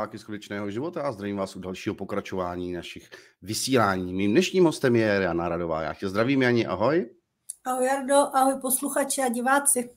diváky skutečného života a zdravím vás u dalšího pokračování našich vysílání. Mým dnešním hostem je Jana Radová. Já tě zdravím, Jani, ahoj. Ahoj Jardo, ahoj posluchači a diváci.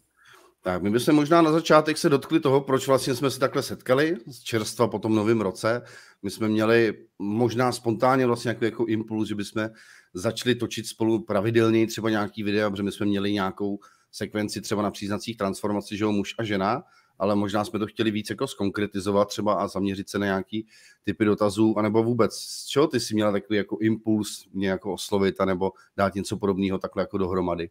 Tak my bychom možná na začátek se dotkli toho, proč vlastně jsme se takhle setkali z čerstva po tom novém roce. My jsme měli možná spontánně vlastně jako, jako impuls, že bychom začali točit spolu pravidelně třeba nějaký videa, protože my jsme měli nějakou sekvenci třeba na příznacích transformací, že jo, muž a žena, ale možná jsme to chtěli víc jako skonkretizovat třeba a zaměřit se na nějaký typy dotazů, anebo vůbec, z čeho ty si měla takový jako impuls mě jako oslovit, anebo dát něco podobného takhle jako dohromady?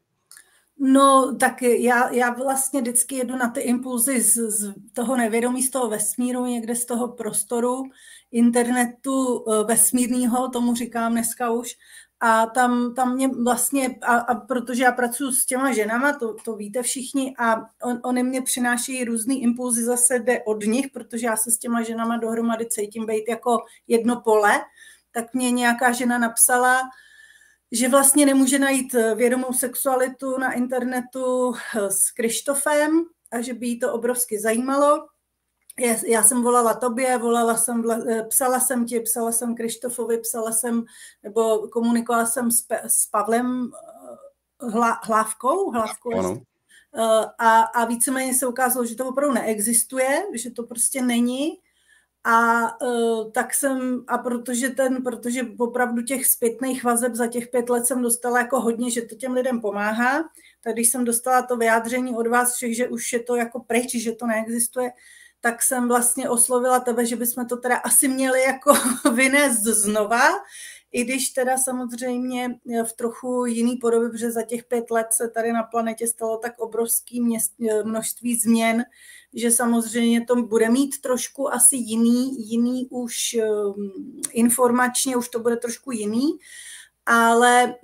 No, tak já, já vlastně vždycky jedu na ty impulzy z, z toho nevědomí, z toho vesmíru, někde z toho prostoru, internetu eh, vesmírného, tomu říkám dneska už, a tam, tam mě vlastně, a, a protože já pracuji s těma ženama, to, to víte všichni, a on, oni mě přinášejí různý impulzy, zase jde od nich, protože já se s těma ženama dohromady cítím být jako jedno pole, tak mě nějaká žena napsala, že vlastně nemůže najít vědomou sexualitu na internetu s Krištofem a že by jí to obrovsky zajímalo já jsem volala tobě, volala jsem, eh, psala jsem ti, psala jsem Krištofovi, psala jsem, nebo komunikovala jsem s, s Pavlem eh, hla, Hlávkou, Hlávkou ano. Eh, a, a víceméně se ukázalo, že to opravdu neexistuje, že to prostě není. A tak jsem, a protože ten, protože opravdu těch zpětných vazeb za těch pět let jsem dostala jako hodně, že to těm lidem pomáhá, tak když jsem dostala to vyjádření od vás všech, že už je to jako pryč, že to neexistuje, tak jsem vlastně oslovila tebe, že bychom to teda asi měli jako vynést znova, i když teda samozřejmě v trochu jiný podobě, protože za těch pět let se tady na planetě stalo tak obrovský měst, množství změn, že samozřejmě to bude mít trošku asi jiný, jiný už um, informačně, už to bude trošku jiný, ale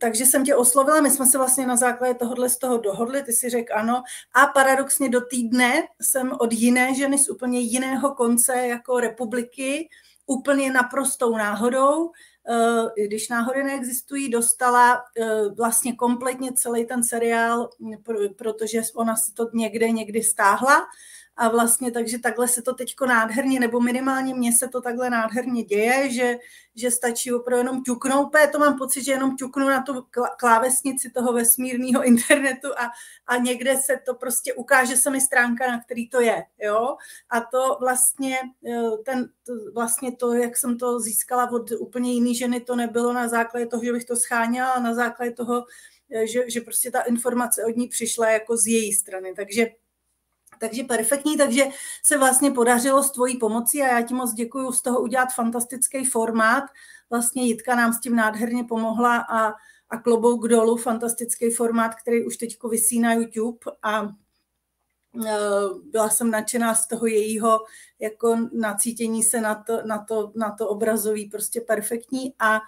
takže jsem tě oslovila, my jsme se vlastně na základě tohohle z toho dohodli, ty si řekl ano. A paradoxně do týdne jsem od jiné ženy z úplně jiného konce jako republiky úplně naprostou náhodou, eh, když náhody neexistují, dostala eh, vlastně kompletně celý ten seriál, protože ona si to někde někdy stáhla a vlastně takže takhle se to teďko nádherně, nebo minimálně mně se to takhle nádherně děje, že, že stačí opravdu jenom ťuknout, to mám pocit, že jenom ťuknu na tu klávesnici toho vesmírného internetu a, a někde se to prostě ukáže se mi stránka, na který to je, jo, a to vlastně eh, ten, to, vlastně to, jak jsem to získala od úplně jiný ženy, to nebylo na základě toho, že bych to scháněla, na základě toho, eh, že, že prostě ta informace od ní přišla jako z její strany, takže takže perfektní, takže se vlastně podařilo s tvojí pomocí a já ti moc děkuji z toho udělat fantastický formát. Vlastně Jitka nám s tím nádherně pomohla a, a klobouk dolů, fantastický formát, který už teď vysí na YouTube a e, byla jsem nadšená z toho jejího jako nacítění se na to, na to, na to obrazový, prostě perfektní a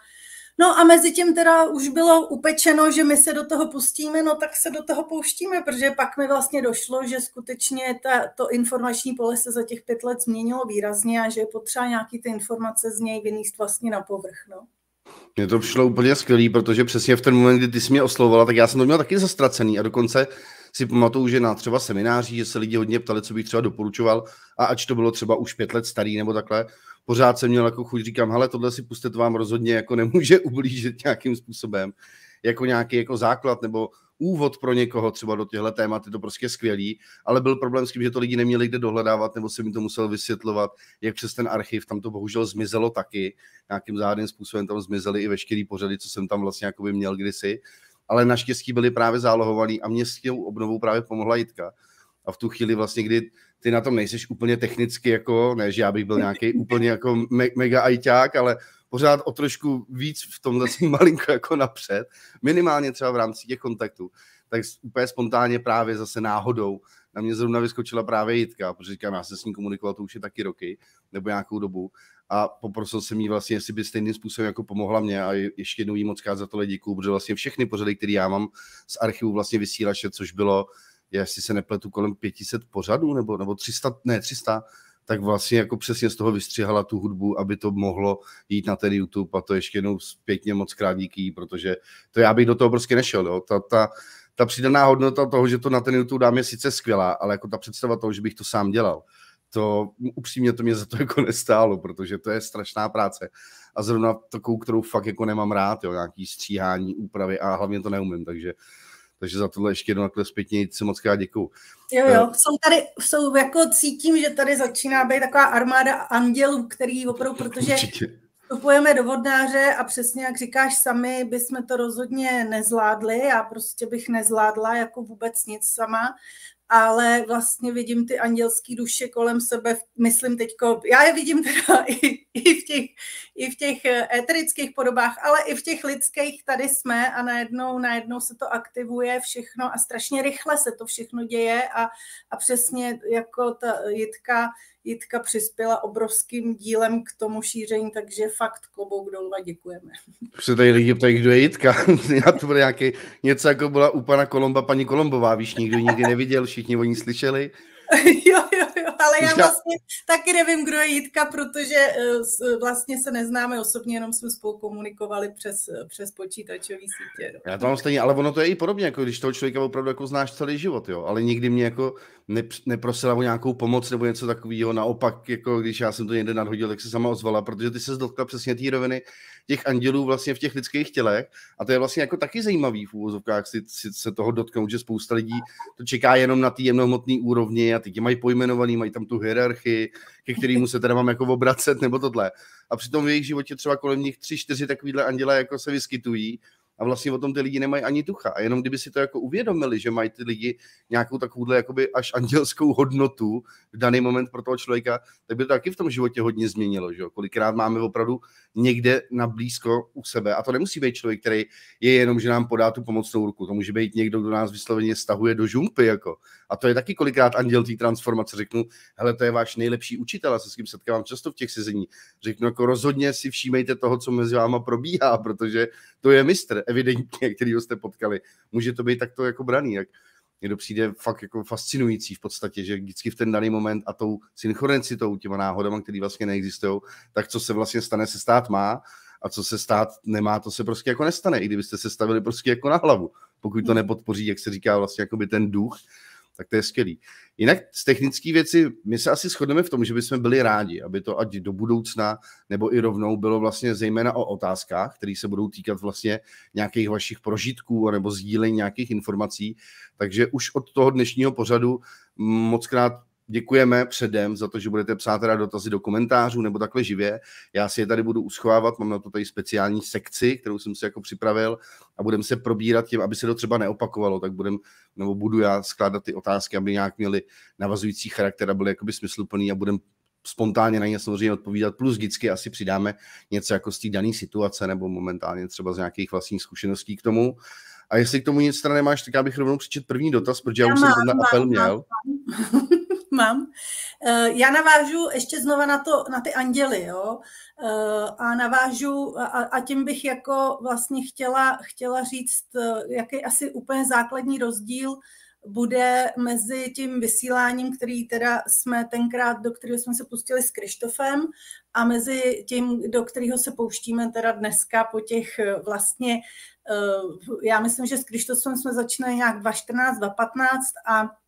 No a mezi tím teda už bylo upečeno, že my se do toho pustíme, no tak se do toho pouštíme, protože pak mi vlastně došlo, že skutečně ta, to informační pole se za těch pět let změnilo výrazně a že je potřeba nějaký ty informace z něj vyníst vlastně na povrch. No. Mně to přišlo úplně skvělý, protože přesně v ten moment, kdy ty jsi mě oslovovala, tak já jsem to měl taky zastracený a dokonce si pamatuju, že na třeba semináři, že se lidi hodně ptali, co bych třeba doporučoval a ač to bylo třeba už pět let starý nebo takhle, pořád jsem měl jako chuť, říkám, hele, tohle si pustit vám rozhodně jako nemůže ublížit nějakým způsobem, jako nějaký jako základ nebo úvod pro někoho třeba do těchto témat, je to prostě skvělý, ale byl problém s tím, že to lidi neměli kde dohledávat, nebo se mi to musel vysvětlovat, jak přes ten archiv, tam to bohužel zmizelo taky, nějakým záhadným způsobem tam zmizely i veškerý pořady, co jsem tam vlastně jakoby měl kdysi, ale naštěstí byli právě zálohovaný a mě s tím obnovou právě pomohla Jitka. A v tu chvíli vlastně, kdy ty na tom nejseš úplně technicky jako, ne, že já bych byl nějaký úplně jako me, mega ajťák, ale pořád o trošku víc v tomhle jsem malinko jako napřed, minimálně třeba v rámci těch kontaktů, tak úplně spontánně právě zase náhodou na mě zrovna vyskočila právě Jitka, protože říkám, já se s ní komunikoval to už je taky roky, nebo nějakou dobu a poprosil jsem jí vlastně, jestli by stejným způsobem jako pomohla mě a ještě jednou jí moc krát za to děkuju, protože vlastně všechny pořady, které já mám z archivu vlastně vysílače, což bylo jestli se nepletu, kolem 500 pořadů, nebo, nebo 300, ne 300, tak vlastně jako přesně z toho vystřihala tu hudbu, aby to mohlo jít na ten YouTube a to ještě jednou zpětně moc krát díky, protože to já bych do toho prostě nešel. Jo. Ta, ta, ta přidaná hodnota toho, že to na ten YouTube dám, je sice skvělá, ale jako ta představa toho, že bych to sám dělal, to upřímně to mě za to jako nestálo, protože to je strašná práce. A zrovna takovou, kterou fakt jako nemám rád, jo, nějaký stříhání, úpravy a hlavně to neumím, takže takže za tohle ještě jednou takhle zpětně se moc krát děkuju. Jo, jo, eh, jsou tady, jsou jako cítím, že tady začíná být taková armáda andělů, který opravdu, protože Určitě. vstupujeme do vodnáře a přesně jak říkáš sami, bychom to rozhodně nezvládli, já prostě bych nezvládla jako vůbec nic sama ale vlastně vidím ty andělské duše kolem sebe, myslím teďko, já je vidím teda i, i, v těch, i v těch eh, eterických podobách, ale i v těch lidských tady jsme a najednou, najednou se to aktivuje všechno a strašně rychle se to všechno děje a, a přesně jako ta Jitka Jitka přispěla obrovským dílem k tomu šíření, takže fakt klobouk dolů a děkujeme. Už se tady lidi ptají, kdo je Jitka. Já to bude nějaký, něco jako byla u pana Kolomba, paní Kolombová, víš, nikdo nikdy neviděl, všichni o ní slyšeli. jo, jo, ale já vlastně taky nevím, kdo je Jitka, protože eh, vlastně se neznáme osobně, jenom jsme spolu komunikovali přes, přes počítačové sítě. Já to mám stejně, ale ono to je i podobně, jako když toho člověka opravdu jako znáš celý život, jo, ale nikdy mě jako ne, neprosila o nějakou pomoc nebo něco takového, naopak, jako když já jsem to někde nadhodil, tak se sama ozvala, protože ty se dotkla přesně té roviny, těch andělů vlastně v těch lidských tělech a to je vlastně jako taky zajímavý v úvozovkách si, si se toho dotknout, že spousta lidí to čeká jenom na té jemnohmotné úrovni a ty tě mají pojmenovaný, mají tam tu hierarchii, ke kterému se teda mám jako obracet nebo tohle. A přitom v jejich životě třeba kolem nich tři, čtyři takovýhle anděle jako se vyskytují a vlastně o tom ty lidi nemají ani tucha. A jenom kdyby si to jako uvědomili, že mají ty lidi nějakou takovouhle jakoby až andělskou hodnotu v daný moment pro toho člověka, tak by to taky v tom životě hodně změnilo. Že? Kolikrát máme opravdu někde na blízko u sebe. A to nemusí být člověk, který je jenom, že nám podá tu pomocnou ruku. To může být někdo, kdo nás vysloveně stahuje do žumpy. Jako. A to je taky kolikrát anděl té transformace. Řeknu, hele, to je váš nejlepší učitel, a se s kým setkávám často v těch sezení. Řeknu, jako rozhodně si všímejte toho, co mezi váma probíhá, protože to je mistr, evidentně, který jste potkali. Může to být takto jako braný. Jak mně to přijde fakt jako fascinující v podstatě, že vždycky v ten daný moment a tou synchronicitou, těma náhodama, které vlastně neexistují, tak co se vlastně stane, se stát má a co se stát nemá, to se prostě jako nestane, i kdybyste se stavili prostě jako na hlavu, pokud to hmm. nepodpoří, jak se říká vlastně jako by ten duch, tak to je skvělý. Jinak z technické věci, my se asi shodneme v tom, že bychom byli rádi, aby to ať do budoucna nebo i rovnou bylo vlastně zejména o otázkách, které se budou týkat vlastně nějakých vašich prožitků nebo sdílení nějakých informací. Takže už od toho dnešního pořadu moc krát Děkujeme předem za to, že budete psát teda dotazy do komentářů nebo takhle živě. Já si je tady budu uschovávat, mám na to tady speciální sekci, kterou jsem si jako připravil a budeme se probírat tím, aby se to třeba neopakovalo, tak budem, nebo budu já skládat ty otázky, aby nějak měly navazující charakter a byly jakoby smysluplný a budem spontánně na ně samozřejmě odpovídat, plus vždycky asi přidáme něco jako z té dané situace nebo momentálně třeba z nějakých vlastních zkušeností k tomu. A jestli k tomu nic teda nemáš, tak já bych rovnou přečet první dotaz, protože já, já už mám, jsem ten apel mám, měl. Mám. mám. Eh, já navážu ještě znova na, to, na ty anděly, jo? Eh, a navážu a, a tím bych jako vlastně chtěla, chtěla říct, eh, jaký asi úplně základní rozdíl bude mezi tím vysíláním, který teda jsme tenkrát, do kterého jsme se pustili s Krištofem a mezi tím, do kterého se pouštíme teda dneska po těch vlastně, já myslím, že s Krištofem jsme začínali nějak 2014, 2015 a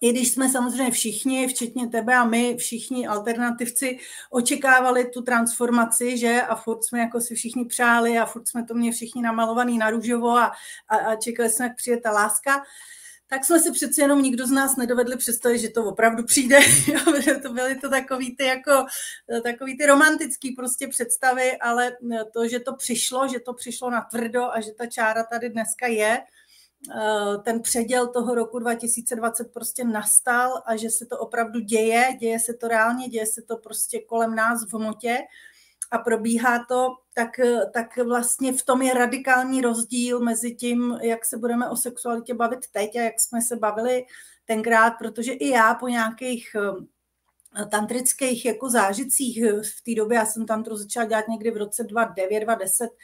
i když jsme samozřejmě všichni, včetně tebe a my, všichni alternativci, očekávali tu transformaci, že a furt jsme jako si všichni přáli a furt jsme to měli všichni namalovaný na růžovo a, a, a čekali jsme, jak přijde ta láska, tak jsme si přeci jenom nikdo z nás nedovedli představit, že to opravdu přijde. to byly to takový ty, jako, takový ty romantický prostě představy, ale to, že to přišlo, že to přišlo na tvrdo a že ta čára tady dneska je, ten předěl toho roku 2020 prostě nastal a že se to opravdu děje, děje se to reálně, děje se to prostě kolem nás v hmotě a probíhá to, tak, tak vlastně v tom je radikální rozdíl mezi tím, jak se budeme o sexualitě bavit teď a jak jsme se bavili tenkrát, protože i já po nějakých eh, tantrických jako zážitcích v té době, já jsem tantru začala dělat někdy v roce 2009, 2010, Eh,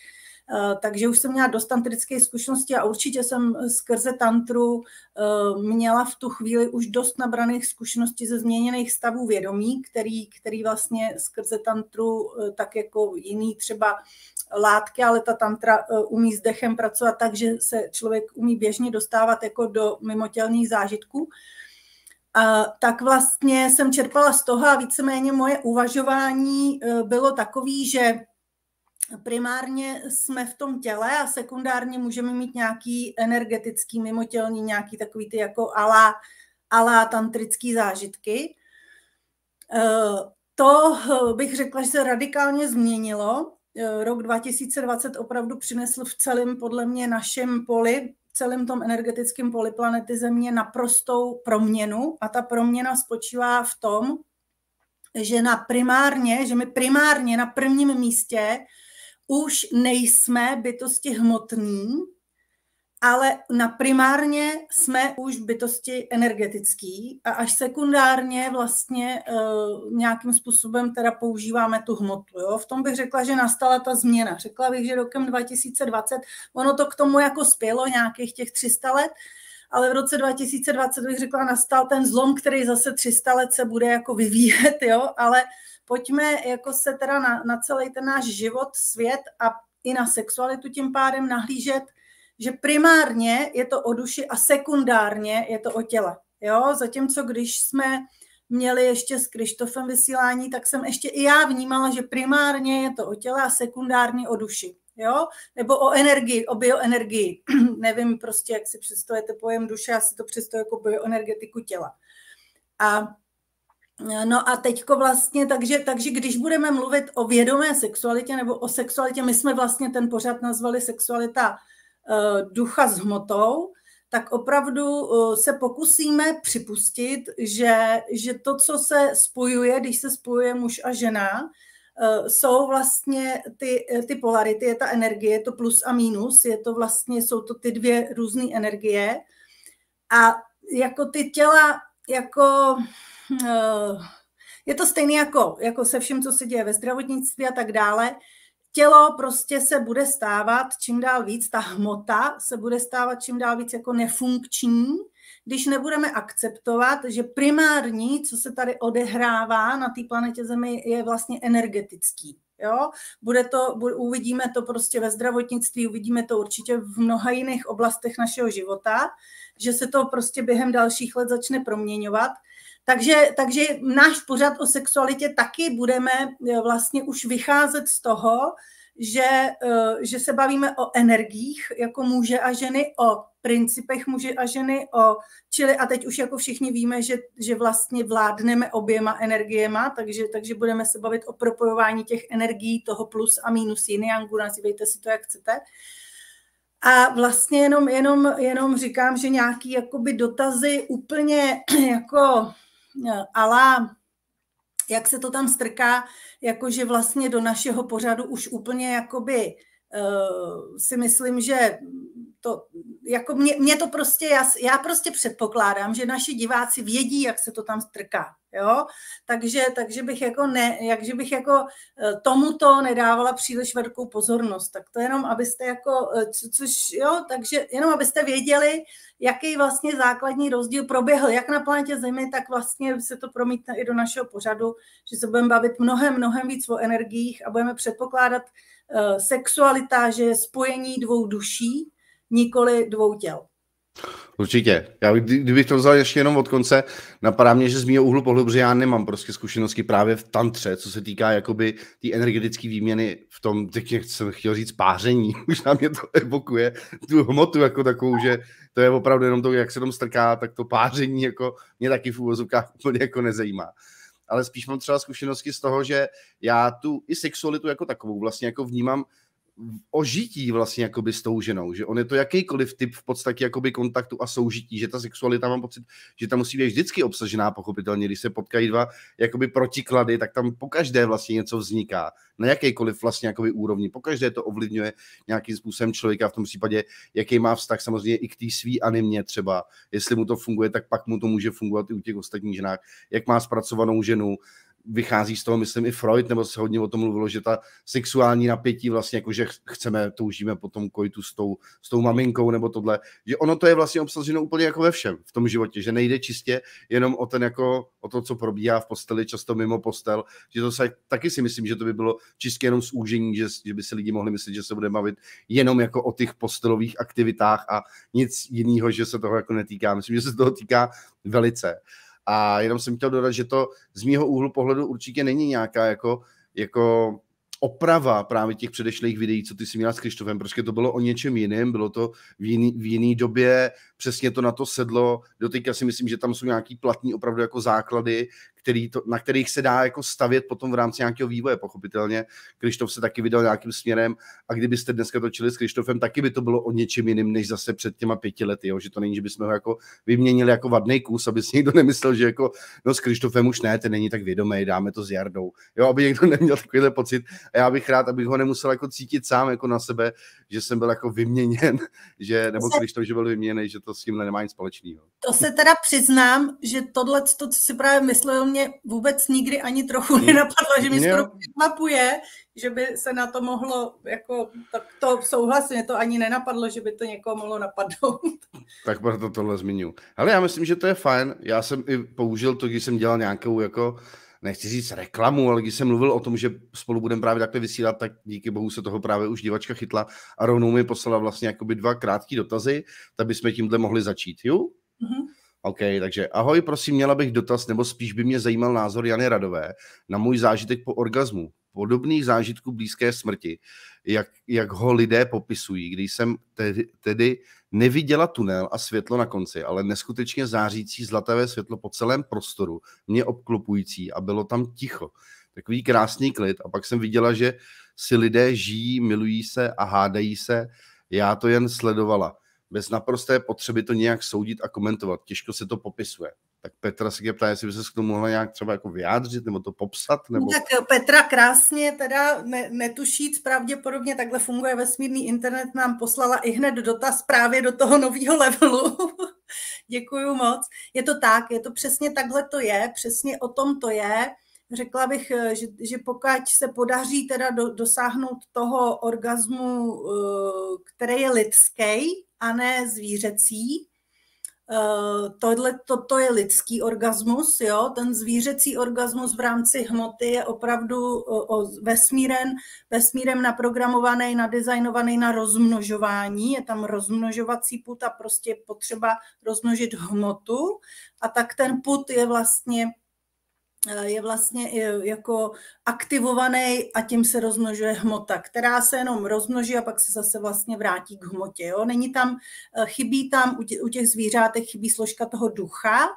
takže už jsem měla dost tantrické zkušenosti a určitě jsem skrze tantru eh, měla v tu chvíli už dost nabraných zkušeností ze změněných stavů vědomí, který, který vlastně skrze tantru, eh, tak jako jiný třeba látky, ale ta tantra umí s dechem pracovat tak, že se člověk umí běžně dostávat jako do mimotělných zážitků. a, tak vlastně jsem čerpala z toho a víceméně moje uvažování bylo takový, že primárně jsme v tom těle a sekundárně můžeme mít nějaký energetický, mimotělní, nějaký takový ty jako ala, ala tantrický zážitky. E, to bych řekla, že se radikálně změnilo. E, rok 2020 opravdu přinesl v celém, podle mě, našem poli celém tom energetickém poli planety Země naprostou proměnu a ta proměna spočívá v tom, že na primárně, že my primárně na prvním místě už nejsme bytosti hmotný, ale na primárně jsme už bytosti energetický a až sekundárně vlastně uh, nějakým způsobem teda používáme tu hmotu. Jo? V tom bych řekla, že nastala ta změna. Řekla bych, že rokem 2020, ono to k tomu jako spělo nějakých těch 300 let, ale v roce 2020 bych řekla, nastal ten zlom, který zase 300 let se bude jako vyvíjet, jo? ale pojďme jako se teda na, na celý ten náš život, svět a i na sexualitu tím pádem nahlížet že primárně je to o duši a sekundárně je to o těle. Jo? Zatímco když jsme měli ještě s Krištofem vysílání, tak jsem ještě i já vnímala, že primárně je to o těle a sekundárně o duši. Jo? Nebo o energii, o bioenergii. Nevím prostě, jak si představujete pojem duše, já si to představuji jako bioenergetiku těla. A No a teďko vlastně, takže, takže když budeme mluvit o vědomé sexualitě nebo o sexualitě, my jsme vlastně ten pořad nazvali sexualita Eh, ducha s hmotou, tak opravdu eh, se pokusíme připustit, že, že to, co se spojuje, když se spojuje muž a žena, eh, jsou vlastně ty, ty polarity, je ta energie, je to plus a minus, je to vlastně, jsou to ty dvě různé energie. A jako ty těla, jako je to stejné jako, jako se vším, co se děje ve zdravotnictví a tak dále tělo prostě se bude stávat čím dál víc, ta hmota se bude stávat čím dál víc jako nefunkční, když nebudeme akceptovat, že primární, co se tady odehrává na té planetě Zemi, je vlastně energetický. Jo? Bude to, bude, uvidíme to prostě ve zdravotnictví, uvidíme to určitě v mnoha jiných oblastech našeho života, že se to prostě během dalších let začne proměňovat. Takže, takže náš pořad o sexualitě taky budeme eh, vlastně už vycházet z toho, že, eh, že se bavíme o energiích jako muže a ženy, o principech muže a ženy, o, čili a teď už jako všichni víme, že, že vlastně vládneme oběma energiema, takže, takže budeme se bavit o propojování těch energií, toho plus a minus yangu, nazývejte si to, jak chcete. A vlastně jenom, jenom, jenom říkám, že nějaký jakoby dotazy úplně jako Eh, ala jak se to tam strká, jakože vlastně do našeho pořadu už úplně jakoby uh, si myslím, že to, jako mě, mě to prostě, já, já prostě předpokládám, že naši diváci vědí, jak se to tam strká, jo, takže, takže bych jako ne, jakže bych jako eh, tomuto nedávala příliš velkou pozornost, tak to jenom, abyste jako, co, což, jo, takže jenom abyste věděli, jaký vlastně základní rozdíl proběhl, jak na planetě Zemi, tak vlastně se to promítne i do našeho pořadu, že se budeme bavit mnohem, mnohem víc o energiích a budeme předpokládat uh, sexualita, že je spojení dvou duší, nikoli dvou těl. Určitě. Já, kdybych to vzal ještě jenom od konce, napadá mě, že z mého úhlu pohledu, že já nemám prostě zkušenosti právě v tantře, co se týká jakoby té energetické výměny v tom, teď jsem chtěl říct páření, už na mě to evokuje tu hmotu jako takovou, že to je opravdu jenom to, jak se tam strká, tak to páření jako mě taky v úvozovkách úplně jako nezajímá. Ale spíš mám třeba zkušenosti z toho, že já tu i sexualitu jako takovou vlastně jako vnímám o žití vlastně jakoby s tou ženou, že on je to jakýkoliv typ v podstatě jakoby kontaktu a soužití, že ta sexualita mám pocit, že tam musí být vždycky obsažená pochopitelně, když se potkají dva jakoby protiklady, tak tam po každé vlastně něco vzniká, na jakýkoliv vlastně jakoby úrovni, po každé to ovlivňuje nějakým způsobem člověka, v tom případě, jaký má vztah samozřejmě i k té svý animě třeba, jestli mu to funguje, tak pak mu to může fungovat i u těch ostatních ženách, jak má zpracovanou ženu, vychází z toho, myslím, i Freud, nebo se hodně o tom mluvilo, že ta sexuální napětí vlastně, jako že chceme, toužíme potom kojtu s tou, s tou maminkou nebo tohle, že ono to je vlastně obsaženo úplně jako ve všem v tom životě, že nejde čistě jenom o ten jako, o to, co probíhá v posteli, často mimo postel, že to se, taky si myslím, že to by bylo čistě jenom zúžení, že, že by si lidi mohli myslet, že se bude bavit jenom jako o těch postelových aktivitách a nic jiného, že se toho jako netýká. Myslím, že se toho týká velice. A jenom jsem chtěl dodat, že to z mýho úhlu pohledu určitě není nějaká jako, jako oprava právě těch předešlých videí, co ty jsi měla s Krištofem, prostě to bylo o něčem jiném, bylo to v jiný, v jiný době, přesně to na to sedlo, do teďka si myslím, že tam jsou nějaký platní opravdu jako základy, který to, na kterých se dá jako stavět potom v rámci nějakého vývoje, pochopitelně. Krištof se taky vydal nějakým směrem a kdybyste dneska točili s Krištofem, taky by to bylo o něčem jiným, než zase před těma pěti lety, jo? že to není, že bychom ho jako vyměnili jako vadný kus, aby si někdo nemyslel, že jako no s Krištofem už ne, ten není tak vědomý, dáme to s Jardou. Jo, aby někdo neměl takovýhle pocit. A já bych rád, abych ho nemusel jako cítit sám jako na sebe, že jsem byl jako vyměněn, že, nebo Krištof, že byl vyměněný, že to s tímhle nemá nic společného. To se teda přiznám, že tohle, to, co si právě myslel, mě vůbec nikdy ani trochu hmm. nenapadlo, že mi skoro mapuje, že by se na to mohlo, jako, tak to souhlasně, to ani nenapadlo, že by to někoho mohlo napadnout. Tak proto tohle zmiňu. Ale já myslím, že to je fajn. Já jsem i použil to, když jsem dělal nějakou jako nechci říct reklamu, ale když jsem mluvil o tom, že spolu budeme právě takhle vysílat, tak díky bohu se toho právě už divačka chytla a rovnou mi poslala vlastně jakoby dva krátké dotazy, tak bychom tímhle mohli začít, jo? Mm-hmm. OK, takže ahoj, prosím, měla bych dotaz, nebo spíš by mě zajímal názor Jany Radové na můj zážitek po orgazmu. Podobných zážitků blízké smrti, jak, jak ho lidé popisují, když jsem tedy, tedy neviděla tunel a světlo na konci, ale neskutečně zářící zlatavé světlo po celém prostoru, mě obklopující a bylo tam ticho. Takový krásný klid. A pak jsem viděla, že si lidé žijí, milují se a hádají se. Já to jen sledovala bez naprosté potřeby to nějak soudit a komentovat. Těžko se to popisuje. Tak Petra se mě ptá, jestli by se k tomu mohla nějak třeba jako vyjádřit nebo to popsat? Nebo... Tak Petra krásně teda ne, netušíc, pravděpodobně takhle funguje vesmírný internet, nám poslala i hned dotaz právě do toho nového levelu. Děkuju moc. Je to tak, je to přesně takhle to je, přesně o tom to je. Řekla bych, že, že pokud se podaří teda do, dosáhnout toho orgazmu, eh, který je lidský, a ne zvířecí. Uh, tohle, toto je lidský orgasmus, jo? ten zvířecí orgasmus v rámci hmoty je opravdu o, vesmírem, vesmírem naprogramovaný, nadizajnovaný na rozmnožování, je tam rozmnožovací put a prostě potřeba rozmnožit hmotu a tak ten put je vlastně Eh, je vlastně jako aktivovaný a tím se rozmnožuje hmota, která se jenom rozmnoží a pak se zase vlastně vrátí k hmotě. Jo? Není tam, eh, chybí tam, u těch zvířátek chybí složka toho ducha,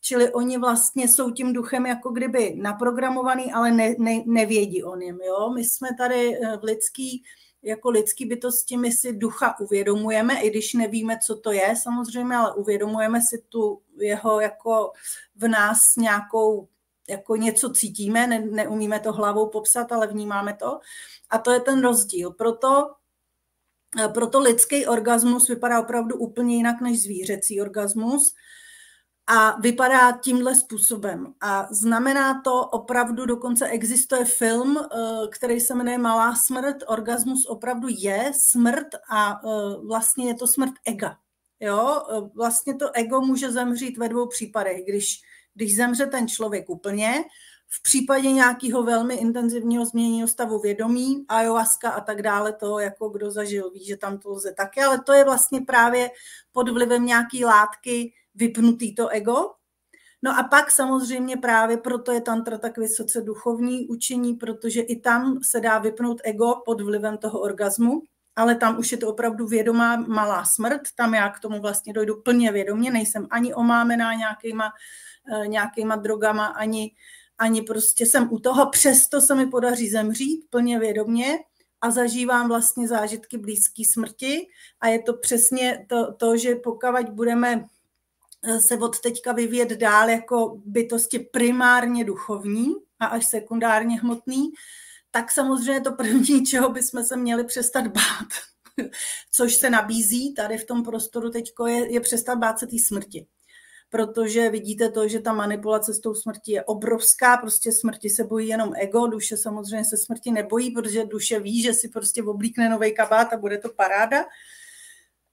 čili oni vlastně jsou tím duchem jako kdyby naprogramovaný, ale ne, ne, nevědí o něm. Jo? My jsme tady eh, v lidský, jako lidský bytosti, my si ducha uvědomujeme, i když nevíme, co to je samozřejmě, ale uvědomujeme si tu jeho jako v nás nějakou jako něco cítíme, ne, neumíme to hlavou popsat, ale vnímáme to. A to je ten rozdíl. Proto, eh, proto lidský orgasmus vypadá opravdu úplně jinak než zvířecí orgasmus a vypadá tímhle způsobem. A znamená to opravdu, dokonce existuje film, eh, který se jmenuje Malá smrt. Orgasmus opravdu je smrt a eh, vlastně je to smrt ega. Jo, vlastně to ego může zemřít ve dvou případech, když když zemře ten člověk úplně, v případě nějakého velmi intenzivního změněného stavu vědomí, ayahuasca a tak dále, to jako kdo zažil, ví, že tam to lze taky, ale to je vlastně právě pod vlivem nějaký látky vypnutý to ego. No a pak samozřejmě právě proto je tantra tak vysoce duchovní učení, protože i tam se dá vypnout ego pod vlivem toho orgazmu, ale tam už je to opravdu vědomá malá smrt, tam já k tomu vlastně dojdu plně vědomě, nejsem ani omámená nějakýma Eh, nějakýma drogama, ani, ani prostě jsem u toho, přesto se mi podaří zemřít plně vědomě a zažívám vlastně zážitky blízké smrti. A je to přesně to, to že pokud budeme eh, se od teďka vyvíjet dál jako bytosti primárně duchovní a až sekundárně hmotný, tak samozřejmě to první, čeho bychom se měli přestat bát, což se nabízí tady v tom prostoru teď, je, je přestat bát se té smrti protože vidíte to, že ta manipulace s tou smrtí je obrovská, prostě smrti se bojí jenom ego, duše samozřejmě se smrti nebojí, protože duše ví, že si prostě oblíkne nový kabát a bude to paráda.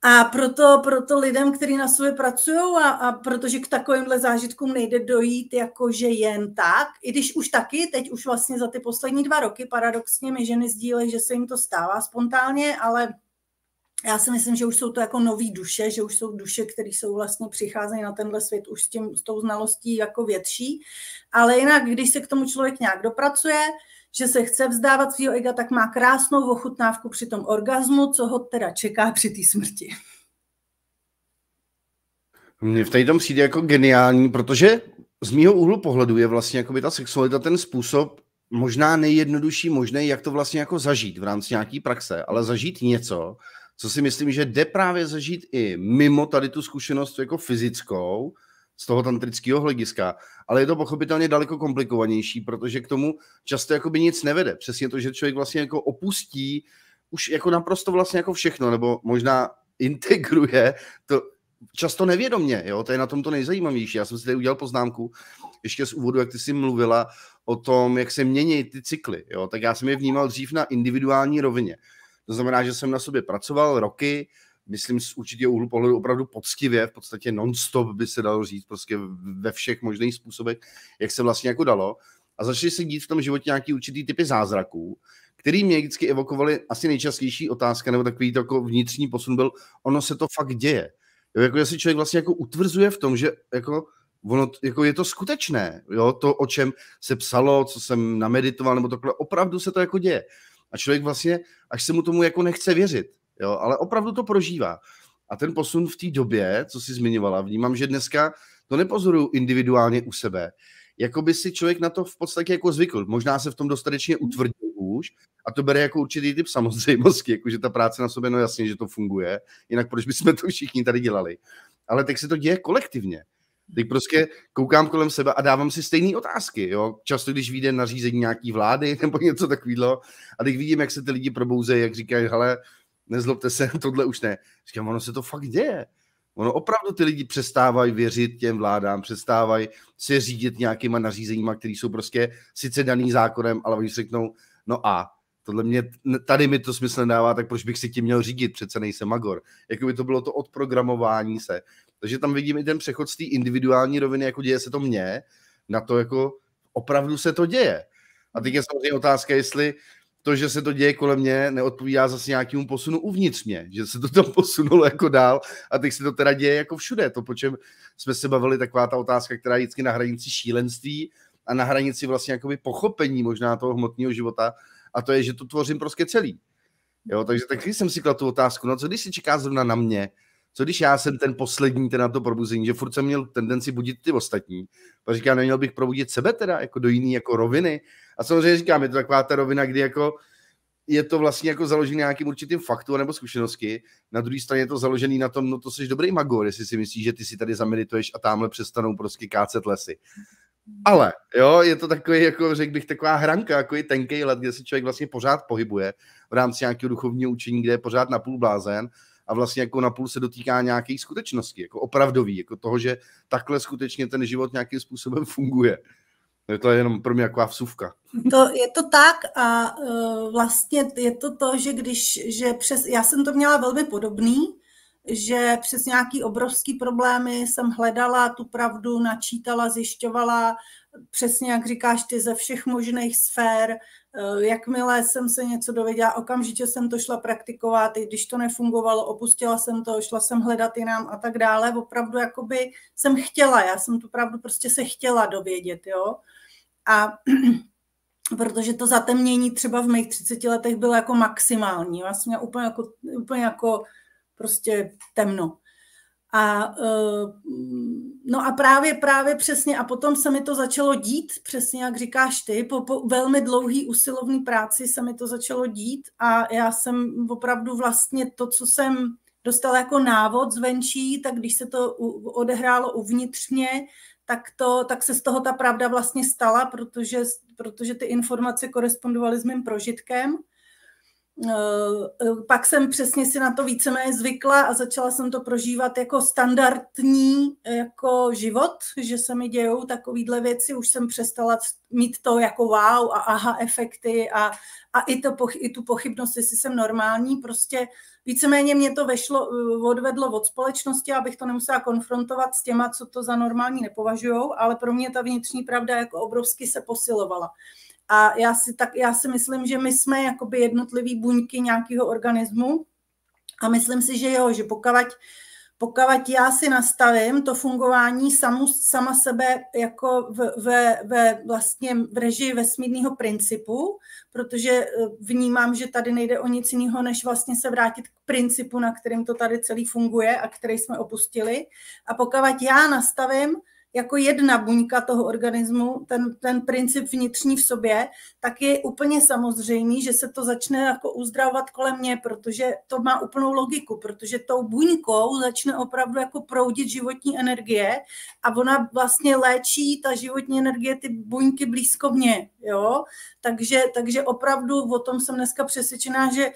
A proto, proto lidem, kteří na sobě pracují a, a protože k takovýmhle zážitkům nejde dojít jakože jen tak, i když už taky, teď už vlastně za ty poslední dva roky paradoxně mi ženy sdílejí, že se jim to stává spontánně, ale já si myslím, že už jsou to jako nový duše, že už jsou duše, které jsou vlastně přicházejí na tenhle svět už s, tím, s tou znalostí jako větší. Ale jinak, když se k tomu člověk nějak dopracuje, že se chce vzdávat svého ega, tak má krásnou ochutnávku při tom orgazmu, co ho teda čeká při té smrti. Mně v tady tom přijde jako geniální, protože z mýho úhlu pohledu je vlastně jako by ta sexualita ten způsob možná nejjednodušší možný, jak to vlastně jako zažít v rámci nějaký praxe, ale zažít něco, co si myslím, že jde právě zažít i mimo tady tu zkušenost jako fyzickou, z toho tantrického hlediska, ale je to pochopitelně daleko komplikovanější, protože k tomu často jakoby nic nevede. Přesně to, že člověk vlastně jako opustí už jako naprosto vlastně jako všechno, nebo možná integruje to často nevědomně, jo, to je na tom to nejzajímavější. Já jsem si tady udělal poznámku ještě z úvodu, jak ty jsi mluvila o tom, jak se mění ty cykly, jo, tak já jsem je vnímal dřív na individuální rovině. To znamená, že jsem na sobě pracoval roky, myslím z určitého úhlu pohledu opravdu poctivě, v podstatě non-stop by se dalo říct, prostě ve všech možných způsobech, jak se vlastně jako dalo. A začaly se dít v tom životě nějaký určitý typy zázraků, který mě vždycky evokovali asi nejčastější otázka, nebo takový to jako vnitřní posun byl, ono se to fakt děje. Jo, jako jestli člověk vlastně jako utvrzuje v tom, že jako ono, jako je to skutečné, jo, to, o čem se psalo, co jsem nameditoval, nebo takhle, opravdu se to jako děje. A člověk vlastně, až se mu tomu jako nechce věřit, jo, ale opravdu to prožívá. A ten posun v té době, co jsi zmiňovala, vnímám, že dneska to nepozoruju individuálně u sebe, jako by si člověk na to v podstatě jako zvykl. Možná se v tom dostatečně utvrdil už a to bere jako určitý typ samozřejmosti, jako že ta práce na sobě, no jasně, že to funguje, jinak proč bychom to všichni tady dělali. Ale tak se to děje kolektivně. Teď prostě koukám kolem sebe a dávám si stejné otázky. Jo? Často, když vyjde nařízení nějaký vlády nebo něco takového, a teď vidím, jak se ty lidi probouzejí, jak říkají, hele, nezlobte se, tohle už ne. Říkám, ono se to fakt děje. Ono opravdu ty lidi přestávají věřit těm vládám, přestávají se řídit nějakýma nařízeníma, které jsou prostě sice daný zákonem, ale oni řeknou, no a tohle mě, tady mi to smysl nedává, tak proč bych si tím měl řídit, přece nejsem magor. Jakoby to bylo to odprogramování se. Takže tam vidím i ten přechod z té individuální roviny, jako děje se to mně, na to jako opravdu se to děje. A teď je samozřejmě otázka, jestli to, že se to děje kolem mě, neodpovídá zase nějakému posunu uvnitř mě, že se to tam posunulo jako dál a teď se to teda děje jako všude. To, po čem jsme se bavili, taková ta otázka, která je vždycky na hranici šílenství a na hranici vlastně jakoby pochopení možná toho hmotného života a to je, že to tvořím prostě celý. Jo, takže taky jsem si kladl tu otázku, no co když si čeká zrovna na mě, co když já jsem ten poslední, ten na to probuzení, že furt jsem měl tendenci budit ty ostatní. Pak říkám, neměl bych probudit sebe teda, jako do jiný jako roviny. A samozřejmě říkám, je to taková ta rovina, kdy jako je to vlastně jako založený na nějakým určitým faktu nebo zkušenosti. Na druhé straně je to založený na tom, no to jsi dobrý magor, jestli si myslíš, že ty si tady zamedituješ a tamhle přestanou prostě kácet lesy. Ale, jo, je to takový, jako řekl bych, taková hranka, jako tenký let, kde se člověk vlastně pořád pohybuje v rámci nějakého duchovního učení, kde je pořád napůl blázen a vlastně jako napůl se dotýká nějaké skutečnosti, jako opravdový, jako toho, že takhle skutečně ten život nějakým způsobem funguje. Je to jenom pro mě jako vsuvka. To, je to tak a uh, vlastně je to to, že když, že přes, já jsem to měla velmi podobný, že přes nějaký obrovský problémy jsem hledala tu pravdu, načítala, zjišťovala, přesně jak říkáš ty, ze všech možných sfér. Eh, jakmile jsem se něco dověděla, okamžitě jsem to šla praktikovat, i když to nefungovalo, opustila jsem to, šla jsem hledat jinam a tak dále. Opravdu jakoby jsem chtěla, já jsem tu pravdu prostě se chtěla dovědět, jo. A protože to zatemnění třeba v mých 30 letech bylo jako maximální. Měla úplně jako, úplně jako prostě temno. A eh, no a právě, právě přesně, a potom se mi to začalo dít, přesně jak říkáš ty, po, po velmi dlouhý usilovný práci se mi to začalo dít a já jsem opravdu vlastně to, co jsem dostala jako návod zvenčí, tak když se to odehrálo uvnitřně, tak, to, tak se z toho ta pravda vlastně stala, protože, protože ty informace korespondovaly s mým prožitkem. Eh, pak jsem přesně si na to víceméně zvykla a začala jsem to prožívat jako standardní jako život, že se mi dějou takovýhle věci, už jsem přestala mít to jako wow a aha efekty a, a i, to, i tu pochybnost, jestli jsem normální, prostě víceméně mě to vešlo, eh, odvedlo od společnosti, abych to nemusela konfrontovat s těma, co to za normální nepovažujou, ale pro mě ta vnitřní pravda jako obrovsky se posilovala. A já si, tak, já si myslím, že my jsme jakoby jednotlivý buňky nějakého organismu A myslím si, že jo, že pokud pokud já si nastavím to fungování samu, sama sebe jako v, ve, ve, vlastně v režii vesmírného principu, protože eh, vnímám, že tady nejde o nic jiného, než vlastně se vrátit k principu, na kterým to tady celý funguje a který jsme opustili. A pokud já nastavím jako jedna buňka toho organismu, ten, ten princip vnitřní v sobě, tak je úplně samozřejmý, že se to začne jako uzdravovat kolem mě, protože to má úplnou logiku, protože tou buňkou začne opravdu jako proudit životní energie a ona vlastně léčí ta životní energie ty buňky blízko mě, jo. Takže, takže opravdu o tom jsem dneska přesvědčená, že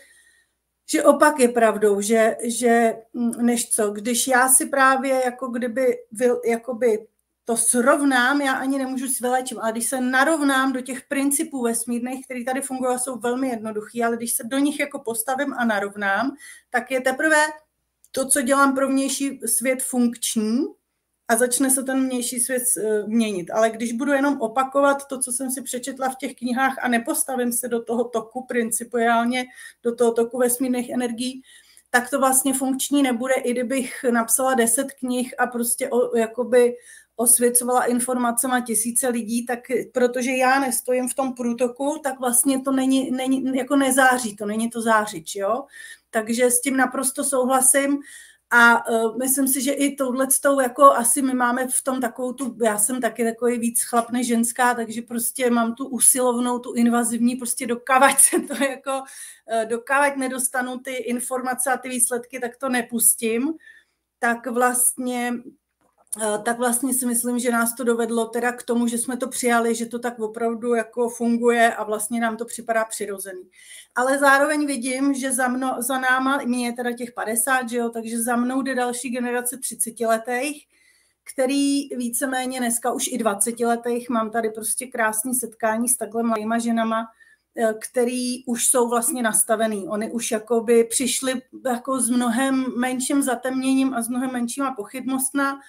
že opak je pravdou, že, že mm, než co, když já si právě jako kdyby, jakoby to srovnám, já ani nemůžu si vylečit, ale když se narovnám do těch principů vesmírných, které tady fungují, jsou velmi jednoduché, ale když se do nich jako postavím a narovnám, tak je teprve to, co dělám pro vnější svět funkční a začne se ten vnější svět eh, měnit. Ale když budu jenom opakovat to, co jsem si přečetla v těch knihách a nepostavím se do toho toku principiálně, do toho toku vesmírných energií, tak to vlastně funkční nebude, i kdybych napsala deset knih a prostě o, jakoby osvěcovala informacema tisíce lidí, tak protože já nestojím v tom průtoku, tak vlastně to není, není jako nezáří, to není to zářič, jo. Takže s tím naprosto souhlasím a uh, myslím si, že i touhle jako asi my máme v tom takovou tu, já jsem taky takový víc chlap než ženská, takže prostě mám tu usilovnou, tu invazivní, prostě dokavať se to jako, uh, dokavať nedostanu ty informace a ty výsledky, tak to nepustím tak vlastně tak vlastně si myslím, že nás to dovedlo teda k tomu, že jsme to přijali, že to tak opravdu jako funguje a vlastně nám to připadá přirozený. Ale zároveň vidím, že za, mno, za náma, mě je teda těch 50, že jo, takže za mnou jde další generace 30 letých, který víceméně dneska už i 20 letých, mám tady prostě krásný setkání s takhle mladýma ženama, eh, který už jsou vlastně nastavený. Oni už jakoby přišli jako s mnohem menším zatemněním a s mnohem menšíma pochybnostma,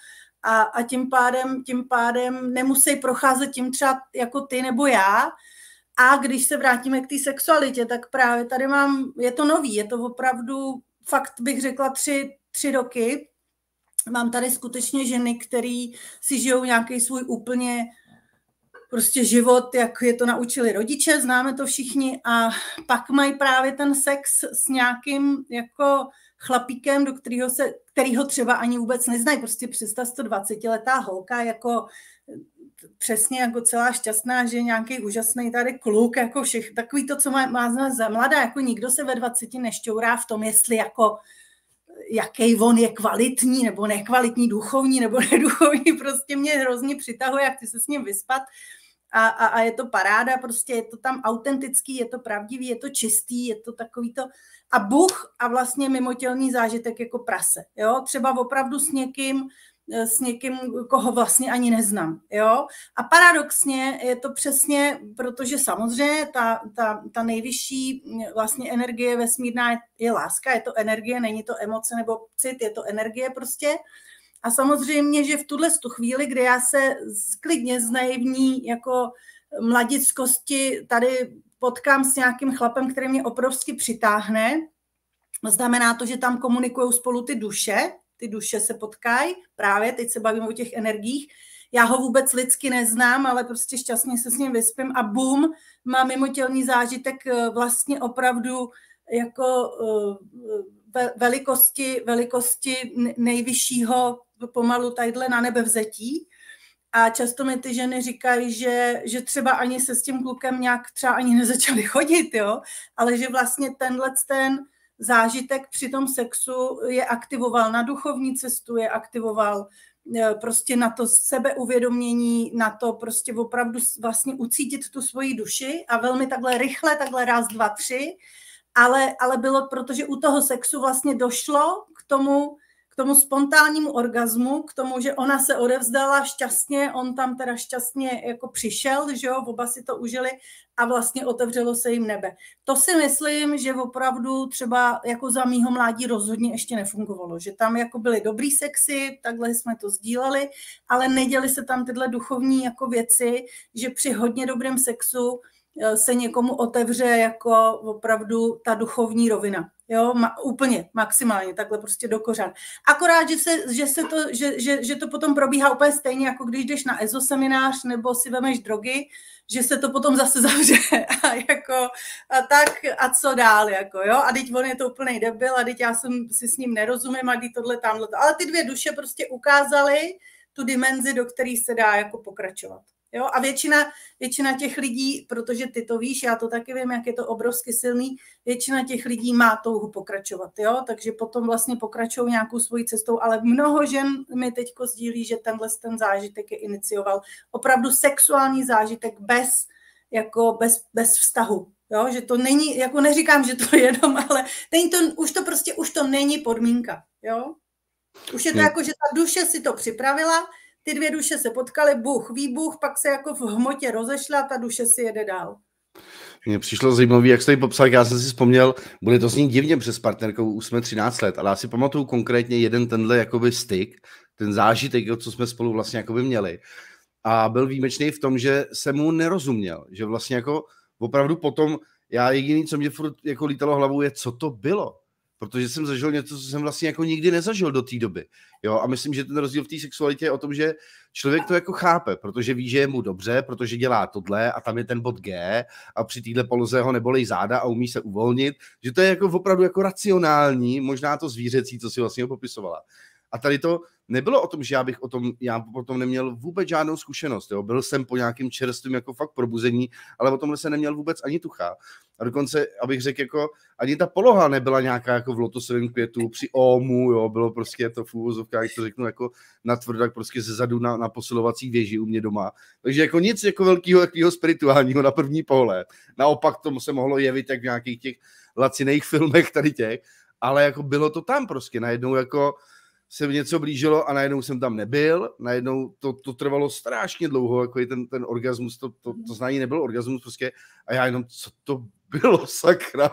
a, a tím, pádem, tím pádem nemusí procházet tím třeba jako ty nebo já. A když se vrátíme k té sexualitě, tak právě tady mám, je to nový, je to opravdu, fakt bych řekla tři, tři roky. Mám tady skutečně ženy, které si žijou nějaký svůj úplně prostě život, jak je to naučili rodiče, známe to všichni, a pak mají právě ten sex s nějakým jako chlapíkem, do kterého se, kterýho třeba ani vůbec neznají. Prostě představ 120-letá holka jako přesně jako celá šťastná, že nějaký úžasný tady kluk, jako všech, takový to, co má, má za mladá, jako nikdo se ve 20 nešťourá v tom, jestli jako jaký on je kvalitní nebo nekvalitní, duchovní nebo neduchovní, prostě mě hrozně přitahuje, jak ty se s ním vyspat a, a, a je to paráda, prostě je to tam autentický, je to pravdivý, je to čistý, je to takový to a Bůh a vlastně mimotělný zážitek jako prase, jo, třeba opravdu s někým, eh, s někým, koho vlastně ani neznám. Jo? A paradoxně je to přesně, protože samozřejmě ta, ta, ta nejvyšší eh, vlastně energie vesmírná je, je láska, je to energie, není to emoce nebo cit, je to energie prostě. A samozřejmě, že v tuhle tu chvíli, kdy já se klidně z naivní jako mladickosti tady potkám s nějakým chlapem, který mě obrovsky přitáhne, znamená to, že tam komunikují spolu ty duše, ty duše se potkají, právě teď se bavím o těch energiích, já ho vůbec lidsky neznám, ale prostě šťastně se s ním vyspím a bum, má mimotělní zážitek eh, vlastně opravdu jako eh, velikosti, velikosti nejvyššího pomalu tadyhle na nebe vzetí. A často mi ty ženy říkají, že, že třeba ani se s tím klukem nějak třeba ani nezačali chodit, jo? ale že vlastně tenhle ten zážitek při tom sexu je aktivoval na duchovní cestu, je aktivoval e, prostě na to sebeuvědomění, na to prostě opravdu vlastně ucítit tu svoji duši a velmi takhle rychle, takhle raz, dva, tři, ale, ale bylo, protože u toho sexu vlastně došlo k tomu, tomu spontánnímu orgazmu, k tomu, že ona se odevzdala šťastně, on tam teda šťastně jako přišel, že jo, oba si to užili a vlastně otevřelo se jim nebe. To si myslím, že opravdu třeba jako za mýho mládí rozhodně ještě nefungovalo, že tam jako byly dobrý sexy, takhle jsme to sdíleli, ale neděli se tam tyhle duchovní jako věci, že při hodně dobrém sexu se někomu otevře jako opravdu ta duchovní rovina. Jo, ma, úplně, maximálně, takhle prostě do kořán. Akorát, že, se, že, se to, že, že, že to potom probíhá úplně stejně, jako když jdeš na EZO seminář nebo si vemeš drogy, že se to potom zase zavře a jako a tak a co dál, jako jo, a teď on je to úplný debil a teď já jsem si s ním nerozumím a teď tohle tamhle, ale ty dvě duše prostě ukázaly tu dimenzi, do které se dá jako pokračovat. Jo? A většina, většina těch lidí, protože ty to víš, já to taky vím, jak je to obrovsky silný, většina těch lidí má touhu pokračovat, jo? takže potom vlastně pokračují nějakou svojí cestou, ale mnoho žen mi teď sdílí, že tenhle ten zážitek je inicioval opravdu sexuální zážitek bez, jako bez, bez vztahu. Jo, že to není, jako neříkám, že to je jenom, ale není to, už to prostě, už to není podmínka, jo. Už je to jako, že ta duše si to připravila, ty dvě duše se potkaly, Bůh, výbuch, pak se jako v hmotě rozešla ta duše si jede dál. Mně přišlo zajímavé, jak jste ji popsal, já jsem si vzpomněl, bude to znít divně přes partnerkou, už jsme 13 let, ale já si pamatuju konkrétně jeden tenhle jakoby styk, ten zážitek, co jsme spolu vlastně jakoby měli. A byl výjimečný v tom, že jsem mu nerozuměl, že vlastně jako opravdu potom, já jediný, co mě furt jako lítalo hlavou, je, co to bylo protože jsem zažil něco, co jsem vlastně jako nikdy nezažil do té doby. Jo, a myslím, že ten rozdíl v té sexualitě je o tom, že člověk to jako chápe, protože ví, že je mu dobře, protože dělá tohle a tam je ten bod G a při téhle poloze ho nebolej záda a umí se uvolnit, že to je jako opravdu jako racionální, možná to zvířecí, co si vlastně popisovala. A tady to nebylo o tom, že já bych o tom, já potom neměl vůbec žádnou zkušenost. Jo. Byl jsem po nějakým čerstvým jako fakt probuzení, ale o tomhle se neměl vůbec ani tucha. A dokonce, abych řekl, jako ani ta poloha nebyla nějaká jako v lotosovém květu při OMu, jo, bylo prostě to v úvozovkách, jak to řeknu, jako natvrdo, tak prostě ze zadu na, na posilovací věži u mě doma. Takže jako nic jako velkého, jakého spirituálního na první pohled. Naopak tomu se mohlo jevit jak v nějakých těch laciných filmech tady těch, ale jako bylo to tam prostě najednou jako se něco blížilo a najednou jsem tam nebyl, najednou to, to trvalo strašně dlouho, jako je ten, ten orgasmus, to, to, to znání nebyl orgasmus prostě a já jenom, co to bylo, sakra,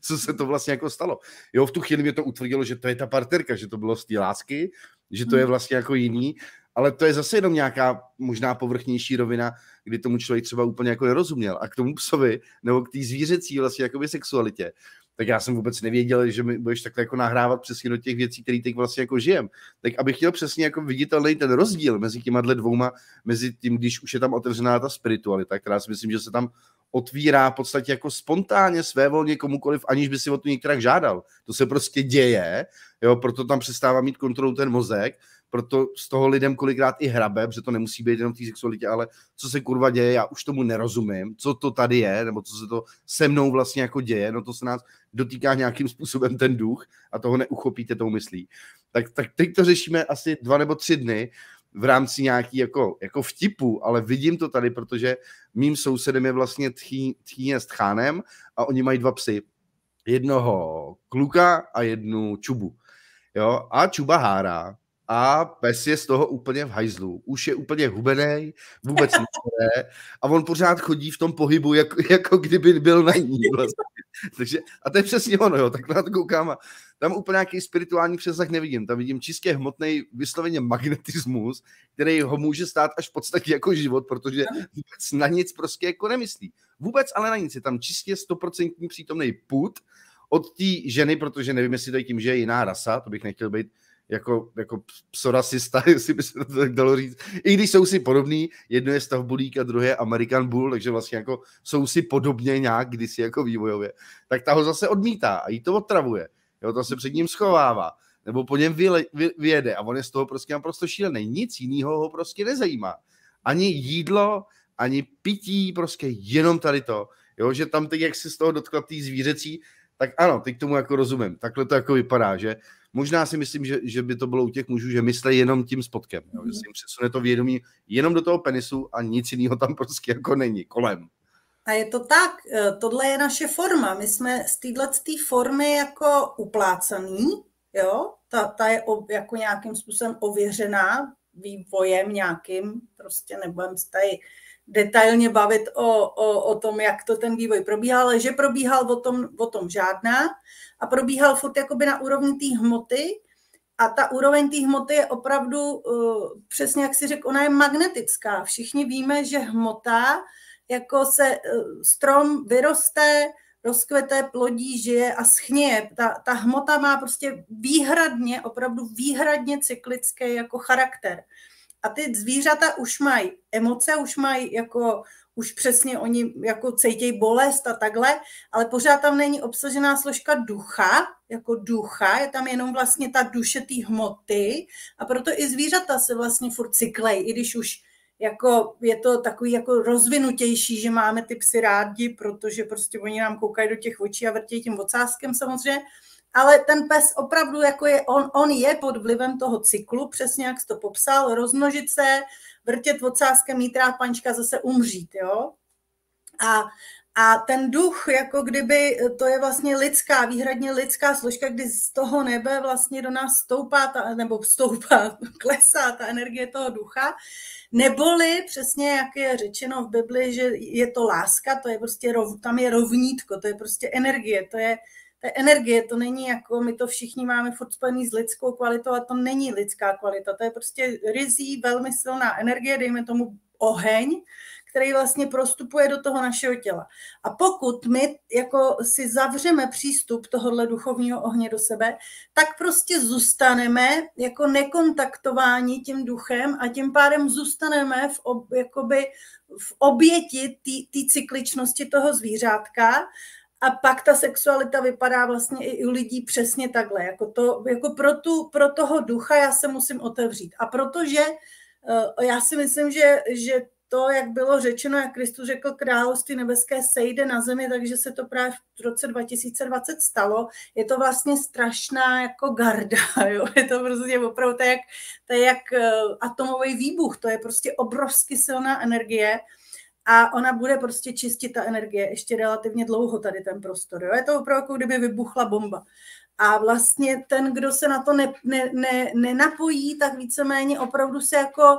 co se to vlastně jako stalo. Jo, v tu chvíli mě to utvrdilo, že to je ta partnerka, že to bylo z té lásky, že to je hmm. vlastně jako jiný, ale to je zase jenom nějaká možná povrchnější rovina, kdy tomu člověk třeba úplně jako nerozuměl. A k tomu psovi, nebo k té zvířecí vlastně jakoby sexualitě, tak já jsem vůbec nevěděl, že mi budeš takhle jako nahrávat přesně do těch věcí, které teď vlastně jako žijem. Tak abych chtěl přesně jako viditelný ten rozdíl mezi těma dvouma, mezi tím, když už je tam otevřená ta spiritualita, která si myslím, že se tam otvírá v podstatě jako spontánně své volně komukoliv, aniž by si o to některá žádal. To se prostě děje, jo, proto tam přestává mít kontrolu ten mozek, proto z toho lidem kolikrát i hrabe, protože to nemusí být jenom v té sexualitě, ale co se kurva děje, já už tomu nerozumím, co to tady je, nebo co se to se mnou vlastně jako děje, no to se nás dotýká nějakým způsobem ten duch a toho neuchopíte tou myslí. Tak, tak teď to řešíme asi dva nebo tři dny v rámci nějaký jako, jako vtipu, ale vidím to tady, protože mým sousedem je vlastně tchý, tchýně s tchánem a oni mají dva psy. Jednoho kluka a jednu čubu. Jo? A čuba hárá a pes je z toho úplně v hajzlu. Už je úplně hubený, vůbec nechce a on pořád chodí v tom pohybu, jako, jako kdyby byl na ní. Vlastně. Takže, a to je přesně ono, jo, tak na to koukám a tam úplně nějaký spirituální přesah nevidím. Tam vidím čistě hmotný, vysloveně magnetismus, který ho může stát až v podstatě jako život, protože vůbec na nic prostě jako nemyslí. Vůbec ale na nic. Je tam čistě stoprocentní přítomný put od té ženy, protože nevím, jestli to je tím, že je jiná rasa, to bych nechtěl být jako, jako psorasista, jestli by se to tak dalo říct. I když jsou si podobný, jedno je stavbulík a druhé American Bull, takže vlastně jako jsou si podobně nějak kdysi jako vývojově, tak ta ho zase odmítá a jí to otravuje. Jo, to se před ním schovává nebo po něm vyjede, vyjede a on je z toho prostě naprosto šílený. Nic jiného ho prostě nezajímá. Ani jídlo, ani pití, prostě jenom tady to. Jo, že tam teď, jak si z toho dotkla tý zvířecí, tak ano, teď tomu jako rozumím. Takhle to jako vypadá, že Možná si myslím, že, že by to bylo u těch mužů, že myslí jenom tím spotkem, jo? že si jim přesune to vědomí jenom do toho penisu a nic jiného tam prostě jako není kolem. A je to tak, e, tohle je naše forma. My jsme z této formy jako uplácaný, jo? Ta, ta je jako nějakým způsobem ověřená vývojem nějakým, prostě nebudem se tady detailně bavit o, o, o tom, jak to ten vývoj probíhal, ale že probíhal o tom, o tom žádná a probíhal furt jakoby na úrovni té hmoty a ta úroveň té hmoty je opravdu, uh, přesně jak si řekl, ona je magnetická. Všichni víme, že hmota jako se strom vyroste, rozkvete, plodí, žije a schněje. Ta, ta hmota má prostě výhradně, opravdu výhradně cyklický jako charakter. A ty zvířata už mají emoce, už mají jako, už přesně oni jako cítějí bolest a takhle, ale pořád tam není obsažená složka ducha, jako ducha, je tam jenom vlastně ta duše té hmoty a proto i zvířata se vlastně furt cyklej, i když už jako je to takový jako rozvinutější, že máme ty psy rádi, protože prostě oni nám koukají do těch očí a vrtějí tím ocáskem samozřejmě, ale ten pes opravdu jako je, on, on je pod vlivem toho cyklu, přesně jak jsi to popsal, rozmnožit se, vrtět ocáskem, mít rád pančka, zase umřít, jo. A, a ten duch, jako kdyby, to je vlastně lidská, výhradně lidská složka, kdy z toho nebe vlastně do nás stoupá, ta, nebo stoupá, klesá ta energie toho ducha, neboli přesně, jak je řečeno v Bibli, že je to láska, to je prostě, rov, tam je rovnítko, to je prostě energie, to je, je energie, to není jako, my to všichni máme furt spojený s lidskou kvalitou a to není lidská kvalita, to je prostě rizí, velmi silná energie, dejme tomu oheň, který vlastně prostupuje do toho našeho těla. A pokud my jako si zavřeme přístup tohohle duchovního ohně do sebe, tak prostě zůstaneme jako nekontaktováni tím duchem a tím pádem zůstaneme v, ob, jakoby v oběti té cykličnosti toho zvířátka a pak ta sexualita vypadá vlastně i u lidí přesně takhle. Jako, to, jako pro, tu, pro toho ducha já se musím otevřít. A protože uh, já si myslím, že, že to, jak bylo řečeno, jak Kristus řekl, království nebeské sejde na zemi, takže se to právě v roce 2020 stalo. Je to vlastně strašná jako garda, jo? je to prostě opravdu je jak, je jak eh, atomový výbuch, to je prostě obrovsky silná energie a ona bude prostě čistit ta energie ještě relativně dlouho tady ten prostor. Jo? Je to opravdu jako kdyby vybuchla bomba. A vlastně ten, kdo se na to ne, ne, ne, nenapojí, tak víceméně opravdu se jako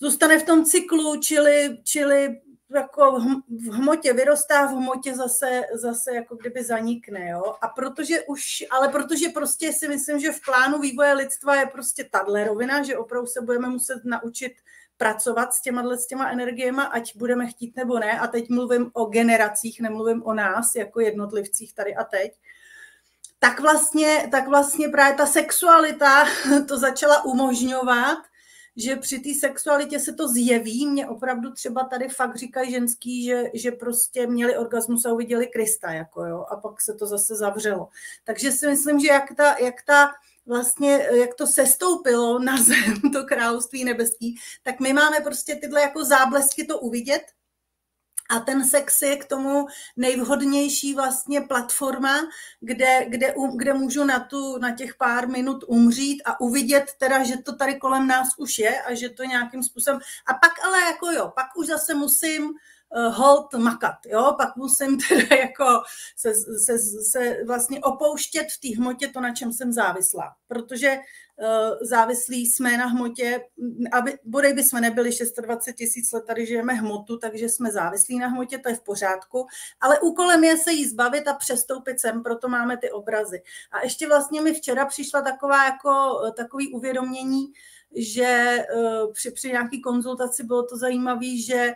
zůstane v tom cyklu, čili, čili jako v hmotě vyrostá, v hmotě zase, zase jako kdyby zanikne, jo. A protože už, ale protože prostě si myslím, že v plánu vývoje lidstva je prostě tahle rovina, že opravdu se budeme muset naučit pracovat s těma, s těma energiemi, ať budeme chtít nebo ne. A teď mluvím o generacích, nemluvím o nás jako jednotlivcích tady a teď. Tak vlastně, tak vlastně právě ta sexualita to začala umožňovat, že při té sexualitě se to zjeví. Mě opravdu třeba tady fakt říkají ženský, že, že prostě měli orgasmus a uviděli Krista, jako jo, a pak se to zase zavřelo. Takže si myslím, že jak ta, jak ta vlastně, jak to sestoupilo na zem, to království nebeský, tak my máme prostě tyhle jako záblesky to uvidět, a ten sex je k tomu nejvhodnější vlastně platforma, kde, kde, kde můžu na, tu, na těch pár minut umřít a uvidět teda, že to tady kolem nás už je a že to nějakým způsobem... A pak ale jako jo, pak už zase musím hold makat, jo, pak musím teda jako se, se, se vlastně opouštět v té hmotě to, na čem jsem závislá, protože uh, závislí jsme na hmotě, aby, bodej by jsme nebyli 26 tisíc let, tady žijeme hmotu, takže jsme závislí na hmotě, to je v pořádku, ale úkolem je se jí zbavit a přestoupit sem, proto máme ty obrazy. A ještě vlastně mi včera přišla taková jako takový uvědomění, že při, při nějaký konzultaci bylo to zajímavé, že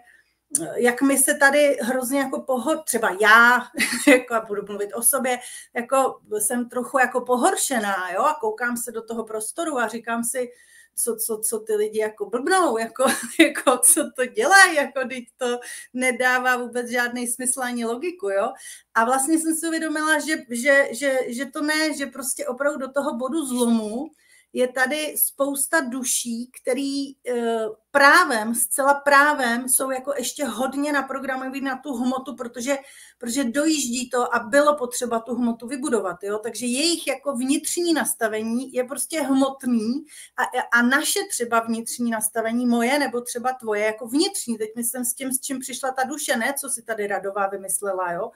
jak my se tady hrozně jako pohod, třeba já, jako a budu mluvit o sobě, jako jsem trochu jako pohoršená, jo, a koukám se do toho prostoru a říkám si, co, co, co ty lidi jako blbnou, jako, jako co to dělají, jako teď to nedává vůbec žádný smysl ani logiku, jo. A vlastně jsem si uvědomila, že, že, že, že to ne, že prostě opravdu do toho bodu zlomu je tady spousta duší, který eh, právem, zcela právem jsou jako ještě hodně naprogramovaný na tu hmotu, protože, protože dojíždí to a bylo potřeba tu hmotu vybudovat. Jo? Takže jejich jako vnitřní nastavení je prostě hmotný a, a naše třeba vnitřní nastavení, moje nebo třeba tvoje, jako vnitřní, teď myslím s tím, s čím přišla ta duše, ne co si tady Radová vymyslela, jo?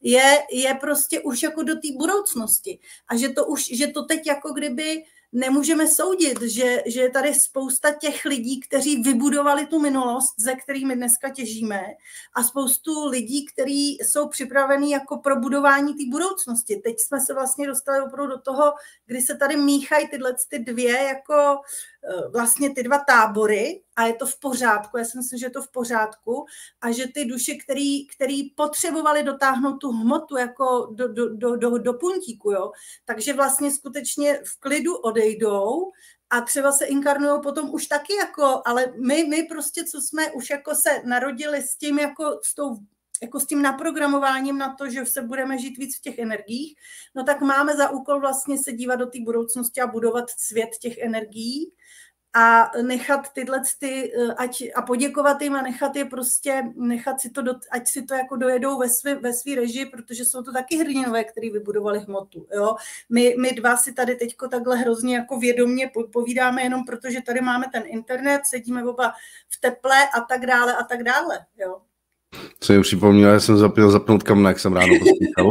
Je, je prostě už jako do té budoucnosti. A že to už, že to teď jako kdyby nemůžeme soudit, že, že je tady spousta těch lidí, kteří vybudovali tu minulost, ze kterými dneska těžíme a spoustu lidí, kteří jsou připravení jako pro budování té budoucnosti. Teď jsme se vlastně dostali opravdu do toho, kdy se tady míchají tyhle ty dvě jako eh, vlastně ty dva tábory a je to v pořádku. Já si myslím, že je to v pořádku a že ty duše, který, který potřebovali dotáhnout tu hmotu jako do, do, do, do, do puntíku, jo, takže vlastně skutečně v klidu odejdou a třeba se inkarnují potom už taky jako, ale my, my prostě, co jsme už jako se narodili s tím jako s tou jako s tím naprogramováním na to, že se budeme žít víc v těch energiích, no tak máme za úkol vlastně se dívat do té budoucnosti a budovat svět těch energií a nechat tyhle ty, eh, ať, a poděkovat jim a nechat je prostě, nechat si to, do, ať si to jako dojedou ve své ve svý režii, protože jsou to taky hrdinové, kteří vybudovali hmotu. Jo? My, my dva si tady teďko takhle hrozně jako vědomně povídáme jenom protože tady máme ten internet, sedíme oba v teple a tak dále a tak dále. Jo? Co mi připomněl, já jsem zapěl zapnout kamna, jak jsem ráno pospíchal.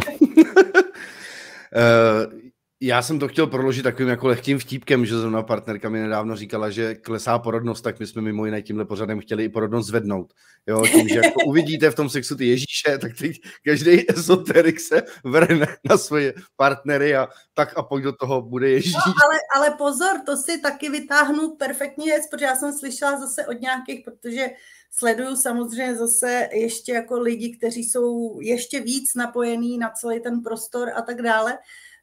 Já jsem to chtěl proložit takovým jako lehkým vtípkem, že zrovna partnerka mi nedávno říkala, že klesá porodnost, tak my jsme mimo jiné tímhle pořadem chtěli i porodnost zvednout. Jo, tím, že jako uvidíte v tom sexu ty Ježíše, tak teď každý esoterik se vrne na svoje partnery a tak a pojď do toho bude Ježíš. No, ale, ale pozor, to si taky vytáhnu perfektní věc, protože já jsem slyšela zase od nějakých, protože sleduju samozřejmě zase ještě jako lidi, kteří jsou ještě víc napojení na celý ten prostor a tak dále.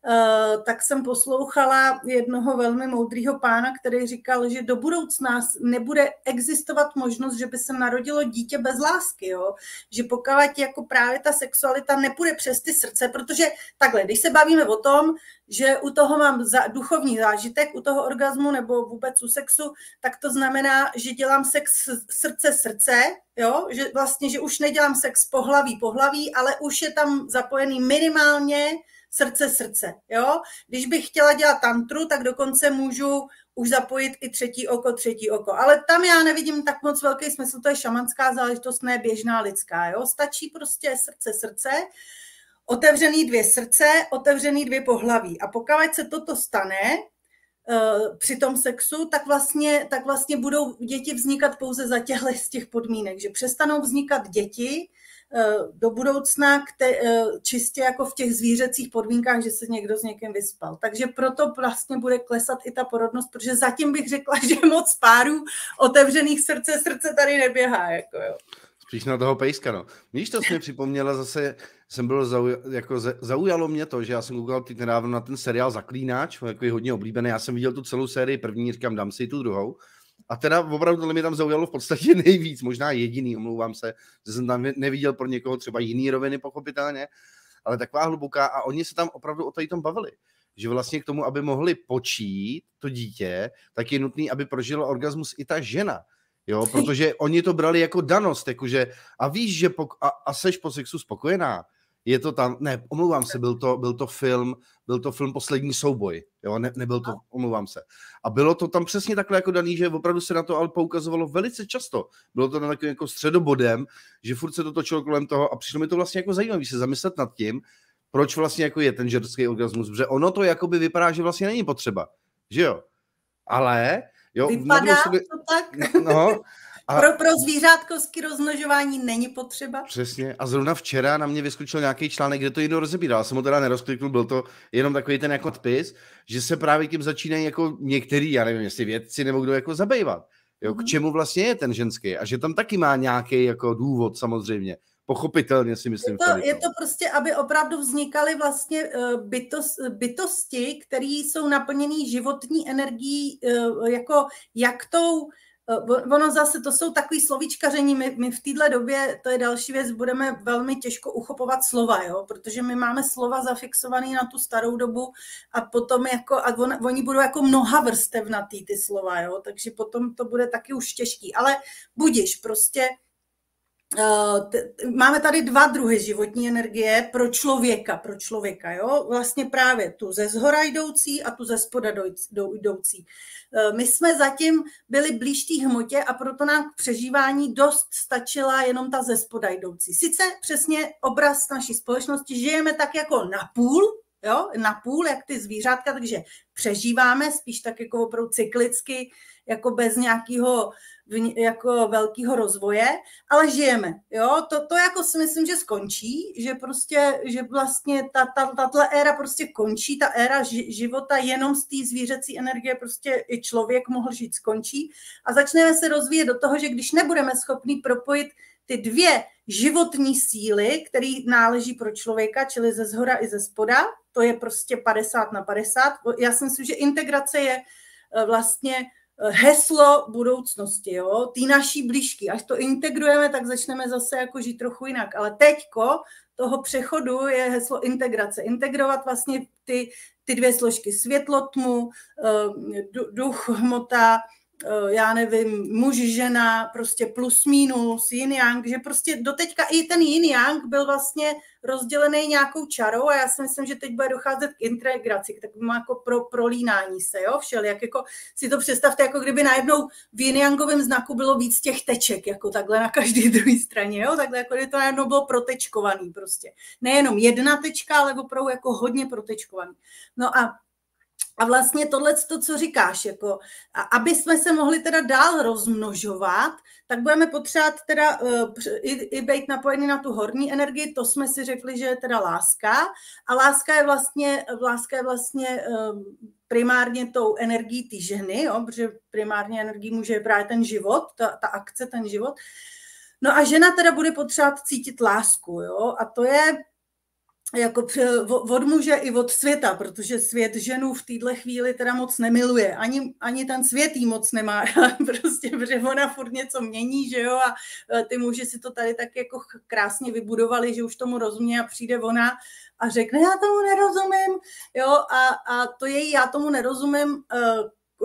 Eh, tak jsem poslouchala jednoho velmi moudrého pána, který říkal, že do budoucna nebude existovat možnost, že by se narodilo dítě bez lásky, jo? že pokud jako právě ta sexualita nepůjde přes ty srdce, protože takhle, když se bavíme o tom, že u toho mám za, duchovní zážitek, u toho orgazmu nebo vůbec u sexu, tak to znamená, že dělám sex srdce srdce, jo? že vlastně, že už nedělám sex pohlaví pohlaví, ale už je tam zapojený minimálně srdce, srdce. Jo? Když bych chtěla dělat tantru, tak dokonce můžu už zapojit i třetí oko, třetí oko. Ale tam já nevidím tak moc velký smysl, to je šamanská záležitost, ne běžná lidská. Jo? Stačí prostě srdce, srdce, otevřený dvě srdce, otevřený dvě pohlaví. A pokud se toto stane, uh, při tom sexu, tak vlastně, tak vlastně budou děti vznikat pouze za těchto z těch podmínek, že přestanou vznikat děti, Eh, do budoucna kte, eh, čistě jako v těch zvířecích podmínkách, že se někdo s někým vyspal. Takže proto vlastně bude klesat i ta porodnost, protože zatím bych řekla, že moc párů otevřených srdce srdce tady neběhá. Jako jo. Spíš na toho pejska, no. Víš, to mi připomněla zase, jsem byl zauj, jako zaujalo mě to, že já jsem koukal teď nedávno na ten seriál Zaklínáč, jako je hodně oblíbený, já jsem viděl tu celou sérii první, říkám, dám si tu druhou, a teda opravdu to mě tam zaujalo v podstatě nejvíc, možná jediný, omlouvám se, že jsem tam neviděl pro někoho třeba jiný roviny, pochopitelně, ale taková hluboká a oni se tam opravdu o tady tom bavili. Že vlastně k tomu, aby mohli počít to dítě, tak je nutný, aby prožila orgasmus i ta žena. Jo, protože oni to brali jako danost, jakože a víš, že pok- a, a seš po sexu spokojená, je to tam, ne, omlouvám se, byl to, byl to film, byl to film Poslední souboj, jo, ne, nebyl to, omlouvám se. A bylo to tam přesně takhle jako daný, že opravdu se na to ale poukazovalo velice často. Bylo to na takovým jako středobodem, že furt se to točilo kolem toho a přišlo mi to vlastně jako zajímavé se zamyslet nad tím, proč vlastně jako je ten ženský orgasmus, protože ono to jakoby vypadá, že vlastně není potřeba, že jo. Ale, jo, Vypadá to tak? No, a... Pro, pro zvířátkovské rozmnožování není potřeba. Přesně. A zrovna včera na mě vyskočil nějaký článek, kde to jedno rozebíral. Já jsem ho teda nerozkliknul, byl to jenom takový ten jako odpis, že se právě tím začínají jako některý, já nevím, jestli vědci nebo kdo jako zabývat. Jo, k mhm. čemu vlastně je ten ženský a že tam taky má nějaký jako důvod samozřejmě. Pochopitelně si myslím. Je to, je to prostě, aby opravdu vznikaly vlastně eh, bytost, bytosti, které jsou naplněné životní energií, eh, jako jak tou ono zase, to jsou takový slovíčkaření, my, my v této době, to je další věc, budeme velmi těžko uchopovat slova, jo? protože my máme slova zafixované na tu starou dobu a potom jako, a on, oni budou jako mnoha vrstevnatý ty slova, jo? takže potom to bude taky už těžký, ale budiš, prostě máme tady dva druhy životní energie pro člověka, pro člověka, jo? Vlastně právě tu ze zhora jdoucí a tu ze spoda jdoucí. Uh, my jsme zatím byli blíž té hmotě a proto nám k přežívání dost stačila jenom ta ze spoda jdoucí. Sice přesně obraz naší společnosti, žijeme tak jako na půl, jo, na půl, jak ty zvířátka, takže přežíváme spíš tak jako opravdu cyklicky, jako bez nějakého jako velkého rozvoje, ale žijeme, jo, to, to jako si myslím, že skončí, že prostě, že vlastně ta, ta, tato éra prostě končí, ta éra ži, života jenom z té zvířecí energie prostě i člověk mohl žít skončí a začneme se rozvíjet do toho, že když nebudeme schopni propojit ty dvě životní síly, které náleží pro člověka, čili ze zhora i ze spoda, to je prostě 50 na 50. Já si myslím, že integrace je eh, vlastně heslo budoucnosti, jo, ty naší blížky. Až to integrujeme, tak začneme zase jako žít trochu jinak. Ale teďko toho přechodu je heslo integrace. Integrovat vlastně ty, ty dvě složky, světlo, tmu, eh, duch, hmota, Eh, já nevím, muž, žena, prostě plus minus, yin yang, že prostě doteďka i ten yin yang byl vlastně rozdělený nějakou čarou a já si myslím, že teď bude docházet k integraci, k takovému jako pro, prolínání se, jo, všelijak, jako si to představte, jako kdyby najednou v yin yangovém znaku bylo víc těch teček, jako takhle na každé druhé straně, jo, takhle jako kdyby to najednou bylo protečkovaný prostě. Nejenom jedna tečka, ale opravdu jako hodně protečkovaný. No a a vlastně tohle, to, co říkáš, jako, aby jsme se mohli teda dál rozmnožovat, tak budeme potřebovat teda uh, i, i být napojeni na tu horní energii, to jsme si řekli, že je teda láska. A láska je vlastně, láska je vlastně uh, primárně tou energií ty ženy, jo, protože primárně energií může právě ten život, ta, ta akce, ten život. No a žena teda bude potřebovat cítit lásku, jo, a to je jako od muže i od světa, protože svět ženu v této chvíli teda moc nemiluje. Ani, ani ten svět jí moc nemá, prostě, protože ona furt něco mění, že jo, a e, ty muži si to tady tak jako krásně vybudovali, že už tomu rozumí a přijde ona a řekne, já tomu nerozumím, jo, a, a to její já tomu nerozumím e,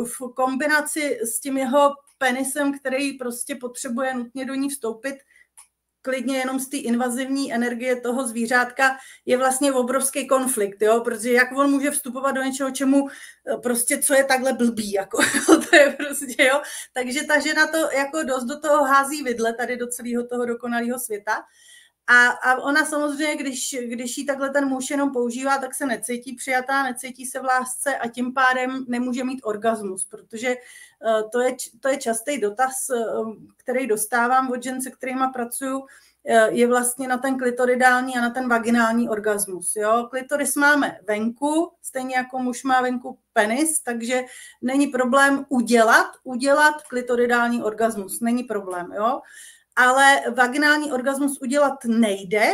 v kombinaci s tím jeho penisem, který prostě potřebuje nutně do ní vstoupit, klidně jenom z té invazivní energie toho zvířátka je vlastně obrovský konflikt, jo? protože jak on může vstupovat do něčeho, čemu eh, prostě, co je takhle blbý, jako, to je prostě, jo, takže ta žena to jako dost do toho hází vidle tady do celého toho dokonalého světa a, a ona samozřejmě, když, když jí takhle ten muž jenom používá, tak se necítí přijatá, necítí se v lásce a tím pádem nemůže mít orgasmus, protože uh, to je, to je častý dotaz, uh, který dostávám od žen, se kterými pracuju, uh, je vlastně na ten klitoridální a na ten vaginální orgasmus. Jo? Klitoris máme venku, stejně jako muž má venku penis, takže není problém udělat, udělat klitoridální orgasmus. Není problém. Jo? Ale vaginální orgasmus udělat nejde.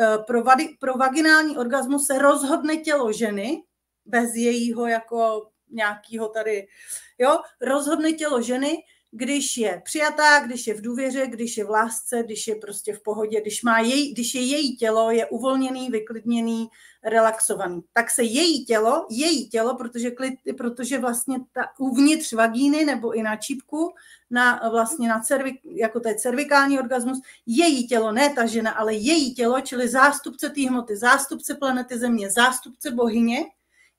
Eh, pro, vadi, pro vaginální orgasmus se rozhodne tělo ženy, bez jejího jako nějakého tady, jo, rozhodne tělo ženy, když je přijatá, když je v důvěře, když je v lásce, když je prostě v pohodě, když, má jej, když je její tělo, je uvolněný, vyklidněný, relaxovaný. Tak se její tělo, její tělo, protože, klid, protože vlastně ta, uvnitř vagíny nebo i na čípku, na, vlastně na cervik, jako to je cervikální orgasmus, její tělo, ne ta žena, ale její tělo, čili zástupce té hmoty, zástupce planety Země, zástupce bohyně,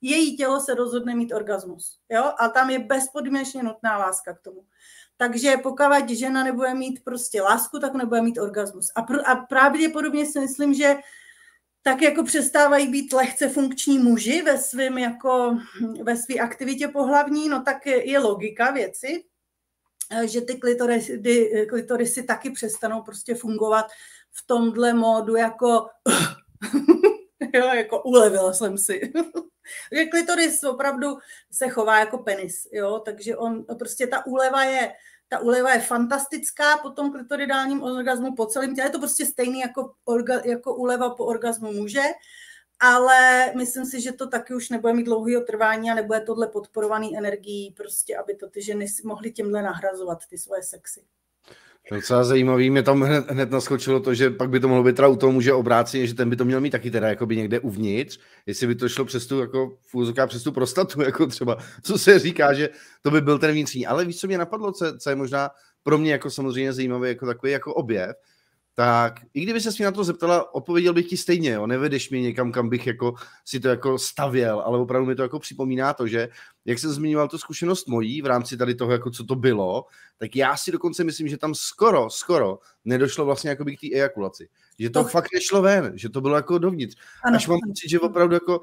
její tělo se rozhodne mít orgasmus. Jo? A tam je bezpodmínečně nutná láska k tomu. Takže pokud žena nebude mít prostě lásku, tak nebude mít orgasmus. A, pr- a pravděpodobně si myslím, že tak jako přestávají být lehce funkční muži ve svém jako, ve své aktivitě pohlavní, no tak je, logika věci, že ty klitorisy, klitorisy taky přestanou prostě fungovat v tomhle módu jako jo, jako ulevila jsem si. že klitoris opravdu se chová jako penis, jo, takže on, prostě ta úleva je, ta úleva je fantastická po tom klitoridálním orgazmu po celém těle, je to prostě stejný jako, orga, jako úleva po orgazmu muže, ale myslím si, že to taky už nebude mít dlouhého trvání a nebude tohle podporovaný energií, prostě, aby to ty ženy mohly tímhle nahrazovat ty svoje sexy. Docela zajímavý, mě tam hned, hned naskočilo to, že pak by to mohlo být teda u toho muže obráceně, že ten by to měl mít taky teda jakoby někde uvnitř, jestli by to šlo přes tu, jako fůzka, přes tu prostatu, jako třeba, co se říká, že to by byl ten vnitřní. Ale víš, co mě napadlo, co, co je možná pro mě jako samozřejmě zajímavý, jako takový jako objev, tak i kdyby se mě na to zeptala, odpověděl bych ti stejně, jo? nevedeš mě někam, kam bych jako si to jako stavěl, ale opravdu mi to jako připomíná to, že jak jsem zmiňoval tu zkušenost mojí v rámci tady toho, jako co to bylo, tak já si dokonce myslím, že tam skoro, skoro nedošlo vlastně jako k té ejakulaci. Že to, to fakt nešlo ven, že to bylo jako dovnitř. Ano. Až mám pocit, že opravdu jako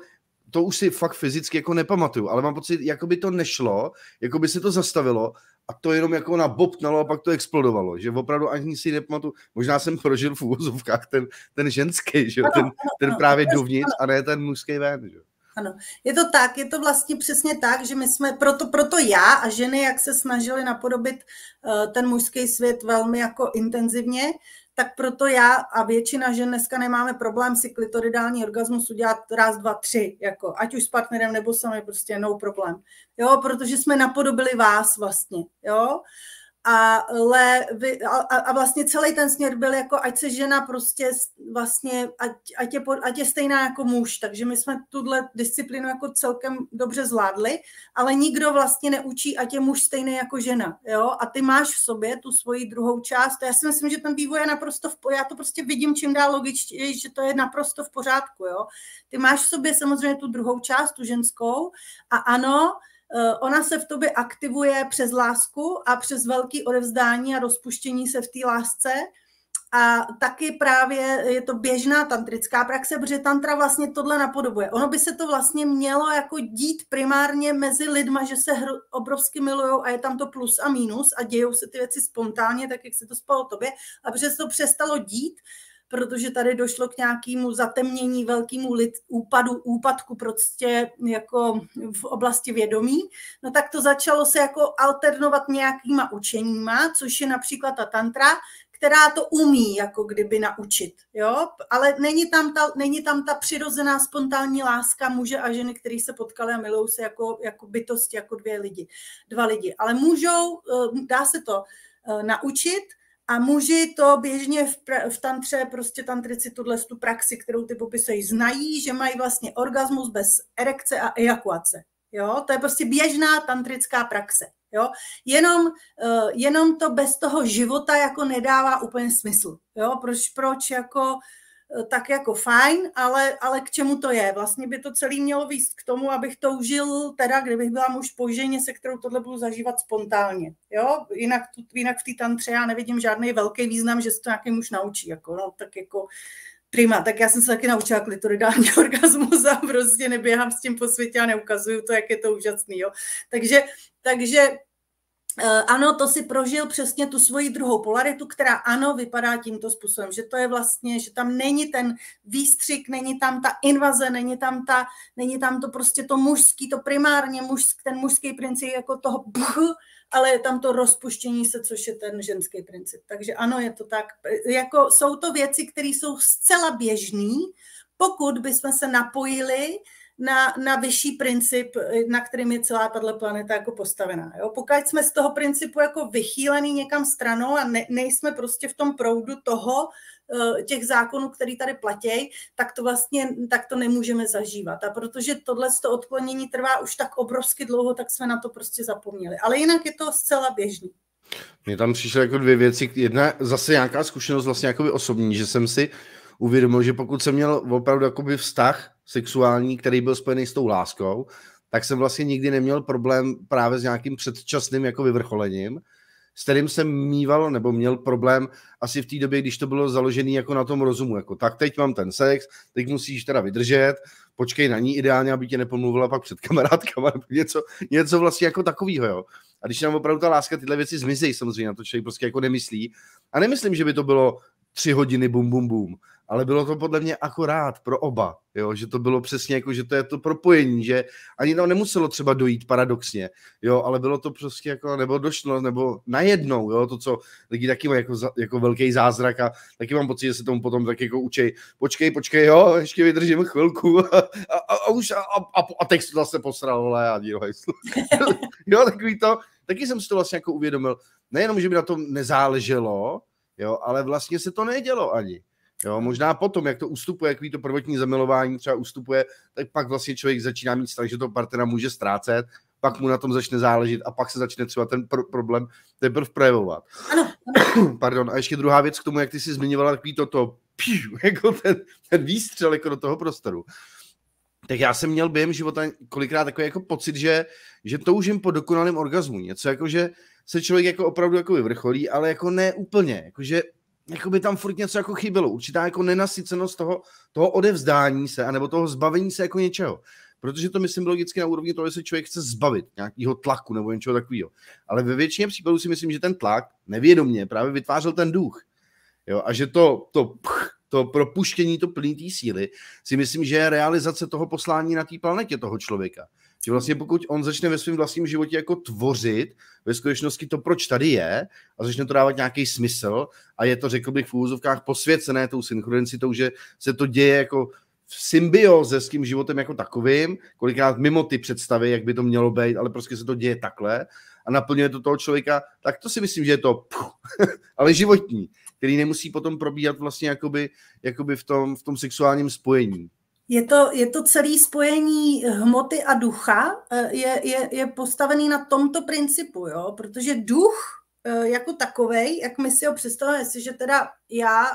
to už si fakt fyzicky jako nepamatuju, ale mám pocit, jako by to nešlo, jako by se to zastavilo a to jenom jako na bobtnalo a pak to explodovalo, že opravdu ani si nepamatuju, možná jsem prožil v úvozovkách ten, ten ženský, že? ten, ten právě dovnitř a ne ten mužský ven. Že? Ano, je to tak, je to vlastně přesně tak, že my jsme, proto, proto já a ženy, jak se snažili napodobit uh, ten mužský svět velmi jako intenzivně, tak proto já a většina žen dneska nemáme problém si klitoridální orgasmus udělat raz, dva, tři, jako, ať už s partnerem nebo sami, prostě no problém. Jo, protože jsme napodobili vás vlastně, jo ale vy, a, a vlastně celý ten směr byl jako, ať se žena prostě vlastně, ať, ať, je, ať je stejná jako muž, takže my jsme tuhle disciplínu jako celkem dobře zvládli, ale nikdo vlastně neučí, ať je muž stejný jako žena, jo, a ty máš v sobě tu svoji druhou část, já si myslím, že ten vývoj je naprosto v já to prostě vidím čím dál logičtěji, že to je naprosto v pořádku, jo, ty máš v sobě samozřejmě tu druhou část, tu ženskou. A ano, ona se v tobě aktivuje přes lásku a přes velký odevzdání a rozpuštění se v té lásce. A taky právě je to běžná tantrická praxe, protože tantra vlastně tohle napodobuje. Ono by se to vlastně mělo jako dít primárně mezi lidma, že se obrovsky milují a je tam to plus a minus a dějou se ty věci spontánně, tak jak se to spalo tobě. A protože se to přestalo dít, protože tady došlo k nějakému zatemnění, velkému lid, úpadu, úpadku prostě jako v oblasti vědomí, no tak to začalo se jako alternovat nějakýma učeníma, což je například ta tantra, která to umí jako kdyby naučit, jo, ale není tam ta, není tam ta přirozená spontánní láska muže a ženy, který se potkali a milují se jako, jako bytosti, jako dvě lidi, dva lidi, ale můžou, eh, dá se to eh, naučit, a muži to běžně v, pra, v tantře, prostě tantrici tuhle tu praxi, kterou ty popisují, znají, že mají vlastně orgasmus bez erekce a ejakuace. Jo? To je prostě běžná tantrická praxe. Jo? Jenom, uh, jenom to bez toho života jako nedává úplně smysl. Jo? Proč, proč jako tak jako fajn, ale, ale k čemu to je? Vlastně by to celé mělo výst k tomu, abych to užil, teda kdybych byla muž po ženě, se kterou tohle budu zažívat spontánně. Jo? Jinak, jinak v té tantře já nevidím žádný velký význam, že se to nějaký muž naučí. Jako, no, tak jako prima, tak já jsem se taky naučila klitoridální orgasmus a prostě neběhám s tím po světě a neukazuju to, jak je to úžasný. Jo? Takže, takže ano, to si prožil přesně tu svoji druhou polaritu, která ano, vypadá tímto způsobem, že to je vlastně, že tam není ten výstřik, není tam ta invaze, není tam, ta, není tam to prostě to mužský, to primárně mužský, ten mužský princip jako toho bh, ale je tam to rozpuštění se, což je ten ženský princip. Takže ano, je to tak. Jako jsou to věci, které jsou zcela běžné, pokud bychom se napojili na, na vyšší princip, na kterým je celá tato planeta jako postavená. Jo? Pokud jsme z toho principu jako vychýlený někam stranou a ne, nejsme prostě v tom proudu toho, eh, těch zákonů, který tady platí, tak to vlastně tak to nemůžeme zažívat. A protože tohle to odklonění trvá už tak obrovsky dlouho, tak jsme na to prostě zapomněli. Ale jinak je to zcela běžný. Mně tam přišly jako dvě věci. Jedna zase nějaká zkušenost vlastně jakoby osobní, že jsem si uvědomil, že pokud jsem měl opravdu jakoby vztah sexuální, který byl spojený s tou láskou, tak jsem vlastně nikdy neměl problém právě s nějakým předčasným jako vyvrcholením, s kterým jsem mýval nebo měl problém asi v té době, když to bylo založené jako na tom rozumu. Jako, tak teď mám ten sex, teď musíš teda vydržet, počkej na ní ideálně, aby tě nepomluvila pak před kamarádkama, něco, něco vlastně jako takového. Jo. A když nám opravdu ta láska, tyhle věci zmizejí, samozřejmě na to člověk prostě jako nemyslí. A nemyslím, že by to bylo tři hodiny bum bum bum, ale bylo to podle mě akorát pro oba, jo, že to bylo přesně jako, že to je to propojení, že ani tam nemuselo třeba dojít paradoxně, jo, ale bylo to prostě jako, nebo došlo, nebo najednou, jo, to, co lidi taky mají jako, jako velký zázrak a taky mám pocit, že se tomu potom tak jako učej, počkej, počkej, jo, ještě vydržím chvilku. A, a, a, a už a, a, a teď to zase posral, vole, a díl, jo, takový to, taky jsem si to vlastně jako uvědomil, nejenom, že by na tom nezáleželo, jo, ale vlastně se to nedělo ani. Jo, možná potom, jak to ustupuje, jak to prvotní zamilování třeba ustupuje, tak pak vlastně člověk začíná mít strach, že to partnera může ztrácet, pak mu na tom začne záležet a pak se začne třeba ten pr- problém teprve projevovat. Ano. Pardon, a ještě druhá věc k tomu, jak ty jsi zmiňovala takový toto, píu, jako ten, ten výstřel jako do toho prostoru. Tak já jsem měl během života kolikrát takový jako pocit, že, že toužím po dokonalém orgazmu. Něco jako, že se člověk jako opravdu jako vyvrcholí, ale jako ne úplně. Jako, že jako by tam furt něco jako chybělo. Určitá jako nenasycenost toho, toho odevzdání se, anebo toho zbavení se jako něčeho. protože to myslím logicky na úrovni toho, že se člověk chce zbavit nějakého tlaku nebo něčeho takového. Ale ve většině případů si myslím, že ten tlak nevědomě právě vytvářel ten duch. Jo? A že to, to, pch, to propuštění, to plný té síly, si myslím, že je realizace toho poslání na té planetě toho člověka. Že vlastně pokud on začne ve svém vlastním životě jako tvořit ve skutečnosti to, proč tady je a začne to dávat nějaký smysl a je to, řekl bych, v úvozovkách posvěcené tou synchronicitou, že se to děje jako v symbioze s tím životem jako takovým, kolikrát mimo ty představy, jak by to mělo být, ale prostě se to děje takhle a naplňuje to toho člověka, tak to si myslím, že je to puh, ale životní, který nemusí potom probíhat vlastně jakoby, jakoby v, tom, v tom sexuálním spojení. Je to, je to celé spojení hmoty a ducha, eh, je, je, je postavený na tomto principu, jo? protože duch eh, jako takovej, jak my si ho představujeme, jestliže teda já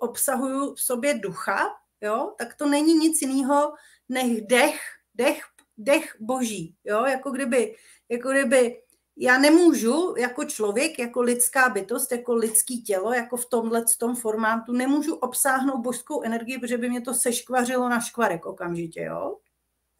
obsahuju v sobě ducha, jo, tak to není nic jiného než dech, dech, dech boží, jo, jako kdyby, jako kdyby já nemůžu jako člověk, jako lidská bytost, jako lidský tělo, jako v tomhle tom formátu, nemůžu obsáhnout božskou energii, protože by mě to seškvařilo na škvarek okamžitě, jo.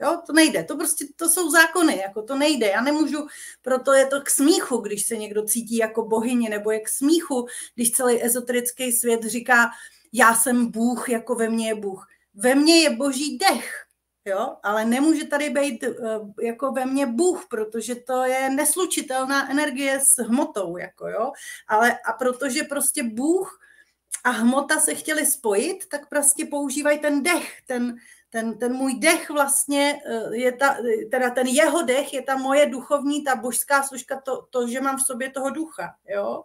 Jo, to nejde, to prostě, to jsou zákony, jako to nejde, já nemůžu, proto je to k smíchu, když se někdo cítí jako bohyně, nebo je k smíchu, když celý ezoterický svět říká, já jsem Bůh, jako ve mně je Bůh. Ve mně je boží dech, jo, ale nemůže tady být uh, jako ve mně Bůh, protože to je neslučitelná energie s hmotou, jako jo, ale a protože prostě Bůh a hmota se chtěli spojit, tak prostě používají ten dech, ten, ten, ten můj dech vlastně eh, je ta, teda ten jeho dech je ta moje duchovní, ta božská služka, to, to že mám v sobě toho ducha, jo.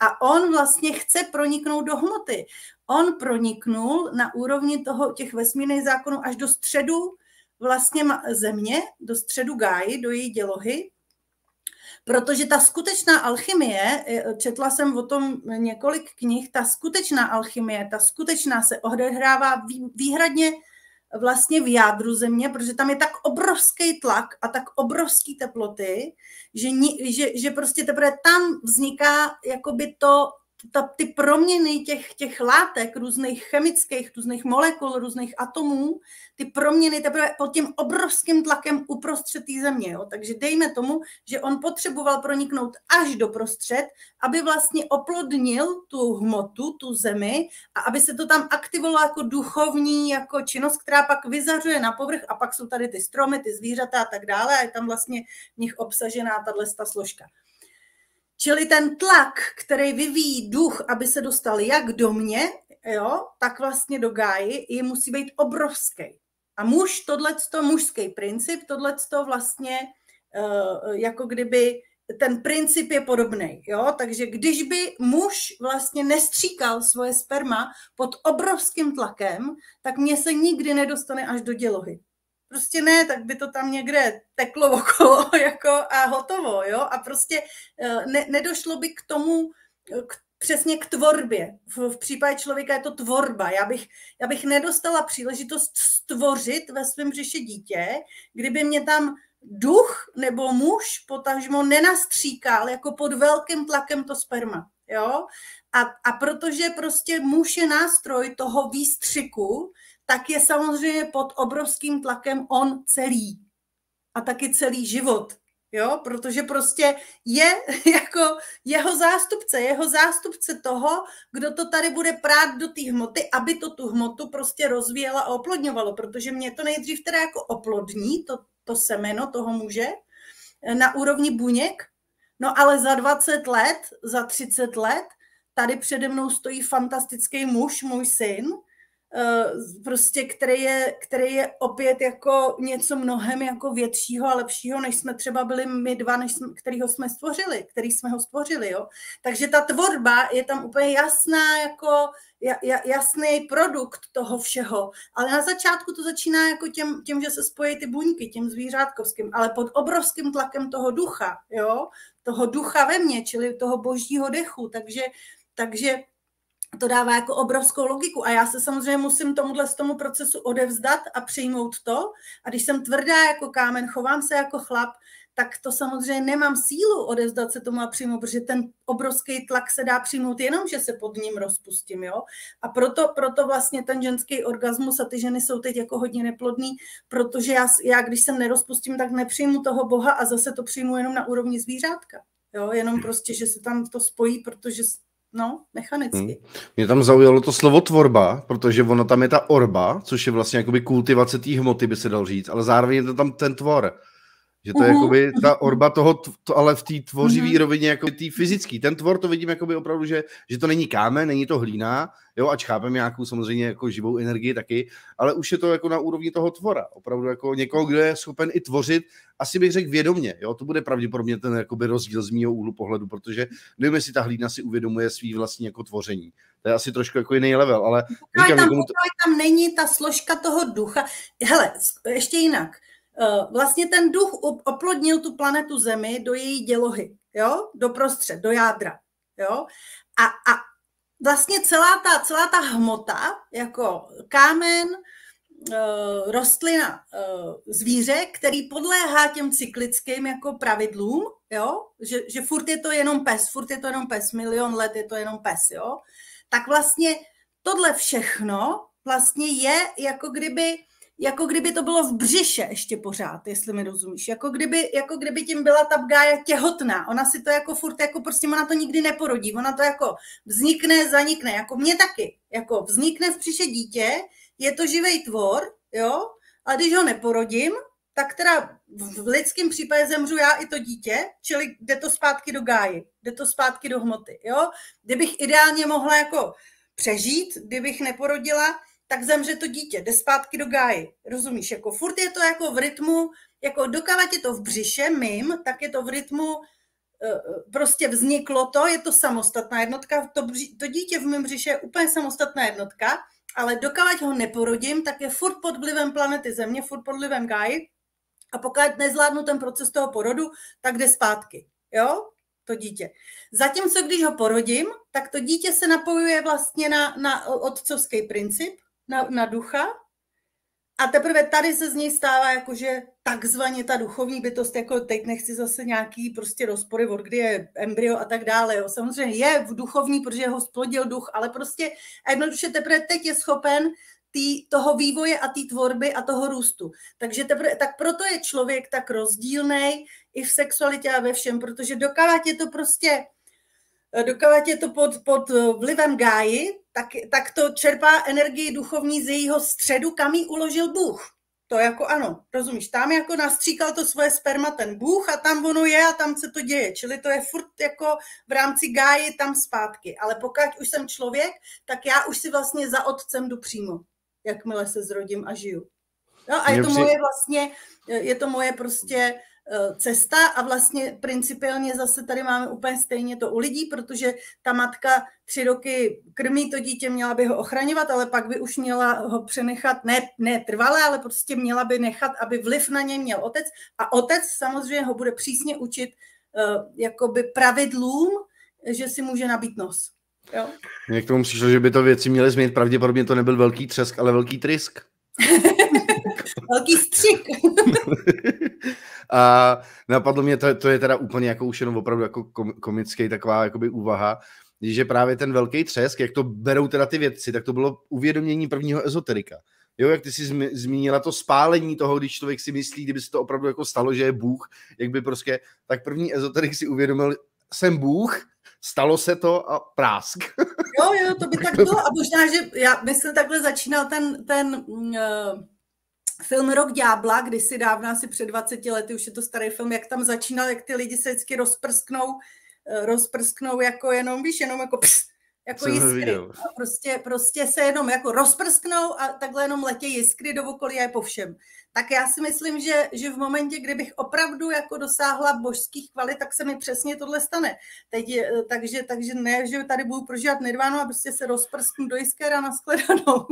A on vlastně chce proniknout do hmoty. On proniknul na úrovni toho, těch vesmírných zákonů až do středu vlastně země, do středu Gáji, do její dělohy, protože ta skutečná alchymie, eh, četla jsem o tom několik knih, ta skutečná alchymie, ta skutečná se odehrává výhradně vlastně v jádru země, protože tam je tak obrovský tlak a tak obrovský teploty, že, že, že prostě teprve tam vzniká jakoby to ta, ty proměny těch, těch látek, různých chemických, různých molekul, různých atomů, ty proměny teprve pod tím obrovským tlakem uprostřed té země. Jo? Takže dejme tomu, že on potřeboval proniknout až do prostřed, aby vlastně oplodnil tu hmotu, tu zemi a aby se to tam aktivovalo jako duchovní jako činnost, která pak vyzařuje na povrch a pak jsou tady ty stromy, ty zvířata a tak dále a je tam vlastně v nich obsažená tato složka. Čili ten tlak, který vyvíjí duch, aby se dostal jak do mě, jo, tak vlastně do gáji, je musí být obrovský. A muž, tohleto mužský princip, tohleto vlastně uh, jako kdyby ten princip je podobný. Jo? Takže když by muž vlastně nestříkal svoje sperma pod obrovským tlakem, tak mě se nikdy nedostane až do dělohy prostě ne, tak by to tam někde teklo okolo jako a hotovo, jo, a prostě eh, ne, nedošlo by k tomu, k, přesně k tvorbě. V, v případě člověka je to tvorba. Já bych, já bych nedostala příležitost stvořit ve svém břiše dítě, kdyby mě tam duch nebo muž potažmo nenastříkal jako pod velkým tlakem to sperma. Jo? A, a protože prostě muž je nástroj toho výstřiku, tak je samozřejmě pod obrovským tlakem on celý. A taky celý život. Jo, protože prostě je jako jeho zástupce, jeho zástupce toho, kdo to tady bude prát do té hmoty, aby to tu hmotu prostě rozvíjela a oplodňovalo, protože mě to nejdřív teda jako oplodní, to, to semeno toho muže, na úrovni buněk, no ale za 20 let, za 30 let, tady přede mnou stojí fantastický muž, můj syn, prostě, který je, který je opět jako něco mnohem jako většího a lepšího, než jsme třeba byli my dva, než jsme, kterýho jsme stvořili, který jsme ho stvořili, jo. Takže ta tvorba je tam úplně jasná, jako jasný produkt toho všeho, ale na začátku to začíná jako těm, tím, že se spojí ty buňky, tím zvířátkovským, ale pod obrovským tlakem toho ducha, jo, toho ducha ve mně, čili toho božího dechu, takže, takže to dává jako obrovskou logiku a já se samozřejmě musím tomuhle z tomu procesu odevzdat a přijmout to a když jsem tvrdá jako kámen, chovám se jako chlap, tak to samozřejmě nemám sílu odevzdat se tomu a přijmout, protože ten obrovský tlak se dá přijmout jenom, že se pod ním rozpustím, jo. A proto, proto vlastně ten ženský orgasmus a ty ženy jsou teď jako hodně neplodný, protože já, já když se nerozpustím, tak nepřijmu toho Boha a zase to přijmu jenom na úrovni zvířátka. Jo, jenom prostě, že se tam to spojí, protože No, mechanicky. Hmm. Mě tam zaujalo to slovo tvorba, protože ono tam je ta orba, což je vlastně jakoby kultivace té hmoty, by se dal říct, ale zároveň je to tam ten tvor. Že to je uh-huh. jakoby ta orba toho, to, ale v té tvořivý uh-huh. rovině, jako té fyzický. Ten tvor to vidím jakoby opravdu, že, že to není kámen, není to hlína, jo, ač chápem nějakou samozřejmě jako živou energii taky, ale už je to jako na úrovni toho tvora. Opravdu jako někoho, kdo je schopen i tvořit, asi bych řekl vědomě, jo, to bude pravděpodobně ten jakoby rozdíl z mýho úhlu pohledu, protože nevím, jestli ta hlína si uvědomuje svý vlastní jako tvoření. To je asi trošku jako jiný level, ale... Říkám, tam, to... tam není ta složka toho ducha. Hele, ještě jinak vlastně ten duch oplodnil tu planetu Zemi do její dělohy, jo? do prostřed, do jádra. Jo? A, a vlastně celá ta, celá ta hmota, jako kámen, eh, rostlina, eh, zvíře, který podléhá těm cyklickým jako pravidlům, jo? Že, že furt je to jenom pes, furt je to jenom pes, milion let je to jenom pes, jo? tak vlastně tohle všechno vlastně je jako kdyby jako kdyby to bylo v břiše ještě pořád, jestli mi rozumíš. Jako kdyby, jako kdyby tím byla ta bgája těhotná. Ona si to jako furt, jako prostě ona to nikdy neporodí. Ona to jako vznikne, zanikne. Jako mě taky. Jako vznikne v břiše dítě, je to živý tvor, jo, a když ho neporodím, tak teda v lidském případě zemřu já i to dítě, čili jde to zpátky do gáji, jde to zpátky do hmoty, jo. Kdybych ideálně mohla jako přežít, kdybych neporodila, tak zemře to dítě, jde zpátky do gáji. Rozumíš? Jako furt je to jako v rytmu, jako dokávat je to v břiše mým, tak je to v rytmu, eh, prostě vzniklo to, je to samostatná jednotka, to, to dítě v mém břiše je úplně samostatná jednotka, ale dokávat ho neporodím, tak je furt pod vlivem planety Země, furt pod vlivem gáji a pokud nezvládnu ten proces toho porodu, tak jde zpátky. Jo? to dítě. Zatímco když ho porodím, tak to dítě se napojuje vlastně na, na otcovský princip na, na ducha a teprve tady se z něj stává jakože takzvaně ta duchovní bytost, jako teď nechci zase nějaký prostě rozpory, od kdy je embryo a tak dále. Jo. Samozřejmě je v duchovní, protože ho splodil duch, ale prostě jednoduše teprve teď je schopen tý, toho vývoje a té tvorby a toho růstu. Takže teprve, tak proto je člověk tak rozdílný i v sexualitě a ve všem, protože dokávat je to prostě dokávat je to pod, pod vlivem gáji, tak, tak to čerpá energii duchovní z jejího středu, kam ji uložil Bůh. To jako ano, rozumíš, tam jako nastříkal to svoje sperma ten Bůh a tam ono je a tam se to děje. Čili to je furt jako v rámci gáji tam zpátky. Ale pokud už jsem člověk, tak já už si vlastně za otcem jdu přímo, jakmile se zrodím a žiju. No a je to moje vlastně, je to moje prostě cesta a vlastně principiálně zase tady máme úplně stejně to u lidí, protože ta matka tři roky krmí to dítě, měla by ho ochraňovat, ale pak by už měla ho přenechat, ne, ne trvalé, ale prostě měla by nechat, aby vliv na něj měl otec a otec samozřejmě ho bude přísně učit uh, jakoby pravidlům, že si může nabít nos. Jo? Mně k tomu přišlo, že by to věci měly změnit, pravděpodobně to nebyl velký třesk, ale velký trysk. velký střik. A napadlo mě, to, to je teda úplně jako už jenom opravdu jako komický taková jakoby úvaha, že právě ten velký třesk, jak to berou teda ty vědci, tak to bylo uvědomění prvního ezoterika. Jo, jak ty jsi zmínila to spálení toho, když člověk si myslí, kdyby se to opravdu jako stalo, že je Bůh, jak by prostě, tak první ezoterik si uvědomil, jsem Bůh, stalo se to a prásk. Jo, jo, to by tak bylo a možná, že já myslím, takhle začínal ten, ten uh film Rok ďábla, kdysi dávno, asi před 20 lety, už je to starý film, jak tam začínal, jak ty lidi se vždycky rozprsknou, eh, rozprsknou jako jenom, víš, jenom jako ps, jako Jsem jiskry. Prostě, prostě se jenom jako rozprsknou a takhle jenom letí jiskry do okolí a je po všem. Tak já si myslím, že, že v momentě, kdybych opravdu jako dosáhla božských kvalit, tak se mi přesně tohle stane. Teď, je, takže, takže ne, že tady budu prožívat nirvánu a prostě se rozprsknu do jisker a nashledanou.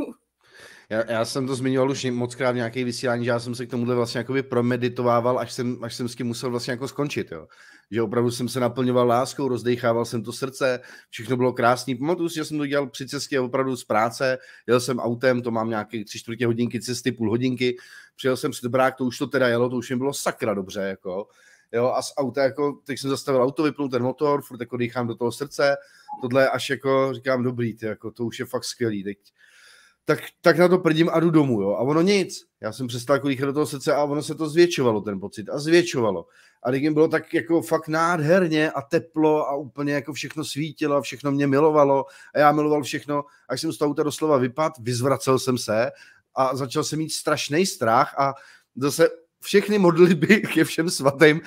Já, já jsem to zmiňoval už moc krát v nějaké vysílání, že já jsem se k tomuhle vlastně jakoby promeditovával, až jsem, až jsem s tím musel vlastně jako skončit, jo. Že opravdu jsem se naplňoval láskou, rozdechával jsem to srdce, všechno bylo krásné. Pamatuju si, že jsem to dělal při cestě opravdu z práce, jel jsem autem, to mám nějaké tři čtvrtě hodinky cesty, půl hodinky, přijel jsem si do brák, to už to teda jelo, to už mi bylo sakra dobře, jako jo, a z auta jako, teď jsem zastavil auto, vypnul ten motor, furt jako dýchám do toho srdce, tohle až jako říkám dobrý, ty, jako to už je fakt skvělý, teď tak, tak na to prdím a jdu domů, jo. A ono nic. Já jsem přestal jako do toho srdce a ono se to zvětšovalo, ten pocit. A zvětšovalo. A když bylo tak jako fakt nádherně a teplo a úplně jako všechno svítilo a všechno mě milovalo a já miloval všechno. Až jsem z toho auta doslova vypad, vyzvracel jsem se a začal jsem mít strašný strach a zase všechny modlitby ke všem svatým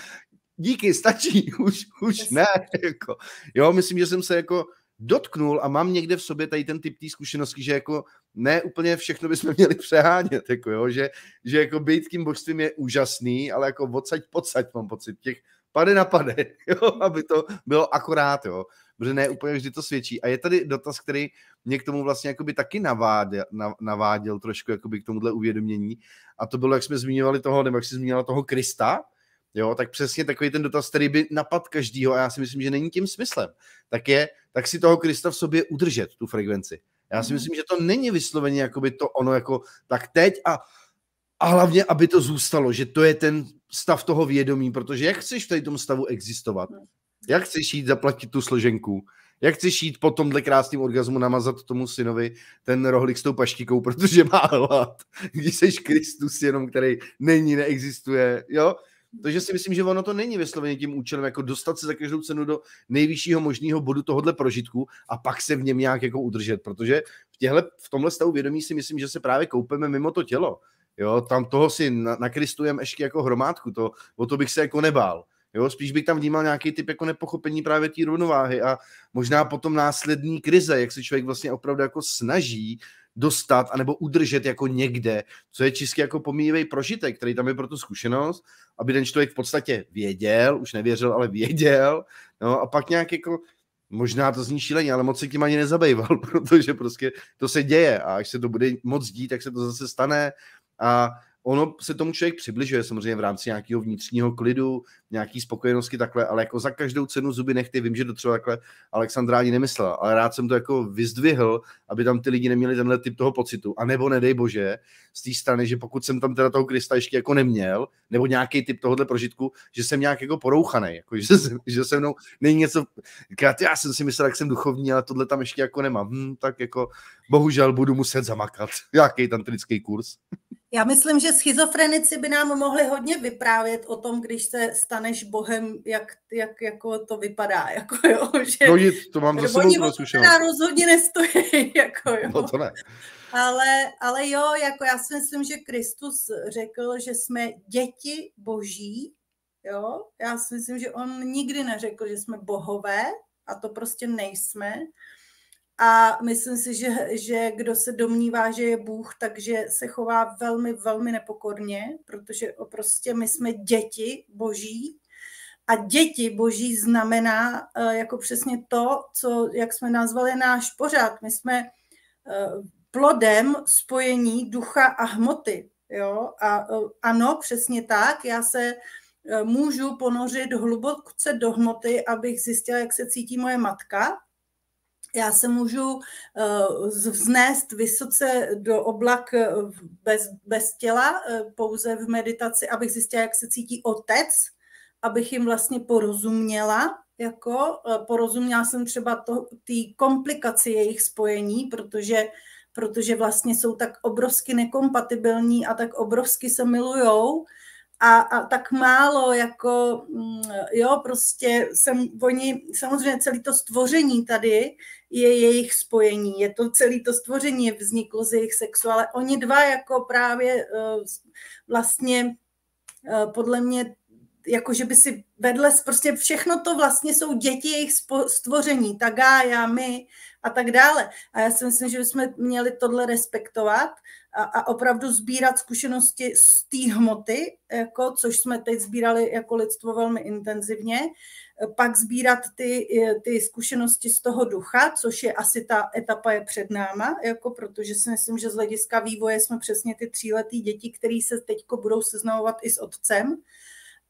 díky, stačí, už, už ne, jako, jo, myslím, že jsem se jako dotknul a mám někde v sobě tady ten typ té zkušenosti, že jako ne úplně všechno bychom měli přehánět, jako jo, že, že jako být tím božstvím je úžasný, ale jako odsaď pocať mám pocit, těch pade na pade, jo, aby to bylo akorát, jo, protože ne úplně vždy to svědčí. A je tady dotaz, který mě k tomu vlastně jakoby taky naváděl, naváděl trošku jakoby k tomuhle uvědomění a to bylo, jak jsme zmiňovali toho, nebo jak jsi zmínila toho Krista, jo, tak přesně takový ten dotaz, který by napad každýho a já si myslím, že není tím smyslem, tak je, tak si toho Krista v sobě udržet, tu frekvenci. Já si mhm. myslím, že to není vysloveně jakoby to ono jako tak teď a, a hlavně, aby to zůstalo, že to je ten stav toho vědomí, protože jak chceš v tady tom stavu existovat? No. Jak chceš jít zaplatit tu složenku? Jak chceš jít po tomhle krásným orgazmu namazat tomu synovi ten rohlik s tou paštikou, protože má hlad, když jsi Kristus jenom, který není, neexistuje, jo? Takže si myslím, že ono to není vysloveně tím účelem, jako dostat se za každou cenu do nejvyššího možného bodu tohohle prožitku a pak se v něm nějak jako udržet, protože v, těhle, v tomhle stavu vědomí si myslím, že se právě koupeme mimo to tělo. Jo, tam toho si nakristujeme ještě jako hromádku, to, o to bych se jako nebál. Jo, spíš bych tam vnímal nějaký typ jako nepochopení právě té rovnováhy a možná potom následní krize, jak se člověk vlastně opravdu jako snaží dostat anebo udržet jako někde, co je čistě jako pomíjivý prožitek, který tam je pro tu zkušenost, aby ten člověk v podstatě věděl, už nevěřil, ale věděl, no a pak nějak jako možná to zní šíleně, ale moc se tím ani nezabýval, protože prostě to se děje a až se to bude moc dít, tak se to zase stane a ono se tomu člověk přibližuje samozřejmě v rámci nějakého vnitřního klidu, nějaký spokojenosti takhle, ale jako za každou cenu zuby nechty, vím, že to třeba takhle Alexandra ani nemyslela, ale rád jsem to jako vyzdvihl, aby tam ty lidi neměli tenhle typ toho pocitu. A nebo nedej bože, z té strany, že pokud jsem tam teda toho Krista ještě jako neměl, nebo nějaký typ tohohle prožitku, že jsem nějak jako porouchaný, jako že, se, že se mnou není něco, já jsem si myslel, jak jsem duchovní, ale tohle tam ještě jako nemám. Hm, tak jako bohužel budu muset zamakat. Jaký tantrický kurz. Já myslím, že schizofrenici by nám mohli hodně vyprávět o tom, když se staneš Bohem, jak, jak jako to vypadá. Jako, jo, že, no to mám za sebou zkušenost. rozhodně nestojí. Jako, jo. No to ne. Ale, ale jo, jako já si myslím, že Kristus řekl, že jsme děti boží. Jo? Já si myslím, že on nikdy neřekl, že jsme bohové a to prostě nejsme. A myslím si, že, že kdo se domnívá, že je Bůh, takže se chová velmi, velmi nepokorně, protože prostě my jsme děti boží a děti boží znamená uh, jako přesně to, co, jak jsme nazvali náš pořád. My jsme uh, plodem spojení ducha a hmoty. Jo? A uh, ano, přesně tak. Já se můžu ponořit hluboce do hmoty, abych zjistila, jak se cítí moje matka, já se můžu uh, vznést vysoce do oblak eh, bez, bez těla, uh, pouze v meditaci, abych zjistila, jak se cítí otec, abych jim vlastně porozuměla, jako porozuměla jsem třeba té komplikaci jejich spojení, protože protože vlastně jsou tak obrovsky nekompatibilní a tak obrovsky se milujou, a, a tak málo, jako mm, jo, prostě jsem, oni, samozřejmě celé to stvoření tady je jejich spojení, je to celé to stvoření vzniklo z jejich sexu, ale oni dva jako právě uh, vlastně uh, podle mě jako že by si vedle, prostě všechno to vlastně jsou děti jejich stvoření, ta Gája, my a tak dále. A já si myslím, že bychom měli tohle respektovat a, a opravdu sbírat zkušenosti z té hmoty, jako, což jsme teď sbírali jako lidstvo velmi intenzivně, pak sbírat ty, ty zkušenosti z toho ducha, což je asi ta etapa je před náma, jako, protože si myslím, že z hlediska vývoje jsme přesně ty tříletý děti, který se teď budou seznamovat i s otcem,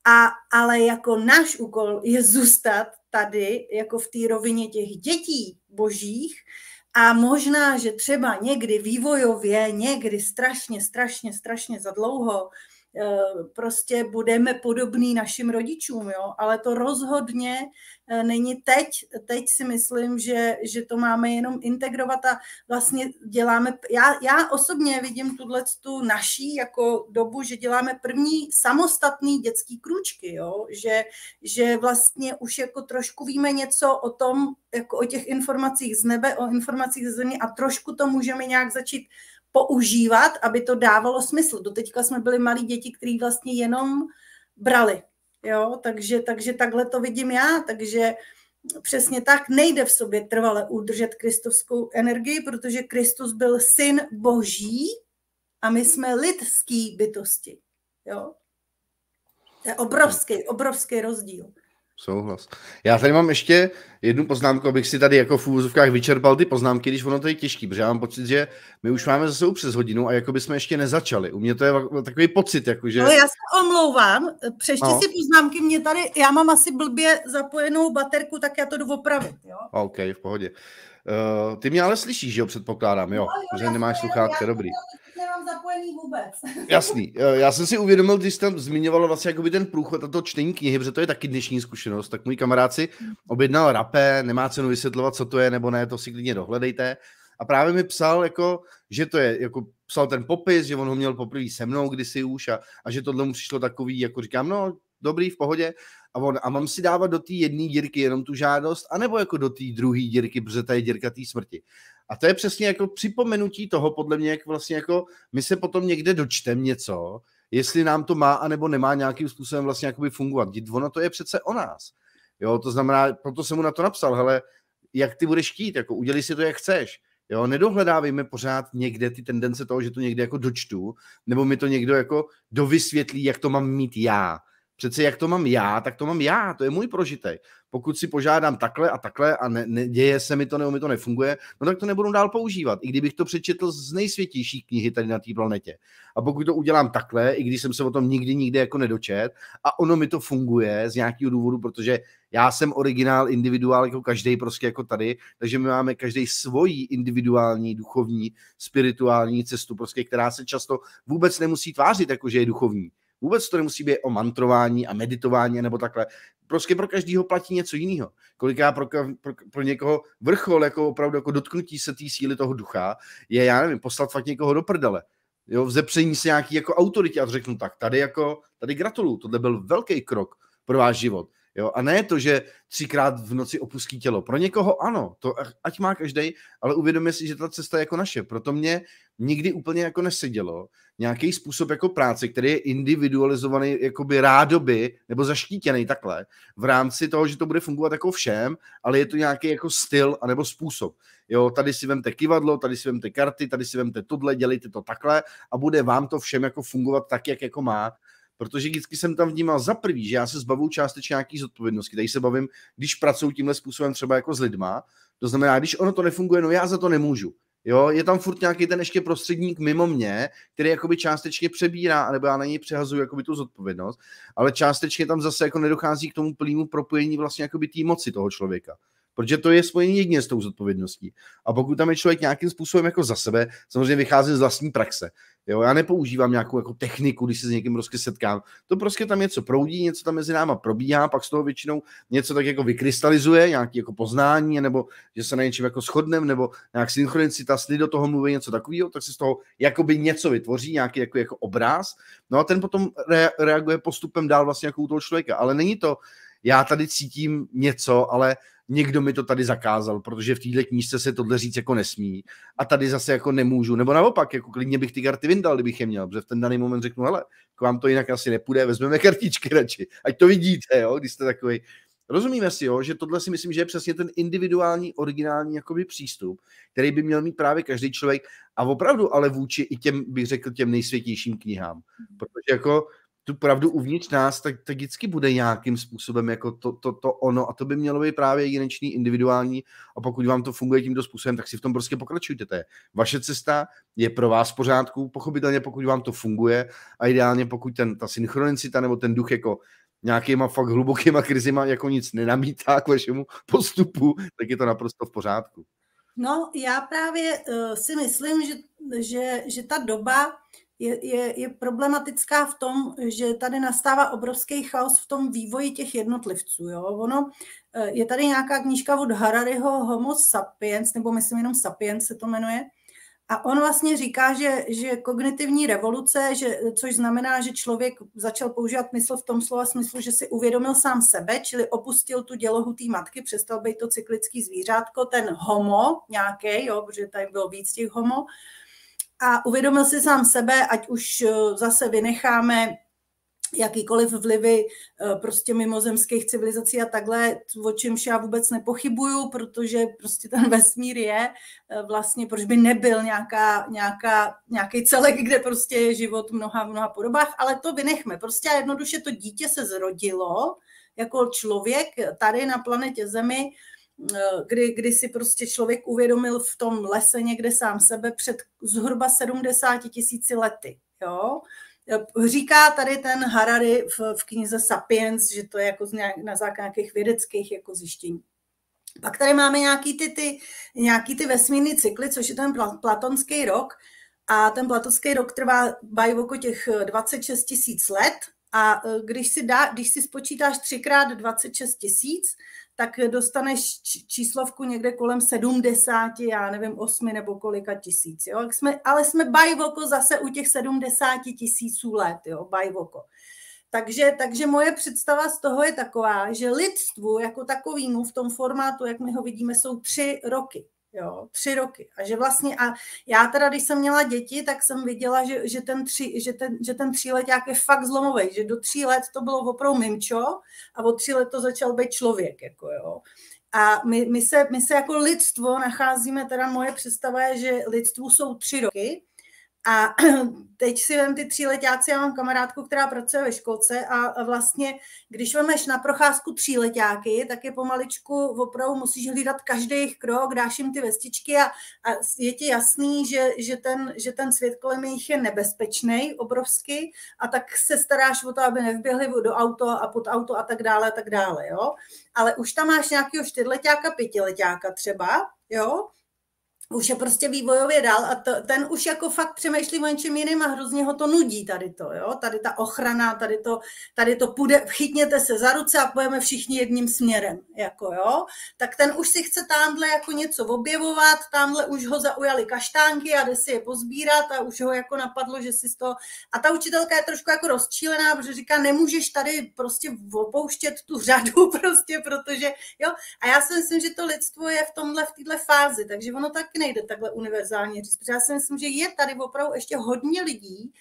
a, ale jako náš úkol je zůstat tady jako v té rovině těch dětí božích a možná, že třeba někdy vývojově, někdy strašně, strašně, strašně za dlouho, prostě budeme podobní našim rodičům, jo? ale to rozhodně Eh, není teď. Teď si myslím, že, že to máme jenom integrovat a vlastně děláme, já, já osobně vidím tuhle tu naší jako dobu, že děláme první samostatný dětský krůčky, jo? Že, že vlastně už jako trošku víme něco o tom, jako o těch informacích z nebe, o informacích ze země a trošku to můžeme nějak začít používat, aby to dávalo smysl. Doteďka jsme byli malí děti, kteří vlastně jenom brali Jo, takže, takže takhle to vidím já, takže přesně tak nejde v sobě trvale udržet kristovskou energii, protože Kristus byl syn boží a my jsme lidský bytosti. Jo? To je obrovský, obrovský rozdíl. Souhlas. Já tady mám ještě jednu poznámku, abych si tady jako v úvozovkách vyčerpal ty poznámky, když ono to je těžký, protože já mám pocit, že my už máme zase přes hodinu a jako bychom ještě nezačali. U mě to je takový pocit, jako že... No já se omlouvám, přeště no. si poznámky, mě tady, já mám asi blbě zapojenou baterku, tak já to jdu opravit, jo? OK, v pohodě. Uh, ty mě ale slyšíš, že jo, předpokládám, jo, no, jo že nemáš sluchátka, dobrý. Já zapojený vůbec. Jasný. Eh, já jsem si uvědomil, když tam zmiňovala vlastně jakoby ten průchod a to čtení knihy, protože to je taky dnešní zkušenost, tak můj kamarád si objednal rapé, nemá cenu vysvětlovat, co to je nebo ne, to si klidně dohledejte. A právě mi psal, jako, že to je, jako psal ten popis, že on ho měl poprvé se mnou kdysi už a, a že tohle mu přišlo takový, jako říkám, no dobrý, v pohodě. A, on, a mám si dávat do té jedné dírky jenom tu žádost, anebo jako do té druhé dírky, protože to je dírka té smrti. A to je přesně jako připomenutí toho, podle mě, jak vlastně jako my se potom někde dočtem něco, jestli nám to má anebo nemá nějakým způsobem vlastně jakoby fungovat. Ono to je přece o nás. Jo, to znamená, proto jsem mu na to napsal, hele, jak ty budeš chtít, jako udělej si to, jak chceš. Jo, nedohledávejme pořád někde ty tendence toho, že to někde jako dočtu, nebo mi to někdo jako dovysvětlí, jak to mám mít já. Přece jak to mám já, tak to mám já, to je můj prožitek. Pokud si požádám takhle a takhle a ne, neděje se mi to nebo mi to nefunguje, no tak to nebudu dál používat. I kdybych to přečetl z nejsvětější knihy tady na té planetě. A pokud to udělám takhle, i když jsem se o tom nikdy nikdy jako nedočet a ono mi to funguje z nějakého důvodu, protože já jsem originál, individuál jako každý prostě jako tady, takže my máme každý svoji individuální, duchovní, spirituální cestu, prostě, která se často vůbec nemusí tvářit jako, že je duchovní Vůbec to nemusí být o mantrování a meditování nebo takhle. Prostě pro každého platí něco jiného. Koliká pro, pro, pro někoho vrchol, jako opravdu jako dotknutí se té síly toho ducha, je, já nevím, poslat fakt někoho do prdele. Jo, vzepření se nějaký jako autoritě a řeknu tak, tady jako, tady gratuluju, tohle byl velký krok pro váš život. Jo? A ne to, že třikrát v noci opustí tělo. Pro někoho ano, to ať má každý, ale uvědomí si, že ta cesta je jako naše. Proto mě nikdy úplně jako nesedělo nějaký způsob jako práce, který je individualizovaný jakoby rádoby nebo zaštítěný takhle v rámci toho, že to bude fungovat jako všem, ale je to nějaký jako styl anebo způsob. Jo, tady si vemte kivadlo, tady si vemte karty, tady si vemte tohle, dělejte to takhle a bude vám to všem jako fungovat tak, jak jako má protože vždycky jsem tam vnímal za prvý, že já se zbavu částečně nějaký zodpovědnosti. Tady se bavím, když pracuji tímhle způsobem třeba jako s lidma, to znamená, když ono to nefunguje, no já za to nemůžu. Jo, je tam furt nějaký ten ještě prostředník mimo mě, který jakoby částečně přebírá, nebo já na něj přehazuju jakoby tu zodpovědnost, ale částečně tam zase jako nedochází k tomu plnému propojení vlastně jakoby té moci toho člověka protože to je spojený jedině s tou zodpovědností. A pokud tam je člověk nějakým způsobem jako za sebe, samozřejmě vychází z vlastní praxe. Jo, já nepoužívám nějakou jako techniku, když se s někým prostě setkám. To prostě tam něco proudí, něco tam mezi náma probíhá, pak z toho většinou něco tak jako vykrystalizuje, nějaké jako poznání, nebo že se na něčem jako shodneme, nebo nějak synchronicita, sny do toho mluví něco takového, tak se z toho jakoby něco vytvoří, nějaký jako, jako obraz. No a ten potom re, reaguje postupem dál vlastně jako u toho člověka. Ale není to, já tady cítím něco, ale někdo mi to tady zakázal, protože v této knížce se tohle říct jako nesmí a tady zase jako nemůžu, nebo naopak, jako klidně bych ty karty vyndal, kdybych je měl, protože v ten daný moment řeknu, hele, k vám to jinak asi nepůjde, vezmeme kartičky radši, ať to vidíte, jo, když jste takový. Rozumíme si, jo, že tohle si myslím, že je přesně ten individuální, originální jakoby přístup, který by měl mít právě každý člověk a opravdu ale vůči i těm, bych řekl, těm nejsvětějším knihám. Protože jako tu pravdu uvnitř nás, tak, tak vždycky bude nějakým způsobem jako to, to, to ono a to by mělo být právě jedinečný, individuální a pokud vám to funguje tímto způsobem, tak si v tom prostě pokračujte. To je vaše cesta, je pro vás v pořádku, pochopitelně pokud vám to funguje a ideálně pokud ten, ta synchronicita nebo ten duch jako nějakýma fakt hlubokýma krizima jako nic nenamítá k vašemu postupu, tak je to naprosto v pořádku. No, já právě uh, si myslím, že, že, že ta doba je, je, je problematická v tom, že tady nastává obrovský chaos v tom vývoji těch jednotlivců. Jo? Ono, eh, je tady nějaká knížka od Harariho Homo sapiens, nebo myslím jenom sapiens se to jmenuje, a on vlastně říká, že, že kognitivní revoluce, že, což znamená, že člověk začal používat mysl v tom slova smyslu, že si uvědomil sám sebe, čili opustil tu dělohu té matky, přestal být to cyklický zvířátko, ten homo nějaký, jo, protože tady bylo víc těch homo, a uvědomil si sám sebe, ať už eh, zase vynecháme jakýkoliv vlivy eh, prostě mimozemských civilizací a takhle, o čemž já vůbec nepochybuju, protože prostě ten vesmír je eh, vlastně, proč by nebyl nějaká, nějaká, nějaký celek, kde prostě je život mnoha, mnoha podobách, ale to vynechme. Prostě jednoduše to dítě se zrodilo jako člověk tady na planetě Zemi, kdy, kdy si prostě člověk uvědomil v tom lese někde sám sebe před zhruba 70 tisíci lety. Jo? Říká tady ten Harari v, v knize Sapiens, že to je jako na základě nějakých vědeckých jako zjištění. Pak tady máme nějaký ty, ty, nějaký ty vesmírný cykly, což je ten platonský rok. A ten platonský rok trvá baj oko těch 26 tisíc let. A když si, dá, když si spočítáš 3x 26 tisíc, tak dostaneš číslovku někde kolem 70, já nevím, 8 nebo kolika tisíc. Jo? Jsme, ale jsme bajvoko zase u těch 70 tisíců let, jo, bajvoko. Takže, takže moje představa z toho je taková, že lidstvu jako takovýmu v tom formátu, jak my ho vidíme, jsou tři roky jo, tři roky. A že vlastně, a já teda, když jsem měla děti, tak jsem viděla, že, že ten, tři, že ten, že ten tříleták je fakt zlomový, že do tří let to bylo opravdu mimčo a od tří let to začal být člověk, jako jo. A my, my, se, my se jako lidstvo nacházíme, teda moje představa je, že lidstvu jsou tři roky, a teď si vem ty tříletáci, já mám kamarádku, která pracuje ve školce a vlastně, když vemeš na procházku tříletáky, tak je pomaličku opravdu musíš hlídat každý jejich krok, dáš jim ty vestičky a, a je ti jasný, že, že, ten, že ten svět kolem jich je nebezpečný, obrovský a tak se staráš o to, aby nevběhli do auto a pod auto a tak dále a tak dále, jo. Ale už tam máš nějakého čtyřletáka, pětiletáka třeba, jo, už je prostě vývojově dál a to, ten už jako fakt přemýšlí o něčem jiným a hrozně ho to nudí tady to, jo, tady ta ochrana, tady to, tady to půjde, chytněte se za ruce a pojeme všichni jedním směrem, jako jo, tak ten už si chce tamhle jako něco objevovat, tamhle už ho zaujali kaštánky a jde si je pozbírat a už ho jako napadlo, že si to, a ta učitelka je trošku jako rozčílená, protože říká, nemůžeš tady prostě opouštět tu řadu prostě, protože, jo, a já si myslím, že to lidstvo je v tomhle, v této fázi, takže ono tak nejde takhle univerzálně říct, protože já si myslím, že je tady opravdu ještě hodně lidí,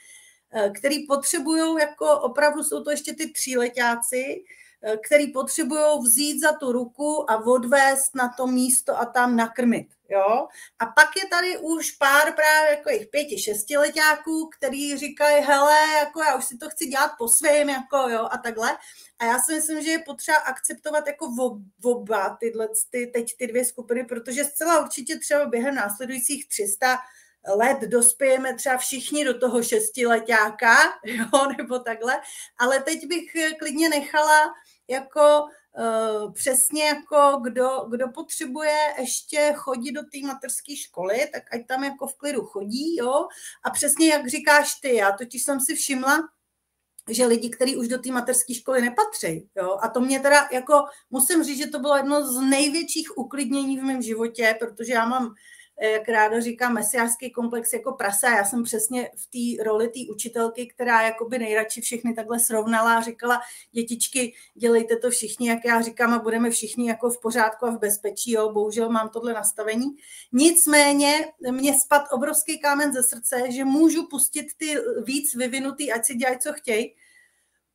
eh, který potřebují, jako opravdu jsou to ještě ty tříletáci, eh, který potřebují vzít za tu ruku a odvést na to místo a tam nakrmit. Jo? A pak je tady už pár právě jako jich pěti, šestiletáků, který říkají, hele, jako já už si to chci dělat po svém, jako jo, a takhle. A já si myslím, že je potřeba akceptovat jako oba tyhle, ty, teď ty dvě skupiny, protože zcela určitě třeba během následujících 300 let dospějeme třeba všichni do toho šestiletáka, jo, nebo takhle, ale teď bych klidně nechala jako přesně jako kdo, kdo potřebuje ještě chodit do té materské školy, tak ať tam jako v klidu chodí, jo, a přesně jak říkáš ty, já totiž jsem si všimla, že lidi, kteří už do té materské školy nepatří. Jo? A to mě teda, jako musím říct, že to bylo jedno z největších uklidnění v mém životě, protože já mám, eh, jak ráda říkám, mesiářský komplex jako prasa. Já jsem přesně v té roli té učitelky, která jakoby nejradši všechny takhle srovnala a říkala, dětičky, dělejte to všichni, jak já říkám, a budeme všichni jako v pořádku a v bezpečí. Jo? Bohužel mám tohle nastavení. Nicméně mě spad obrovský kámen ze srdce, že můžu pustit ty víc vyvinutý, ať si dělají, co chtějí,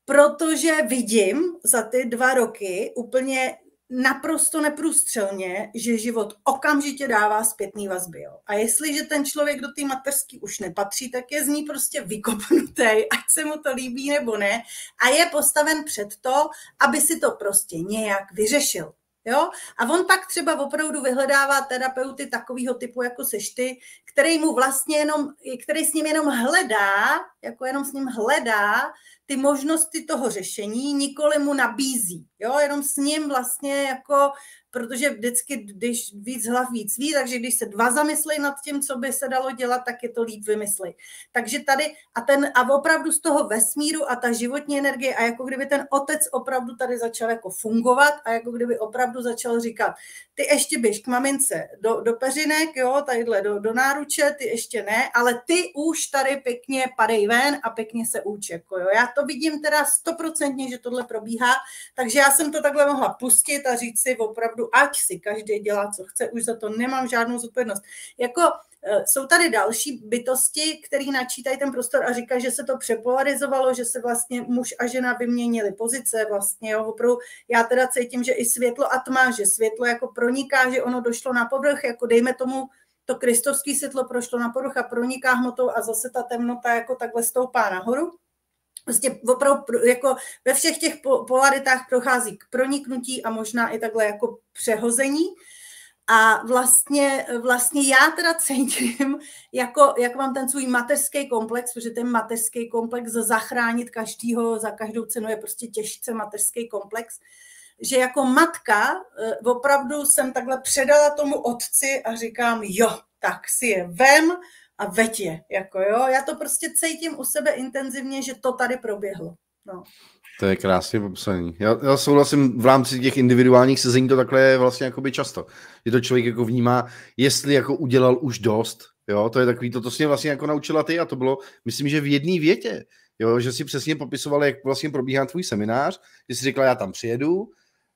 protože vidím za ty dva roky úplně naprosto neprůstřelně, že život okamžitě dává zpětný vazby. Jo. A jestliže ten člověk do té mateřský už nepatří, tak je z ní prostě vykopnutý, ať se mu to líbí nebo ne, a je postaven před to, aby si to prostě nějak vyřešil. Jo? A on pak třeba opravdu vyhledává terapeuty takového typu, jako seš ty, který mu vlastně jenom, který s ním jenom hledá, jako jenom s ním hledá ty možnosti toho řešení, nikoli mu nabízí. Jo? Jenom s ním vlastně jako protože vždycky, když víc hlav víc ví, takže když se dva zamyslí nad tím, co by se dalo dělat, tak je to líp vymyslet. Takže tady a, ten, a opravdu z toho vesmíru a ta životní energie a jako kdyby ten otec opravdu tady začal jako fungovat a jako kdyby opravdu začal říkat, ty ještě běž k mamince do, do peřinek, jo, tadyhle do, do náruče, ty ještě ne, ale ty už tady pěkně padej ven a pěkně se uč. Jako jo. Já to vidím teda stoprocentně, že tohle probíhá, takže já jsem to takhle mohla pustit a říct si opravdu, ať si každý dělá, co chce, už za to nemám žádnou zodpovědnost. Jako e, jsou tady další bytosti, které načítají ten prostor a říkají, že se to přepolarizovalo, že se vlastně muž a žena vyměnili pozice vlastně, jo, opravdu já teda cítím, že i světlo a tma, že světlo jako proniká, že ono došlo na povrch, jako dejme tomu to kristovské světlo prošlo na povrch a proniká hmotou a zase ta temnota jako takhle stoupá nahoru. Prostě opravdu jako ve všech těch polaritách prochází k proniknutí a možná i takhle jako přehození. A vlastně, vlastně já teda cítím, jako, jak mám ten svůj mateřský komplex, protože ten mateřský komplex zachránit každýho za každou cenu je prostě těžce mateřský komplex, že jako matka eh, opravdu jsem takhle předala tomu otci a říkám, jo, tak si je vem a veď je. Jako jo. Já to prostě cítím u sebe intenzivně, že to tady proběhlo. No. To je krásně popsaný. Já, já souhlasím v rámci těch individuálních sezení, to takhle je vlastně jakoby často. Že to člověk jako vnímá, jestli jako udělal už dost. Jo, to je takový, to, to jsi mě vlastně jako naučila ty a to bylo, myslím, že v jedné větě. Jo, že si přesně popisoval, jak vlastně probíhá tvůj seminář, že jsi řekla, já tam přijedu,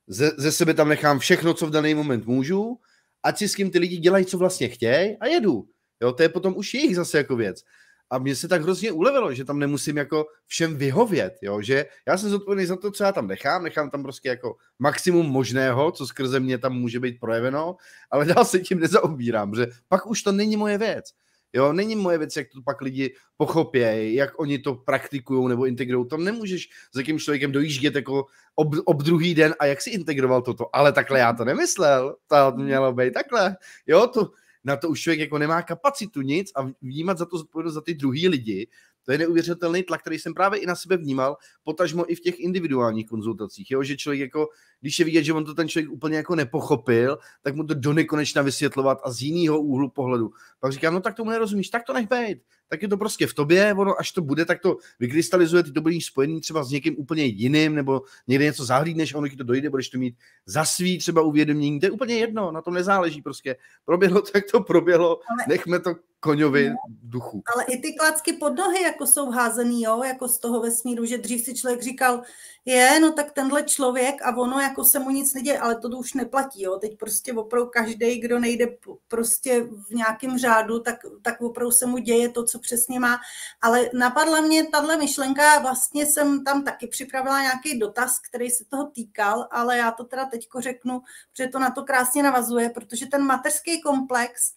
ze, ze sebe tam nechám všechno, co v daný moment můžu, ať si s kým ty lidi dělají, co vlastně chtějí a jedu. Jo, to je potom už jejich zase jako věc. A mně se tak hrozně ulevilo, že tam nemusím jako všem vyhovět, jo? že já jsem zodpovědný za to, co já tam nechám, nechám tam prostě jako maximum možného, co skrze mě tam může být projeveno, ale dál se tím nezaobírám, protože pak už to není moje věc. Jo, není moje věc, jak to pak lidi pochopějí, jak oni to praktikují nebo integrují. Tam nemůžeš s jakým člověkem dojíždět jako ob, ob, druhý den a jak si integroval toto. Ale takhle já to nemyslel. To mělo být takhle. Jo, to, na to už člověk jako nemá kapacitu nic a vnímat za to zodpovědnost za ty druhý lidi, to je neuvěřitelný tlak, který jsem právě i na sebe vnímal, potažmo i v těch individuálních konzultacích, jo? že člověk jako, když je vidět, že on to ten člověk úplně jako nepochopil, tak mu to do nekonečna vysvětlovat a z jiného úhlu pohledu. Pak říkám, no tak tomu nerozumíš, tak to nech bejt tak je to prostě v tobě, ono až to bude, tak to vykrystalizuje, ty to budeš spojený třeba s někým úplně jiným, nebo někde něco zahlídneš, ono ti to dojde, budeš to mít za svý třeba uvědomění, to je úplně jedno, na tom nezáleží prostě. Proběhlo tak to proběhlo, nechme to koňovi no, duchu. Ale i ty klacky pod nohy jako jsou házený, jo, jako z toho vesmíru, že dřív si člověk říkal, je, no tak tenhle člověk a ono jako se mu nic neděje, ale to už neplatí, jo. Teď prostě opravdu každý, kdo nejde prostě v nějakém řádu, tak, tak opravdu se mu děje to, co přesně má. Ale napadla mě tahle myšlenka, vlastně jsem tam taky připravila nějaký dotaz, který se toho týkal, ale já to teda teďko řeknu, protože to na to krásně navazuje, protože ten mateřský komplex,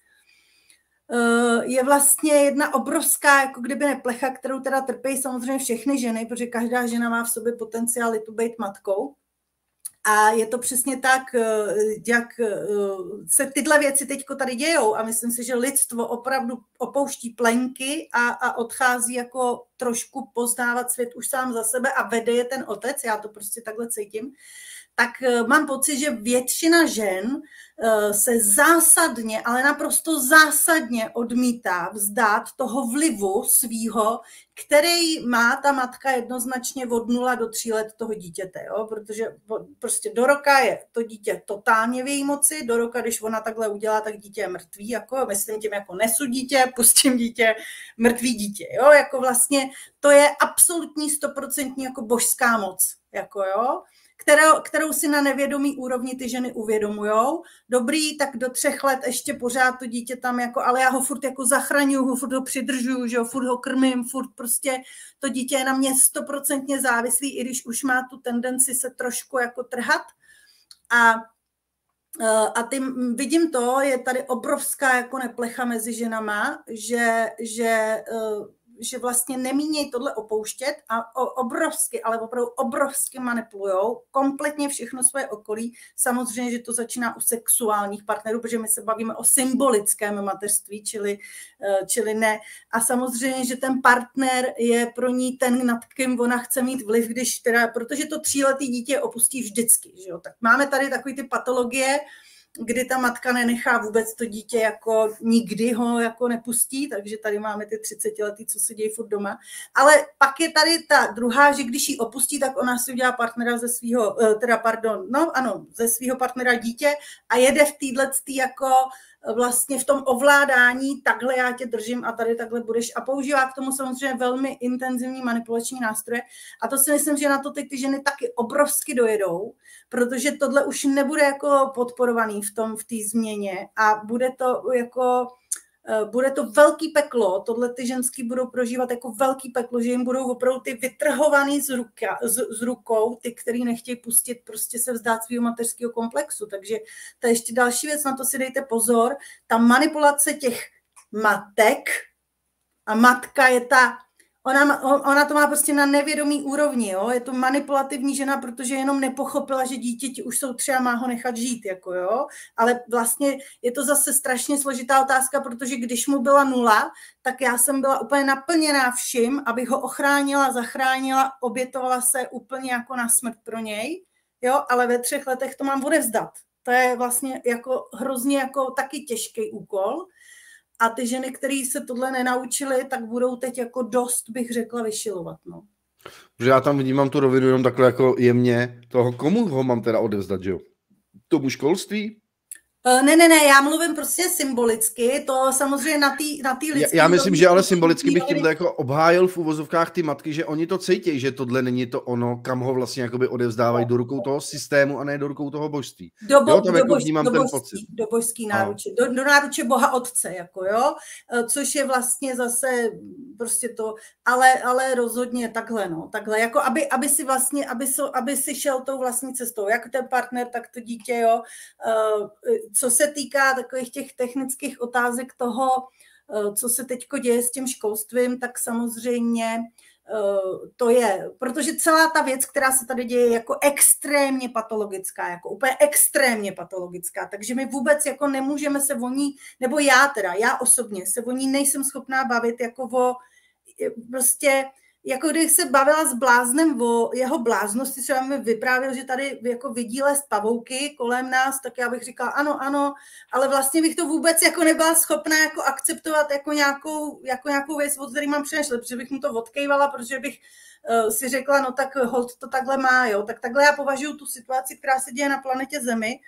je vlastně jedna obrovská, jako kdyby neplecha, kterou teda trpí samozřejmě všechny ženy, protože každá žena má v sobě potenciálitu být matkou. A je to přesně tak, eh, jak eh, se tyhle věci teď tady dějou. A myslím si, že lidstvo opravdu opouští plenky a, a odchází jako trošku poznávat svět už sám za sebe a vede je ten otec, já to prostě takhle cítím tak mám pocit, že většina žen Eh, se zásadně, ale naprosto zásadně odmítá vzdát toho vlivu svýho, který má ta matka jednoznačně od 0 do 3 let toho dítěte, jo? protože prostě do roka je to dítě totálně v její moci, do roka, když ona takhle udělá, tak dítě je mrtvý, jako myslím tím jako nesu dítě, pustím dítě, mrtvý dítě, jo? jako vlastně to je absolutní stoprocentní jako božská moc, jako jo, kterou, kterou si na nevědomý úrovni ty ženy uvědomujou. Dobrý, tak do třech let ještě pořád to dítě tam jako, ale já ho furt jako zachraňuju, ho furt ho přidržuju, že ho furt ho krmím, furt prostě to dítě je na mě stoprocentně závislý, i když už má tu tendenci se trošku jako trhat. A e, a ty, vidím to, je tady obrovská jako neplecha mezi ženama, že, že e, že vlastně nemínějí tohle opouštět a obrovsky, ale opravdu obrovsky manipulujou kompletně všechno svoje okolí. Samozřejmě, že to začíná u sexuálních partnerů, protože my se bavíme o symbolickém mateřství, čili, eh, čili ne. A samozřejmě, že ten partner je pro ní ten, nad kým ona chce mít vliv, když teda, protože to tříletý dítě opustí vždycky. Že jo? Tak máme tady takové ty patologie, kdy ta matka nenechá vůbec to dítě jako nikdy ho jako nepustí, takže tady máme ty 30 letý, co se dějí furt doma. Ale pak je tady ta druhá, že když ji opustí, tak ona si udělá partnera ze svého, eh, teda pardon, no ano, ze svého partnera dítě a jede v téhle jako vlastně v tom ovládání, takhle já tě držím a tady takhle budeš. A používá k tomu samozřejmě velmi intenzivní manipulační nástroje. A to si myslím, že na to teď ty ženy taky obrovsky dojedou, protože tohle už nebude jako podporovaný v tom, v té změně. A bude to jako bude to velký peklo, tohle ty ženský budou prožívat jako velký peklo, že jim budou opravdu ty vytrhovaný z, ruka, z, z rukou, ty, který nechtějí pustit, prostě se vzdát svého mateřského komplexu. Takže to je ještě další věc, na to si dejte pozor. Ta manipulace těch matek, a matka je ta ona, ona to má prostě na nevědomý úrovni, jo? je to manipulativní žena, protože jenom nepochopila, že dítěti už jsou třeba, má ho nechat žít, jako jo, ale vlastně je to zase strašně složitá otázka, protože když mu byla nula, tak já jsem byla úplně naplněná vším, abych ho ochránila, zachránila, obětovala se úplně jako na smrt pro něj, jo, ale ve třech letech to mám odevzdat. To je vlastně jako hrozně jako taky těžký úkol, a ty ženy, které se tohle nenaučily, tak budou teď jako dost, bych řekla, vyšilovat. No. Protože já tam vnímám tu rovinu jenom takhle jako jemně toho, komu ho mám teda odevzdat, že jo? Tomu školství? Eh, ne, ne, ne, já mluvím prostě symbolicky, to samozřejmě na té na tý lidské... Já, já myslím, že ale symbolicky bych tímhle jako obhájil v uvozovkách ty matky, že oni to cítí, že tohle není to ono, kam ho vlastně jakoby odevzdávají do rukou toho systému a ne do rukou toho božství. Do, bo, jo, tam do, jako bož, vnímám do ten božství, pocit. Do božský náruče, do, do náruče Boha Otce, jako jo, eh, což je vlastně zase prostě to, ale, ale rozhodně takhle, no, takhle, jako aby, aby si vlastně, aby, so, aby si šel tou vlastní cestou, jak ten partner, tak to dítě, jo, uh, co se týká takových těch technických otázek toho, eh, co se teď děje s tím školstvím, tak samozřejmě eh, to je, protože celá ta věc, která se tady děje, je jako extrémně patologická, jako úplně extrémně patologická, takže my vůbec jako nemůžeme se o ní, nebo já teda, já osobně se o ní nejsem schopná bavit jako o prostě jako když se bavila s bláznem o jeho bláznosti, třeba mi vyprávěl, že tady jako vidí les pavouky kolem nás, tak já bych říkala ano, ano, ale vlastně bych to vůbec jako nebyla schopná jako akceptovat jako nějakou, jako nějakou věc, od který mám přemýšlet, protože bych mu to odkejvala, protože bych uh, si řekla, no tak hold to takhle má, jo. Tak takhle já považuji tu situaci, která se děje na planetě Zemi,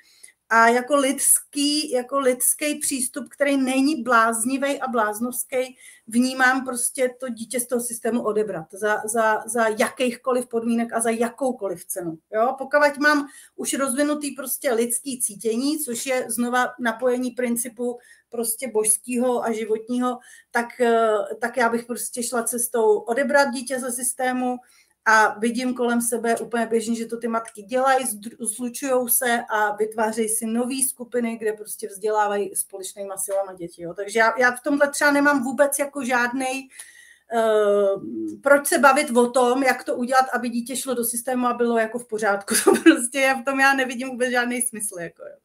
a jako lidský, jako lidský přístup, který není bláznivý a bláznovský, vnímám prostě to dítě z toho systému odebrat za, za, za jakýchkoliv podmínek a za jakoukoliv cenu. Jo? Pokud mám už rozvinutý prostě lidský cítění, což je znova napojení principu prostě božského a životního, tak, eh, tak já bych prostě šla cestou odebrat dítě ze systému, a vidím kolem sebe úplně běžně, že to ty matky dělají, zlučují se a vytvářejí si nové skupiny, kde prostě vzdělávají společnýma silama děti. Jo. Takže já, já v tomhle třeba nemám vůbec jako žádný Uh, proč se bavit o tom, jak to udělat, aby dítě šlo do systému a bylo jako v pořádku. To prostě já v tom já nevidím vůbec žádný smysl. Jako, jo.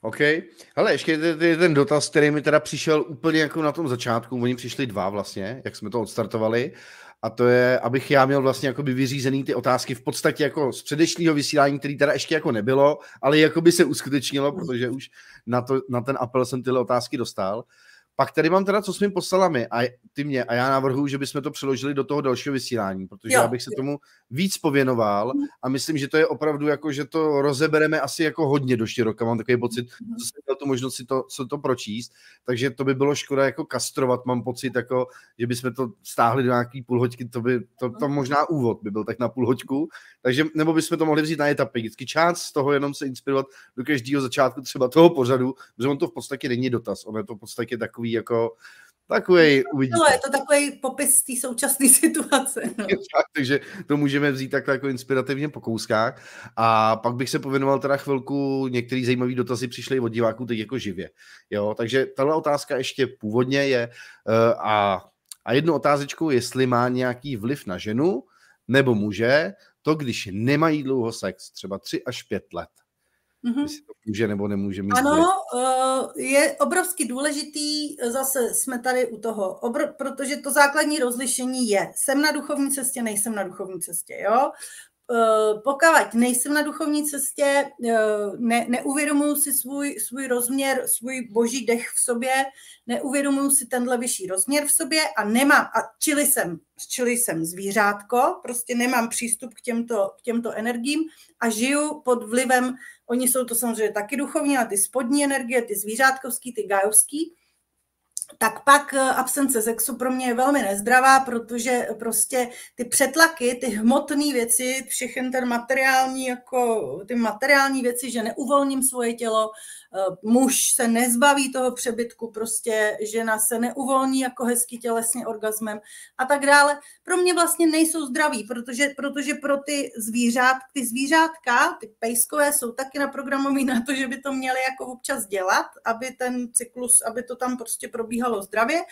OK. Hele, ještě je ten dotaz, který mi teda přišel úplně jako na tom začátku. Oni přišli dva vlastně, jak jsme to odstartovali a to je, abych já měl vlastně jakoby vyřízený ty otázky v podstatě jako z předešlého vysílání, který teda ještě jako nebylo, ale jakoby se uskutečnilo, protože už na, to, na ten apel jsem tyhle otázky dostal. Pak tady mám teda, co jsi mi poslala a ty mě a já navrhuji, že bychom to přeložili do toho dalšího vysílání, protože jo. já bych se tomu víc pověnoval a myslím, že to je opravdu jako, že to rozebereme asi jako hodně do široka, mám takový pocit, mhm. že jsem měl tu možnost si to, si to pročíst, takže to by bylo škoda jako kastrovat, mám pocit, jako, že bychom to stáhli do nějaký půlhoďky, to by, to, to možná úvod by byl tak na půlhoďku, takže, nebo bychom to mohli vzít na etapy, vždycky část z toho jenom se inspirovat do každého začátku třeba toho pořadu, protože on to v podstatě není dotaz, on je to v podstatě takový jako Takový uvidíte. No, je to takový popis té současné situace. No. tak, takže to můžeme vzít takhle jako inspirativně po kouskách. A pak bych se pověnoval teda chvilku, některý zajímavý dotazy přišly od diváků teď jako živě. Jo, takže tahle otázka ještě původně je uh, a A jednu otázečku, jestli má nějaký vliv na ženu nebo muže, to, když nemají dlouho sex, třeba 3 až 5 let. Mm-hmm. Jestli to může nebo nemůže mít. Ano, uh, je obrovsky důležitý, zase jsme tady u toho, obro, protože to základní rozlišení je, jsem na duchovní cestě, nejsem na duchovní cestě, jo. Uh, pokud nejsem na duchovní cestě, ne, neuvědomuji si svůj, svůj rozměr, svůj boží dech v sobě, neuvědomuji si tenhle vyšší rozměr v sobě a nemám, a čili jsem, čili jsem zvířátko, prostě nemám přístup k těmto, k těmto energiím a žiju pod vlivem Oni jsou to samozřejmě taky duchovní, ale ty spodní energie, ty zvířátkovský, ty gajovský, tak pak eh, absence sexu pro mě je velmi nezdravá, protože prostě ty přetlaky, ty hmotné věci, všechny ten materiální, jako ty materiální věci, že neuvolním svoje tělo, Eh, muž se nezbaví toho přebytku, prostě žena se neuvolní jako hezký tělesně orgasmem a tak dále. Pro mě vlastně nejsou zdraví, protože, protože pro ty zvířát, ty zvířátka, ty pejskové jsou taky naprogramovaný na to, že by to měli jako občas dělat, aby ten cyklus, aby to tam prostě probíhalo zdravě.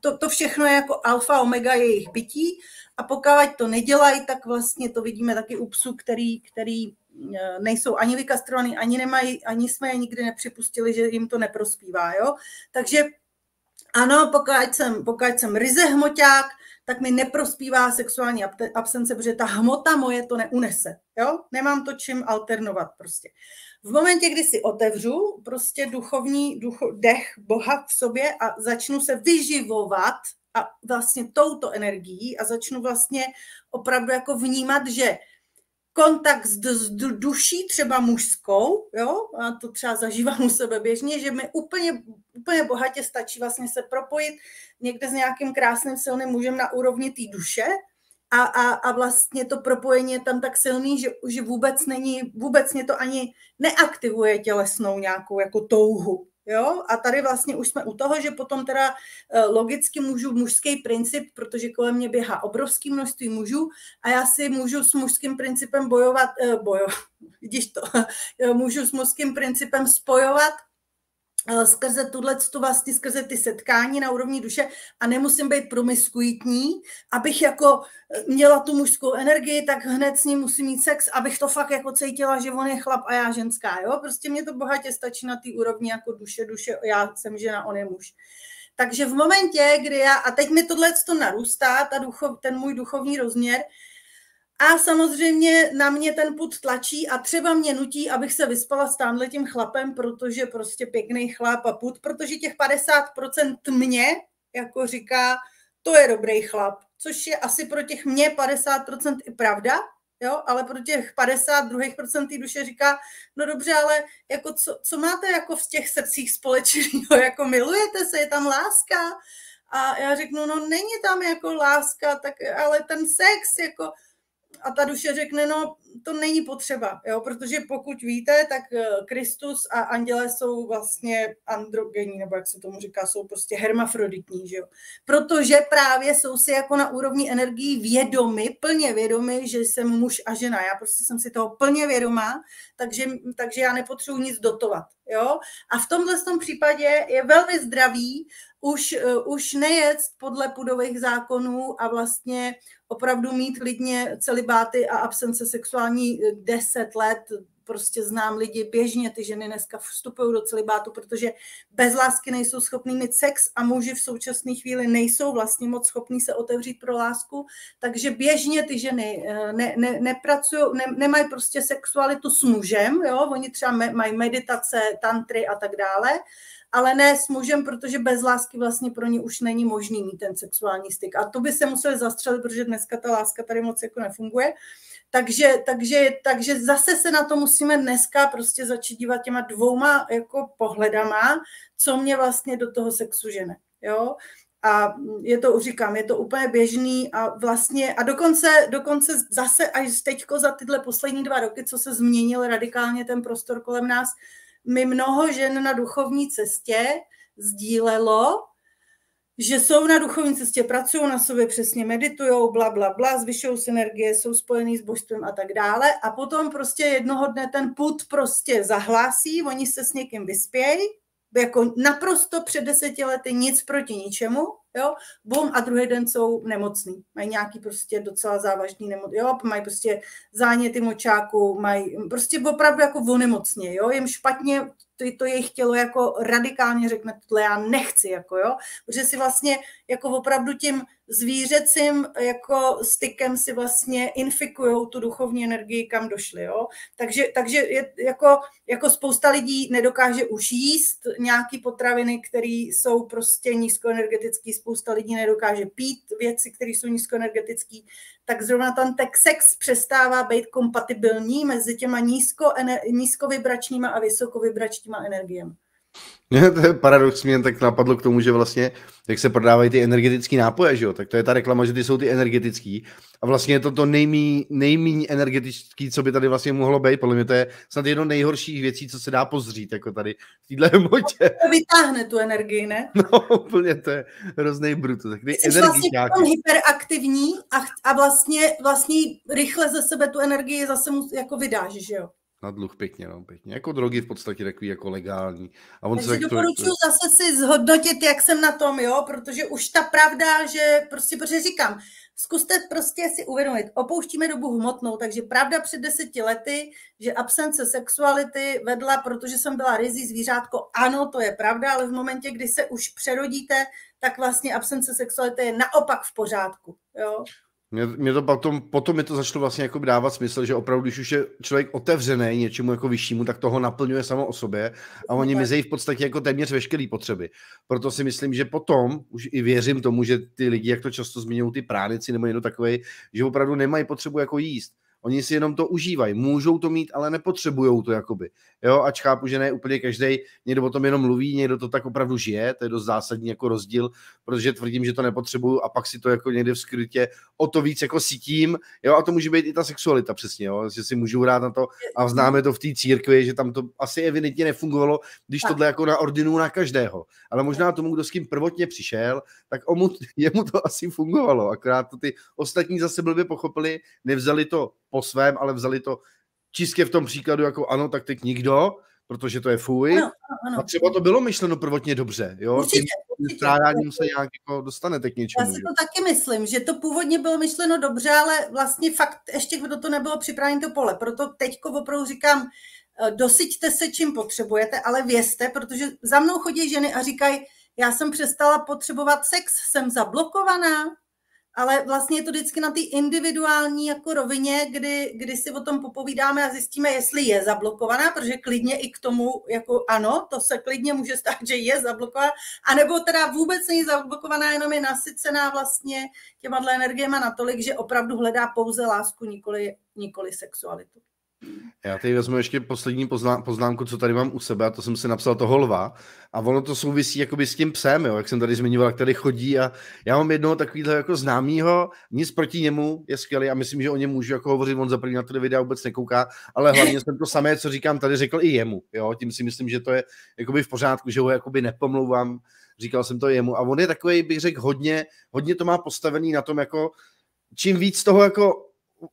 To, to všechno je jako alfa, omega jejich bytí a pokud to nedělají, tak vlastně to vidíme taky u psů, který, který E, nejsou ani vykastrovaný, ani nemají, ani jsme je nikdy nepřipustili, že jim to neprospívá. Jo? Takže ano, pokud jsem, pokud jsem ryze hmoťák, tak mi neprospívá sexuální absence, protože ta hmota moje to neunese. Jo? Nemám to čím alternovat prostě. V momentě, kdy si otevřu prostě duchovní ducho, dech Boha v sobě a začnu se vyživovat a vlastně touto energií a začnu vlastně opravdu jako vnímat, že kontakt s, s duší třeba mužskou, jo, a to třeba zažívám u sebe běžně, že mi úplně, úplně bohatě stačí vlastně se propojit někde s nějakým krásným silným mužem na úrovni té duše a, a, a vlastně to propojení je tam tak silný, že, že vůbec není, vůbec mě to ani neaktivuje tělesnou nějakou jako touhu, Jo? A tady vlastně už jsme u toho, že potom teda eh, logicky můžu mužský princip, protože kolem mě běhá obrovský množství mužů a já si můžu s mužským principem bojovat, eh, bojovat, vidíš to, můžu s mužským principem spojovat skrze tuhle vlastně skrze ty setkání na úrovni duše a nemusím být promiskuitní, abych jako eh, měla tu mužskou energii, tak hned s ním musím mít sex, abych to fakt jako cítila, že on je chlap a já ženská, jo? Prostě mě to bohatě stačí na té úrovni jako duše, duše, já jsem žena, on je muž. Takže v momentě, kdy já, a teď mi tohle to narůstá, ta duchov, ten můj duchovní rozměr, a samozřejmě na mě ten put tlačí a třeba mě nutí, abych se vyspala s tím chlapem, protože prostě pěkný chlap a put, protože těch 50% mě jako říká, to je dobrý chlap, což je asi pro těch mě 50% i pravda, jo, ale pro těch 50 druhých procent duše říká, no dobře, ale jako co, co máte jako v těch srdcích společného, jako milujete se, je tam láska? A já řeknu, no není tam jako láska, tak, ale ten sex, jako a ta duše řekne, no to není potřeba, jo? protože pokud víte, tak eh, Kristus a anděle jsou vlastně androgenní, nebo jak se tomu říká, jsou prostě hermafroditní, že jo? protože právě jsou si jako na úrovni energií vědomi, plně vědomi, že jsem muž a žena, já prostě jsem si toho plně vědomá, takže, takže já nepotřebuji nic dotovat. Jo? A v tomhle tom případě je velmi zdravý už, uh, už nejet podle pudových zákonů a vlastně opravdu mít lidně celibáty a absence sexuální 10 eh, let, prostě znám lidi běžně, ty ženy dneska vstupují do celibátu, protože bez lásky nejsou schopní mít sex a muži v současné chvíli nejsou vlastně moc schopní se otevřít pro lásku, takže běžně ty ženy eh, ne, ne, nepracují, ne, nemají prostě sexualitu s mužem, jo? oni třeba mají meditace, tantry a tak dále, ale ne s mužem, protože bez lásky vlastně pro ně už není možný mít ten sexuální styk. A to by se museli zastřelit, protože dneska ta láska tady moc jako nefunguje. Takže, takže, takže zase se na to musíme dneska prostě začít dívat těma dvouma jako pohledama, co mě vlastně do toho sexu žene. Jo? A je to, říkám, je to úplně běžný a vlastně, a dokonce, dokonce zase až teďko za tyhle poslední dva roky, co se změnil radikálně ten prostor kolem nás, mi mnoho žen na duchovní cestě sdílelo, že jsou na duchovní cestě, pracují na sobě, přesně meditují, bla, bla, bla, zvyšují synergie, jsou spojený s božstvím a tak dále. A potom prostě jednoho dne ten put prostě zahlásí, oni se s někým vyspějí, jako naprosto před deseti lety nic proti ničemu, jo, bum, a druhý den jsou nemocný. Mají nějaký prostě docela závažný nemoc, jo, mají prostě záněty močáku, mají prostě opravdu jako onemocně, jo, jim špatně to, to jejich tělo jako radikálně řekne, tohle já nechci, jako jo, protože si vlastně jako opravdu tím zvířecím jako stykem si vlastně infikují tu duchovní energii, kam došli, jo. Takže, takže je, jako, jako spousta lidí nedokáže už jíst nějaký potraviny, které jsou prostě nízkoenergetické, spousta lidí nedokáže pít věci, které jsou nízkoenergetické, tak zrovna ten sex přestává být kompatibilní mezi těma nízko, nízkovibračníma a vysokovibračníma energiemi. to je paradox, mě tak napadlo k tomu, že vlastně, jak se prodávají ty energetické nápoje, že jo? tak to je ta reklama, že ty jsou ty energetický a vlastně je to to nejméně energetický, co by tady vlastně mohlo být. Podle mě to je snad jedno nejhorších věcí, co se dá pozřít, jako tady v téhle hmotě. To vytáhne tu energii, ne? No, úplně to je hrozný bruto. Tak ty Jsi vlastně hyperaktivní a, a vlastně, vlastně rychle ze sebe tu energii zase mu, jako vydáš, že jo? Na dluh pěkně, no, pěkně. Jako drogy v podstatě takový jako legální. A on Takže se doporučuji to... zase si zhodnotit, jak jsem na tom, jo, protože už ta pravda, že prostě, protože říkám, zkuste prostě si uvědomit, opouštíme dobu hmotnou, takže pravda před deseti lety, že absence sexuality vedla, protože jsem byla rizí zvířátko, ano, to je pravda, ale v momentě, kdy se už přerodíte, tak vlastně absence sexuality je naopak v pořádku, jo. Mě, mě to potom, potom mi to začalo vlastně jako dávat smysl, že opravdu, když už je člověk otevřený něčemu jako vyššímu, tak toho naplňuje samo o sobě a oni mizejí v podstatě jako téměř veškeré potřeby. Proto si myslím, že potom, už i věřím tomu, že ty lidi, jak to často zmiňují ty pránici nebo někdo takový, že opravdu nemají potřebu jako jíst Oni si jenom to užívají, můžou to mít, ale nepotřebují to jakoby. Jo, ač chápu, že ne úplně každý, někdo o tom jenom mluví, někdo to tak opravdu žije, to je dost zásadní jako rozdíl, protože tvrdím, že to nepotřebuju a pak si to jako někde v skrytě o to víc jako sítím, jo, a to může být i ta sexualita přesně, jo, že si můžu hrát na to a známe to v té církvi, že tam to asi evidentně nefungovalo, když tohle jako na ordinu na každého, ale možná tomu, kdo s kým prvotně přišel, tak omu, jemu to asi fungovalo, akorát to ty ostatní zase blbě pochopili, nevzali to po svém, ale vzali to čistě v tom příkladu jako ano, tak teď nikdo, protože to je fuj. Ano, ano. A třeba to bylo myšleno prvotně dobře, jo? Určitě, Tím strádáním se nějak jako dostanete k něčemu. Já si to taky myslím, že to původně bylo myšleno dobře, ale vlastně fakt ještě kdo to nebylo připraveno to pole. Proto teďko opravdu říkám, eh, dosyťte se, čím potřebujete, ale vězte, protože za mnou chodí ženy a říkají, já jsem přestala potřebovat sex, jsem zablokovaná, ale vlastně je to vždycky na té individuální jako rovině, kdy, kdy si o tom popovídáme a zjistíme, jestli je zablokovaná, protože klidně i k tomu, jako ano, to se klidně může stát, že je zablokovaná, anebo teda vůbec není zablokovaná, jenom je nasycená vlastně těma energiema natolik, že opravdu hledá pouze lásku, nikoli, nikoli sexualitu. Já tady vezmu ještě poslední poznámku, co tady mám u sebe, a to jsem si napsal toho lva. A ono to souvisí jakoby s tím psem, jo, jak jsem tady zmiňoval, jak tady chodí. A já mám jednoho takového jako známého, nic proti němu, je skvělý a myslím, že o něm můžu jako hovořit, on za první na to videa vůbec nekouká, ale hlavně jsem to samé, co říkám, tady řekl i jemu. Jo, tím si myslím, že to je jakoby v pořádku, že ho jakoby nepomlouvám, říkal jsem to jemu. A on je takový, bych řekl, hodně, hodně to má postavený na tom, jako čím víc toho jako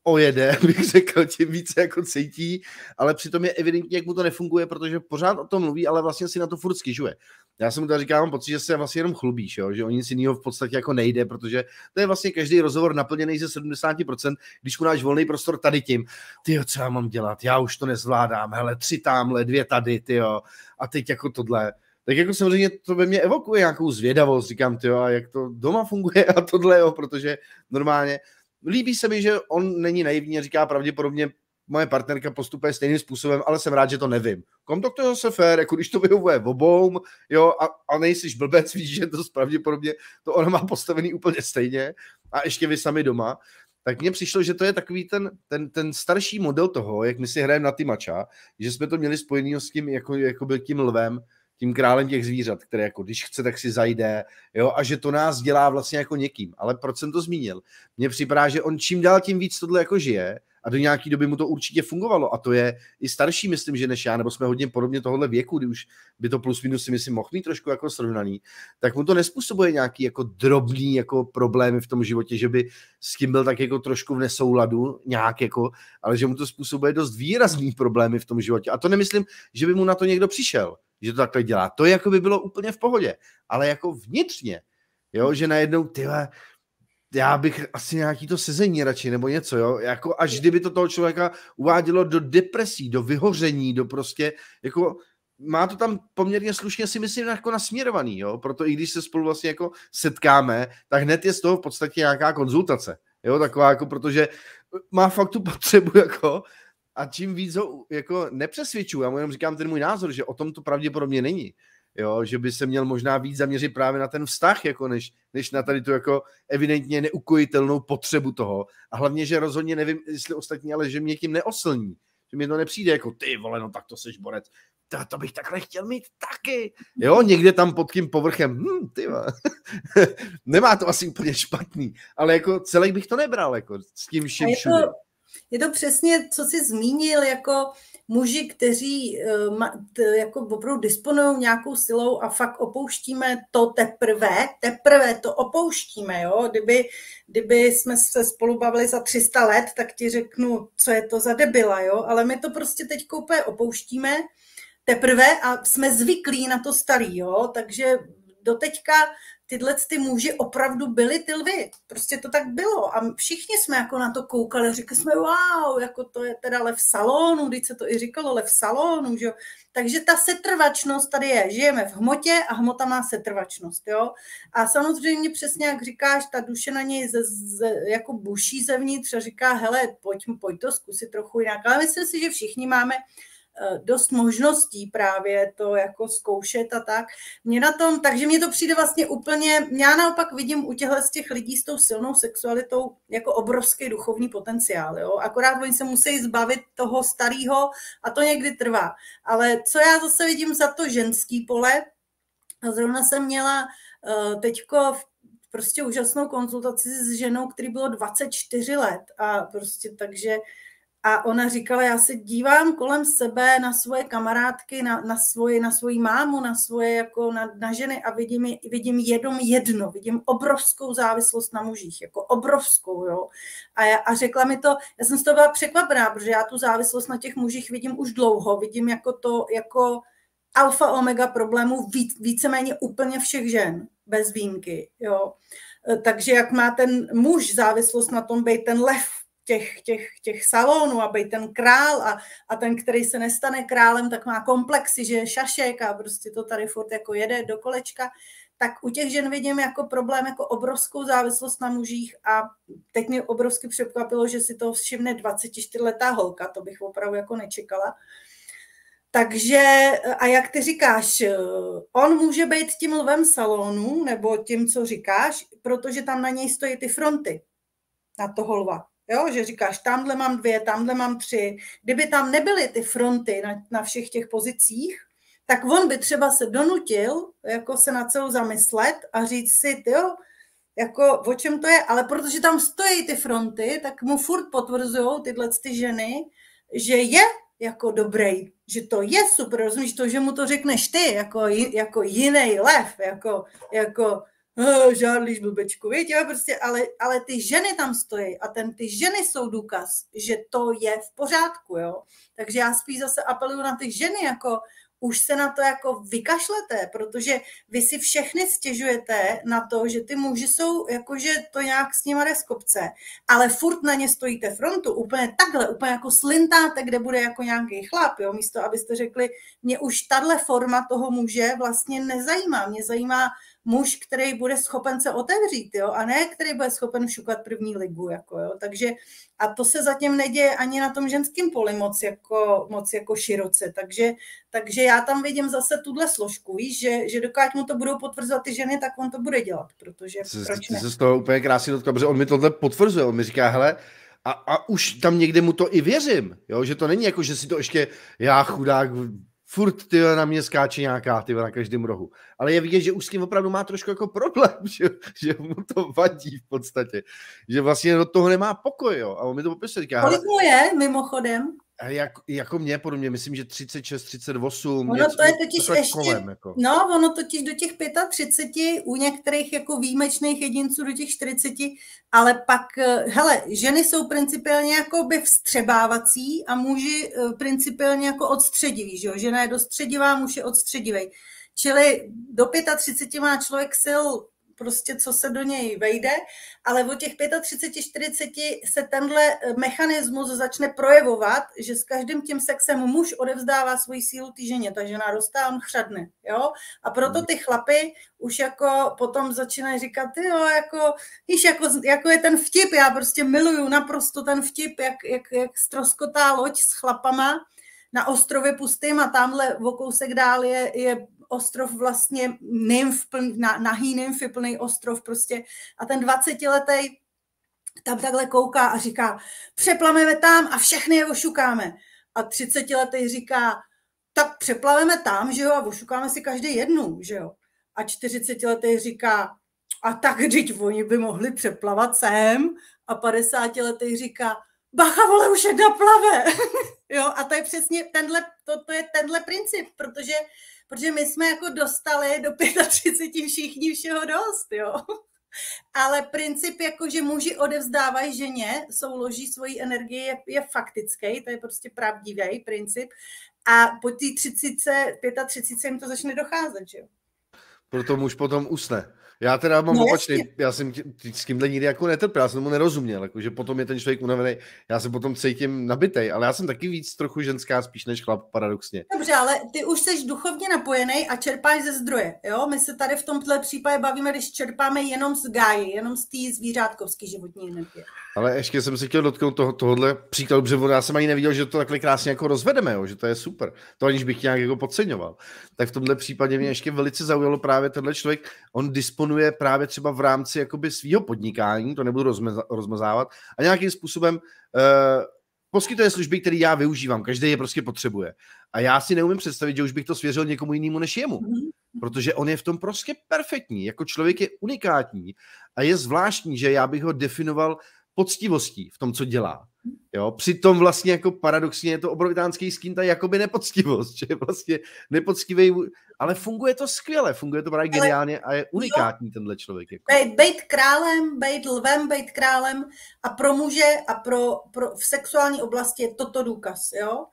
ojede, bych řekl, tím více jako cítí, ale přitom je evidentně, jak mu to nefunguje, protože pořád o tom mluví, ale vlastně si na to furt skyžuje. Já jsem mu tady říkal, mám pocit, že se vlastně jenom chlubíš, jo? že o nic jiného v podstatě jako nejde, protože to je vlastně každý rozhovor naplněný ze 70%, když mu dáš volný prostor tady tím, ty co já mám dělat, já už to nezvládám, hele, tři tamhle, dvě tady, ty a teď jako tohle. Tak jako samozřejmě to ve mně evokuje nějakou zvědavost, říkám, ty a jak to doma funguje a tohle, jo, protože normálně líbí se mi, že on není naivní a říká pravděpodobně moje partnerka postupuje stejným způsobem, ale jsem rád, že to nevím. Kontakt je zase fér, jako když to vyhovuje obou, jo, a, a nejsiš blbec, víš, že to pravděpodobně to ona má postavený úplně stejně a ještě vy sami doma, tak mně přišlo, že to je takový ten, ten, ten starší model toho, jak my si hrajeme na ty mača, že jsme to měli spojený s tím, jako, jako byl tím lvem, tím králem těch zvířat, které jako když chce, tak si zajde, jo, a že to nás dělá vlastně jako někým. Ale proč jsem to zmínil? Mně připadá, že on čím dál tím víc tohle jako žije a do nějaké doby mu to určitě fungovalo a to je i starší, myslím, že než já, nebo jsme hodně podobně tohohle věku, kdy už by to plus minus si myslím mohl mít trošku jako srovnaný, tak mu to nespůsobuje nějaký jako drobný jako problémy v tom životě, že by s tím byl tak jako trošku v nesouladu nějak jako, ale že mu to způsobuje dost výrazný problémy v tom životě. A to nemyslím, že by mu na to někdo přišel, že to takhle dělá. To jako by bylo úplně v pohodě. Ale jako vnitřně, jo, že najednou, tyhle, já bych asi nějaký to sezení radši, nebo něco, jo, jako až kdyby to toho člověka uvádělo do depresí, do vyhoření, do prostě, jako má to tam poměrně slušně si myslím jako nasměrovaný, jo, proto i když se spolu vlastně jako setkáme, tak hned je z toho v podstatě nějaká konzultace, jo, taková jako, protože má fakt tu potřebu jako a čím víc ho jako nepřesvědčuju, já mu jenom říkám ten můj názor, že o tom to pravděpodobně není, jo, že by se měl možná víc zaměřit právě na ten vztah, jako než, než na tady tu jako evidentně neukojitelnou potřebu toho. A hlavně, že rozhodně nevím, jestli ostatní, ale že mě tím neoslní. Že mi to nepřijde jako ty vole, no tak to seš borec. To, to bych takhle chtěl mít taky. Jo, někde tam pod tím povrchem, hm, ty Nemá to asi úplně špatný, ale jako celý bych to nebral, jako s tím vším to, je to přesně, co jsi zmínil, jako muži, kteří eh, jako opravdu disponují nějakou silou a fakt opouštíme to teprve, teprve to opouštíme, jo? Kdyby, kdyby jsme se spolu bavili za 300 let, tak ti řeknu, co je to za debila, jo? Ale my to prostě teď úplně opouštíme teprve a jsme zvyklí na to starý, jo? Takže doteďka tyhle ty muži opravdu byli ty lvy. Prostě to tak bylo. A všichni jsme jako na to koukali, říkali jsme, wow, jako to je teda lev salonu, když se to i říkalo, lev salonu, že jo. Takže ta setrvačnost tady je. Žijeme v hmotě a hmota má setrvačnost, jo. A samozřejmě přesně, jak říkáš, ta duše na něj ze, ze, jako buší zevnitř a říká, hele, pojď, pojď to zkusit trochu jinak. Ale myslím si, že všichni máme dost možností právě to jako zkoušet a tak. Mě na tom, takže mě to přijde vlastně úplně, já naopak vidím u těchto z těch lidí s tou silnou sexualitou jako obrovský duchovní potenciál, jo? akorát oni se musí zbavit toho starého a to někdy trvá. Ale co já zase vidím za to ženský pole, a zrovna jsem měla uh, teďko prostě úžasnou konzultaci s ženou, který bylo 24 let a prostě takže a ona říkala, já se dívám kolem sebe na svoje kamarádky, na, na, svoji, na svoji mámu, na svoje jako na, na ženy a vidím, vidím jenom jedno, vidím obrovskou závislost na mužích, jako obrovskou, jo. A, já, a řekla mi to, já jsem z toho byla překvapená, protože já tu závislost na těch mužích vidím už dlouho, vidím jako to, jako alfa omega problémů víc, víceméně úplně všech žen, bez výjimky, jo. Takže jak má ten muž závislost na tom být ten lev, těch, těch, těch salonů a být ten král a, a ten, který se nestane králem, tak má komplexy, že je šašek a prostě to tady furt jako jede do kolečka, tak u těch žen vidím jako problém, jako obrovskou závislost na mužích a teď mě obrovsky překvapilo, že si to všimne 24-letá holka, to bych opravdu jako nečekala. Takže, a jak ty říkáš, on může být tím lvem salonu, nebo tím, co říkáš, protože tam na něj stojí ty fronty, na toho lva. Jo, že říkáš, tamhle mám dvě, tamhle mám tři. Kdyby tam nebyly ty fronty na, na všech těch pozicích, tak on by třeba se donutil jako se na celou zamyslet a říct si, jo, jako o čem to je, ale protože tam stojí ty fronty, tak mu furt potvrzují tyhle ty ženy, že je jako dobrý, že to je super, rozumíš to, že mu to řekneš ty, jako, jako jiný lev, jako, jako žádlíš blbečku, víte, prostě, ale, ale ty ženy tam stojí a ten, ty ženy jsou důkaz, že to je v pořádku, jo. Takže já spíš zase apeluju na ty ženy, jako už se na to jako vykašlete, protože vy si všechny stěžujete na to, že ty muži jsou, jakože to nějak s nima jde z kopce, ale furt na ně stojíte frontu, úplně takhle, úplně jako slintáte, kde bude jako nějaký chlap, jo, místo abyste řekli, mě už tahle forma toho muže vlastně nezajímá, mě zajímá muž, který bude schopen se otevřít, jo, a ne který bude schopen šukat první ligu, jako, jo. Takže a to se zatím neděje ani na tom ženském poli moc jako, moc jako široce, takže, takže já tam vidím zase tuhle složku, víš, že, že dokud mu to budou potvrzovat ty ženy, tak on to bude dělat, protože ty, proč ne? Ty se z toho úplně krásně dotkla, protože on mi tohle potvrzuje, on mi říká, hele, a, a už tam někde mu to i věřím, jo, že to není jako, že si to ještě já chudák furt ty na mě skáče nějaká ty na každém rohu. Ale je vidět, že už s tím opravdu má trošku jako problém, že, že mu to vadí v podstatě. Že vlastně do toho nemá pokoj, jo. A on mi to popisuje. Kolik mu je, mimochodem? Jak, jako mě, podobně, myslím, že 36, 38. Ono něco, to je totiž ještě, kolem, jako. no, ono totiž do těch 35, u některých jako výjimečných jedinců do těch 40, ale pak, eh, hele, ženy jsou principiálně jako by vstřebávací a muži eh, principiálně jako odstředivý, že jo? Žena je dostředivá, muž je odstředivý. Čili do 35 má člověk sil prostě co se do něj vejde, ale od těch 35-40 se tenhle mechanismus začne projevovat, že s každým tím sexem muž odevzdává svoji sílu té ženě, ta žena roste a on chřadne, jo? A proto ty chlapy už jako potom začínají říkat, jo, jako, víš, jako, jako je ten vtip, já prostě miluju naprosto ten vtip, jak, jak, jak stroskotá loď s chlapama, na ostrově pustým a tamhle o kousek dál je, je ostrov vlastně nymf, na, nahý nymfy, plný ostrov prostě. A ten 20-letý tam takhle kouká a říká, přeplameme tam a všechny je ošukáme. A 30-letý říká, tak přeplaveme tam, že jo, a ošukáme si každý jednu, že jo. A 40-letý říká, a tak, teď oni by mohli přeplavat sem. A 50-letý říká, bacha, vole, už jedna plave. jo, a to je přesně tenhle, to, to je tenhle princip, protože, protože my jsme jako dostali do 35 všichni všeho dost, jo. Ale princip, jako že muži odevzdávají ženě, souloží svoji energii, je, je faktický, to je prostě pravdivý princip. A po té 30, 35 jim to začne docházet, že jo. Proto muž potom usne. Já teda mám no, opačný, já jsem s tímhle nikdy jako netrpěl, já jsem tomu nerozuměl, jako, že potom je ten člověk unavený, já se potom cítím nabitej, ale já jsem taky víc trochu ženská spíš než chlap, paradoxně. Dobře, ale ty už jsi duchovně napojený a čerpáš ze zdroje, jo? My se tady v tomhle případě bavíme, když čerpáme jenom z gáji, jenom z té zvířátkovské životní energie. Ale ještě jsem si chtěl dotknout toho, tohohle příkladu, protože já jsem ani neviděl, že to takhle krásně jako rozvedeme, jo, že to je super. To aniž bych nějak jako podceňoval. Tak v tomhle případě mě ještě velice zaujalo právě tenhle člověk, on disponuje právě třeba v rámci jakoby svého podnikání, to nebudu rozmeza, rozmazávat, a nějakým způsobem uh, poskytuje služby, které já využívám, každý je prostě potřebuje. A já si neumím představit, že už bych to svěřil někomu jinému než jemu. Mhm. Protože on je v tom prostě perfektní. Jako člověk je unikátní a je zvláštní, že já bych ho definoval poctivostí v tom, co dělá. Jo, přitom vlastně jako paradoxně je to obrovitánský skin, ta jakoby nepoctivost, že je vlastně nepoctivý, ale funguje to skvěle, funguje to právě geniálně a je unikátní jo. tenhle člověk. Jako. Bejt, bejt králem, bejt lvem, bejt králem a pro muže a pro, pro v sexuální oblasti je toto důkaz, jo.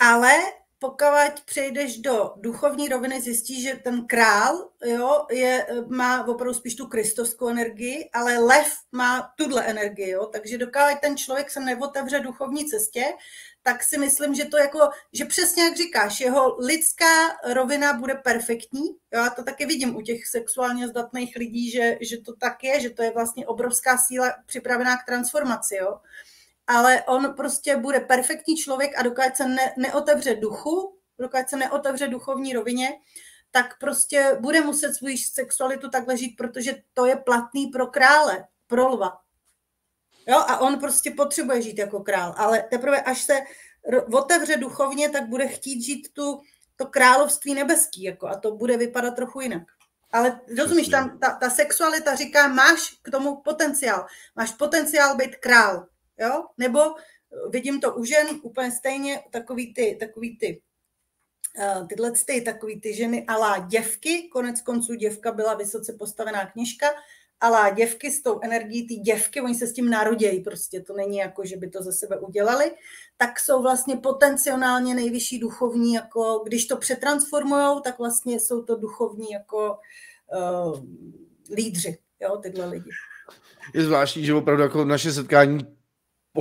Ale pokud přejdeš do duchovní roviny, zjistíš, že ten král jo, je, má opravdu spíš tu kristovskou energii, ale lev má tuhle energii. Jo? Takže dokud ten člověk se neotevře duchovní cestě, tak si myslím, že to jako, že přesně jak říkáš, jeho lidská rovina bude perfektní. Jo, já to taky vidím u těch sexuálně zdatných lidí, že, že to tak je, že to je vlastně obrovská síla připravená k transformaci. Jo ale on prostě bude perfektní člověk a dokud se ne, neotevře duchu, dokud se neotevře duchovní rovině, tak prostě bude muset svou sexualitu takhle žít, protože to je platný pro krále, pro lva. Jo, a on prostě potřebuje žít jako král, ale teprve až se otevře duchovně, tak bude chtít žít tu, to království nebeský, jako, a to bude vypadat trochu jinak. Ale rozumíš, tam ta, ta sexualita říká, máš k tomu potenciál. Máš potenciál být král jo? Nebo eh, vidím to u žen úplně stejně, takový ty, takový ty uh, tyhle ty, takový ty ženy alá děvky, konec konců děvka byla vysoce postavená knižka, alá děvky s tou energií ty děvky, oni se s tím narodějí prostě, to není jako, že by to ze sebe udělali, tak jsou vlastně potenciálně nejvyšší duchovní, jako když to přetransformujou, tak vlastně jsou to duchovní jako uh, lídři, jo, tyhle lidi. Je zvláštní, že opravdu jako naše setkání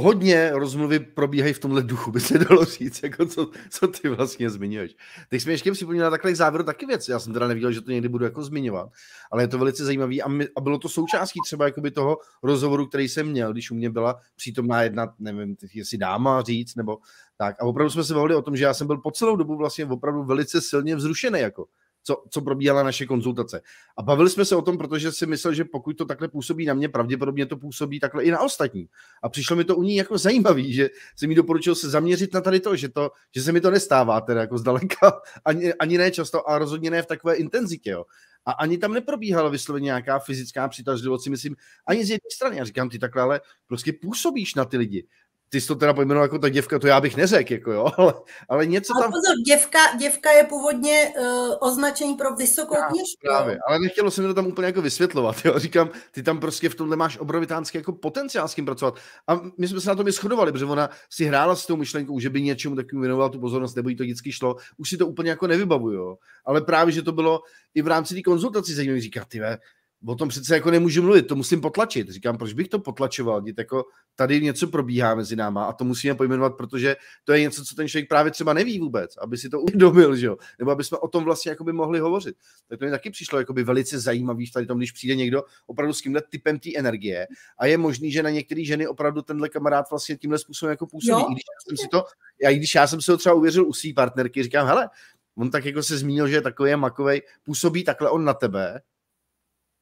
hodně rozmluvy probíhají v tomhle duchu, by se dalo říct, jako co, co ty vlastně zmiňuješ. Teď jsme ještě připomněla takhle k závěru taky věc. Já jsem teda nevěděl, že to někdy budu jako zmiňovat, ale je to velice zajímavý a, my, a bylo to součástí třeba jakoby toho rozhovoru, který jsem měl, když u mě byla přítomná jedna, nevím, jestli dáma říct, nebo tak. A opravdu jsme se bavili o tom, že já jsem byl po celou dobu vlastně opravdu velice silně vzrušený jako co, co probíhala naše konzultace. A bavili jsme se o tom, protože si myslel, že pokud to takhle působí na mě, pravděpodobně to působí takhle i na ostatní. A přišlo mi to u ní jako zajímavý, že si mi doporučil se zaměřit na tady to, že, to, že se mi to nestává teda jako zdaleka, ani, ani ne často a rozhodně ne v takové intenzitě. Jo. A ani tam neprobíhala vysloveně nějaká fyzická přitažlivost, si myslím, ani z jedné strany. Já říkám, ty takhle ale prostě působíš na ty lidi ty jsi to teda pojmenoval jako ta děvka, to já bych neřekl, jako jo, ale, ale něco tam... Ale pozor, děvka, děvka je původně uh, označení pro vysokou já, kněžku. Právě, ale nechtělo se mi to tam úplně jako vysvětlovat, jo, říkám, ty tam prostě v tomhle máš obrovitánský jako potenciál s tím pracovat. A my jsme se na tom i shodovali, protože ona si hrála s tou myšlenkou, že by něčemu takovým věnovala tu pozornost, nebo jí to vždycky šlo, už si to úplně jako nevybavuju, jo. ale právě, že to bylo i v rámci té konzultaci zajímavé říkat, ty o tom přece jako nemůžu mluvit, to musím potlačit. Říkám, proč bych to potlačoval? Dít jako tady něco probíhá mezi náma a to musíme pojmenovat, protože to je něco, co ten člověk právě třeba neví vůbec, aby si to uvědomil, že jo? nebo aby jsme o tom vlastně jakoby mohli hovořit. Tak to mi taky přišlo jakoby velice zajímavý v tady tom, když přijde někdo opravdu s tímhle typem té energie a je možný, že na některé ženy opravdu tenhle kamarád vlastně tímhle způsobem jako působí. Jo, I když já jsem si to, já, i když já jsem si ho třeba uvěřil u své partnerky, říkám, hele, on tak jako se zmínil, že je takový makovej, působí takhle on na tebe,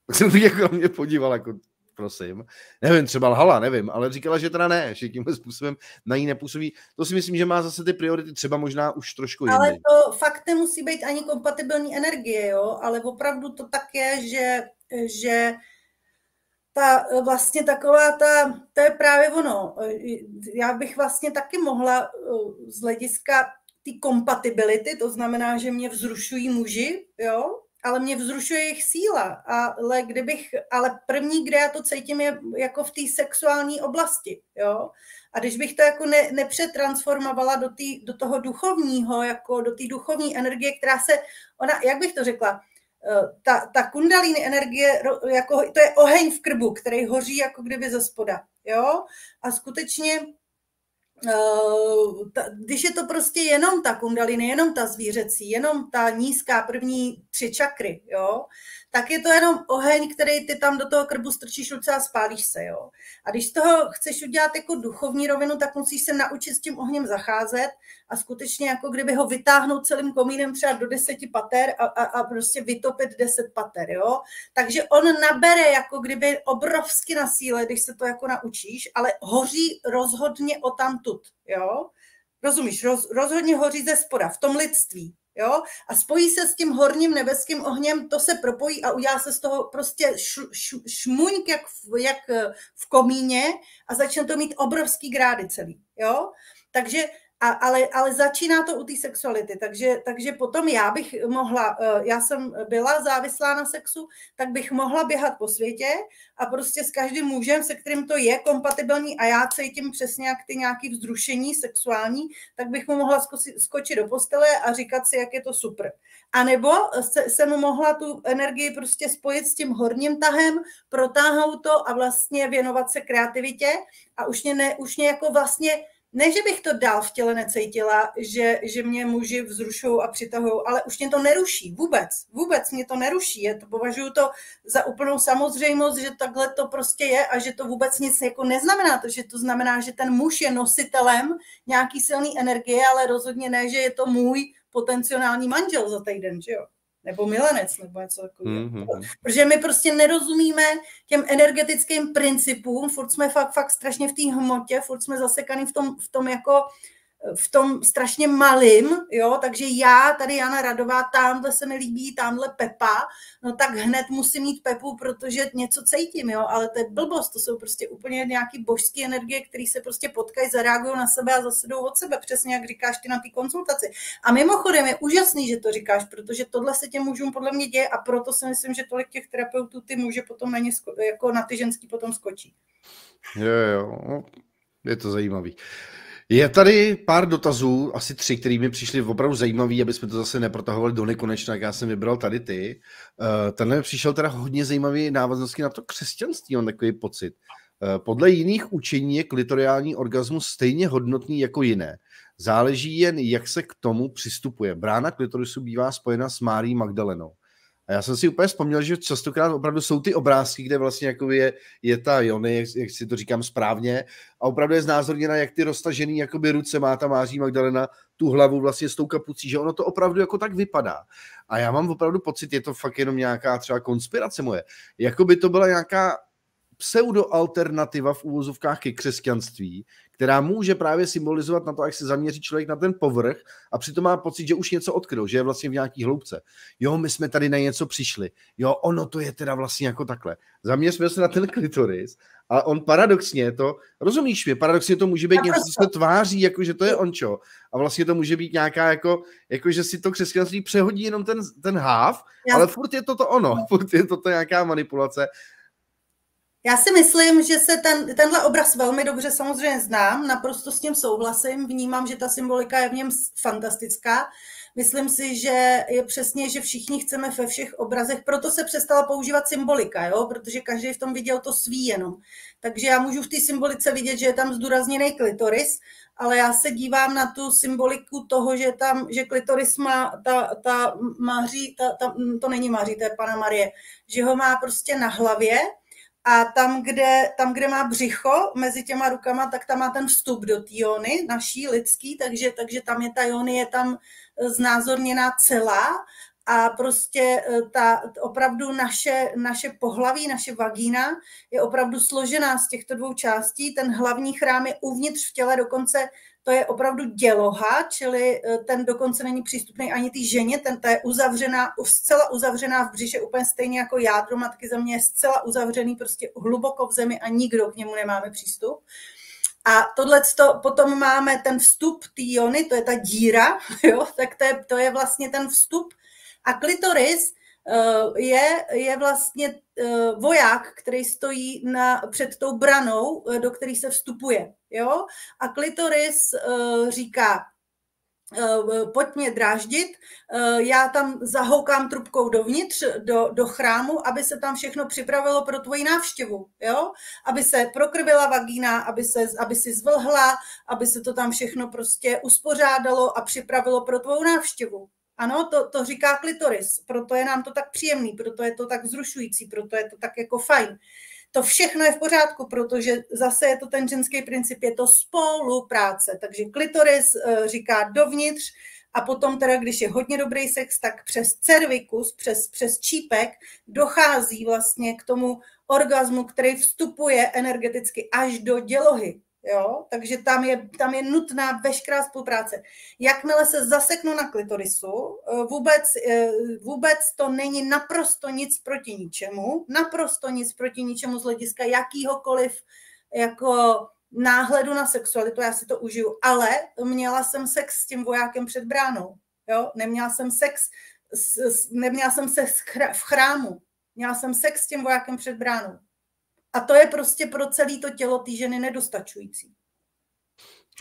tak jsem jako na mě podíval, jako prosím. Nevím, třeba lhala, nevím, ale říkala, že teda ne, že tímhle způsobem na ní nepůsobí. To si myslím, že má zase ty priority třeba možná už trošku jiné. Ale to fakt nemusí být ani kompatibilní energie, jo, ale opravdu to tak je, že, že ta vlastně taková ta, to je právě ono. Já bych vlastně taky mohla eh, z hlediska ty kompatibility, to znamená, že mě vzrušují muži, jo, ale mě vzrušuje jejich síla. Ale kdybych, ale první, kde já to cítím, je jako v té sexuální oblasti, jo. A když bych to jako ne, nepřetransformovala do, tý, do toho duchovního, jako do té duchovní energie, která se, ona, jak bych to řekla, eh, ta, ta kundalíny energie, jako, to je oheň v krbu, který hoří jako kdyby ze spoda, jo. A skutečně když je to prostě jenom ta kundaliny, jenom ta zvířecí, jenom ta nízká první tři čakry, jo, tak je to jenom oheň, který ty tam do toho krbu strčíš ruce a spálíš se, jo. A když z toho chceš udělat jako duchovní rovinu, tak musíš se naučit s tím ohněm zacházet a skutečně jako kdyby ho vytáhnout celým komínem třeba do deseti pater a, a, a prostě vytopit deset pater, jo. Takže on nabere jako kdyby obrovsky na síle, když se to jako naučíš, ale hoří rozhodně o tamtud, jo. Rozumíš, roz, rozhodně hoří ze spoda, v tom lidství, jo, a spojí se s tím horním nebeským ohněm, to se propojí a udělá se z toho prostě š, š, šmuňk jak v, jak v komíně a začne to mít obrovský grády celý, jo. Takže a, ale, ale začíná to u té sexuality, takže, takže potom já bych mohla, eh, já jsem byla závislá na sexu, tak bych mohla běhat po světě a prostě s každým mužem, se kterým to je kompatibilní a já cítím přesně jak ty nějaký vzrušení sexuální, tak bych mu mohla skočit do postele a říkat si, jak je to super. A nebo se, jsem mohla tu energii prostě spojit s tím horním tahem, protáhnout to a vlastně věnovat se kreativitě a už mě, ne, už mě jako vlastně ne, že bych to dál v těle necítila, že, že mě muži vzrušují a přitahují, ale už mě to neruší. Vůbec. Vůbec mě to neruší. Je to, považuji to za úplnou samozřejmost, že takhle to prostě je a že to vůbec nic jako neznamená. To, že to znamená, že ten muž je nositelem nějaký silný energie, ale rozhodně ne, že je to můj potenciální manžel za týden, že jo? Nebo milenec, nebo něco takového. Mm-hmm. Protože my prostě nerozumíme těm energetickým principům, furt jsme fakt, fakt strašně v té hmotě, furt jsme zasekaný v tom, v tom jako v tom strašně malým, jo, takže já, tady Jana Radová, tamhle se mi líbí, tamhle Pepa, no tak hned musím mít Pepu, protože něco cítím, jo, ale to je blbost, to jsou prostě úplně nějaký božské energie, které se prostě potkají, zareagují na sebe a zase jdou od sebe, přesně jak říkáš ty na té konzultaci. A mimochodem je úžasný, že to říkáš, protože tohle se těm mužům podle mě děje a proto si myslím, že tolik těch terapeutů ty muže potom na ně, jako na ty ženský potom skočí. Jo, jo, no, je to zajímavý. Je tady pár dotazů, asi tři, které mi přišly opravdu zajímavé, aby jsme to zase neprotahovali do nekonečna, jak já jsem vybral tady ty. Uh, tenhle přišel teda hodně zajímavý návaznosti na to křesťanství, mám takový pocit. Uh, podle jiných učení je klitoriální orgasmus stejně hodnotný jako jiné. Záleží jen, jak se k tomu přistupuje. Brána klitorisu bývá spojena s Márí Magdalenou. A já jsem si úplně vzpomněl, že častokrát opravdu jsou ty obrázky, kde vlastně jako je, je ta Jony, jak, jak si to říkám správně, a opravdu je znázorněna, jak ty roztažený jakoby ruce má ta Máří Magdalena tu hlavu vlastně s tou kapucí, že ono to opravdu jako tak vypadá. A já mám opravdu pocit, je to fakt jenom nějaká třeba konspirace moje, jako by to byla nějaká pseudoalternativa v úvozovkách ke křesťanství, která může právě symbolizovat na to, jak se zaměří člověk na ten povrch a přitom má pocit, že už něco odkryl, že je vlastně v nějaký hloubce. Jo, my jsme tady na něco přišli. Jo, ono to je teda vlastně jako takhle. Zaměřme se na ten klitoris a on paradoxně to, rozumíš mi, paradoxně to může být něco, co se tváří, jako že to je ončo. A vlastně to může být nějaká, jako, jako že si to křesťanství přehodí jenom ten, ten háv, ale furt je to to ono, furt je to, to nějaká manipulace já si myslím, že se ten, tenhle obraz velmi dobře samozřejmě znám, naprosto s tím souhlasím, vnímám, že ta symbolika je v něm fantastická. Myslím si, že je přesně, že všichni chceme ve všech obrazech, proto se přestala používat symbolika, jo? protože každý v tom viděl to svý jenom. Takže já můžu v té symbolice vidět, že je tam zdůrazněný klitoris, ale já se dívám na tu symboliku toho, že tam, že klitoris má, ta, ta Maří, ta, ta, to není Maří, to je Pana Marie, že ho má prostě na hlavě a tam kde, tam, kde má břicho mezi těma rukama, tak tam má ten vstup do té jony, naší lidský, takže, takže tam je ta jony, je tam znázorněná celá a prostě e, ta opravdu naše, naše pohlaví, naše vagína je opravdu složená z těchto dvou částí. Ten hlavní chrám je uvnitř v těle, dokonce to je opravdu děloha, čili e, ten dokonce není přístupný ani té ženě, ten ta je uzavřená, zcela uzavřená v břiše, úplně stejně jako jádro matky země je zcela uzavřený prostě hluboko v zemi a nikdo k němu nemáme přístup. A tohle potom máme ten vstup té jony, to je ta díra, jo, tak to je, to je vlastně ten vstup. A klitoris je, je vlastně uh, voják, který stojí na, před tou branou, uh, do které se vstupuje. Jo? A klitoris říká, Eh, pojď mě dráždit, eh, já tam zahoukám trubkou dovnitř, do, do chrámu, aby se tam všechno připravilo pro tvoji návštěvu, jo? Aby se prokrvila vagína, aby, se, aby si zvlhla, aby se to tam všechno prostě uspořádalo a připravilo pro tvou návštěvu. Ano, to, to říká klitoris, proto je nám to tak příjemný, proto je to tak vzrušující, proto je to tak jako fajn. To všechno je v pořádku, protože zase je to ten ženský princip, je to spolupráce. Takže klitoris eh, říká dovnitř a potom teda, když je hodně dobrý sex, tak přes cervikus, přes, přes čípek dochází vlastně k tomu orgazmu, který vstupuje energeticky až do dělohy. Jo? Takže tam je, tam je nutná veškerá spolupráce. Jakmile se zaseknu na klitorisu, eh, vůbec, eh, vůbec to není naprosto nic proti ničemu, naprosto nic proti ničemu z hlediska jakýhokoliv jako náhledu na sexualitu, já si to užiju, ale měla jsem sex s tím vojákem před bránou. Jo? Neměla jsem sex, neměla jsem sex v chrámu, měla jsem sex s tím vojákem před bránou. A to je prostě pro celé to tělo té ženy nedostačující.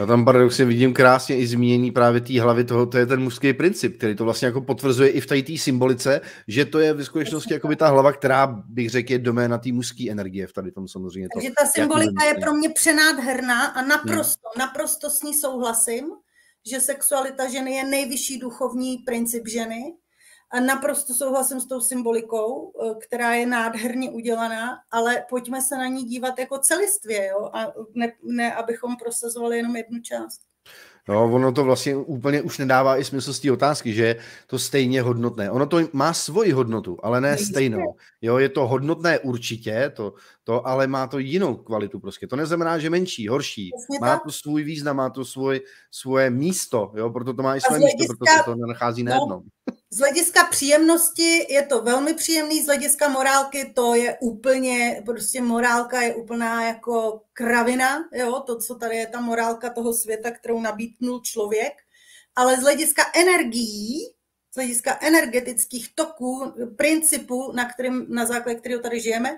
A tam paradoxně vidím krásně i zmínění právě té hlavy toho, to je ten mužský princip, který to vlastně jako potvrzuje i v té symbolice, že to je v skutečnosti jako by ta hlava, která bych řekl je doména té mužské energie v tady tom samozřejmě. Takže ta symbolika je pro mě přenádherná a naprosto, hmm. naprosto s ní souhlasím, že sexualita ženy je nejvyšší duchovní princip ženy naprosto souhlasím s tou symbolikou, eh, která je nádherně udělaná, ale pojďme se na ní dívat jako celistvě, jo? a ne, ne abychom prosazovali jenom jednu část. No, ono to vlastně úplně už nedává i smysl z té otázky, že je to stejně hodnotné. Ono to má svoji hodnotu, ale ne stejnou. Jo, je to hodnotné určitě, to, to ale má to jinou kvalitu prostě. To neznamená, že menší, horší. Přesně má tak. to svůj význam, má to svůj, svoje místo, jo, proto to má i své místo, proto se to nenachází na no, jednom. Z hlediska příjemnosti je to velmi příjemný, z hlediska morálky to je úplně, prostě morálka je úplná jako kravina, jo, to, co tady je ta morálka toho světa, kterou nabídnul člověk, ale z hlediska energií, z hlediska energetických toků, principů, na, kterým, na základě kterého tady žijeme,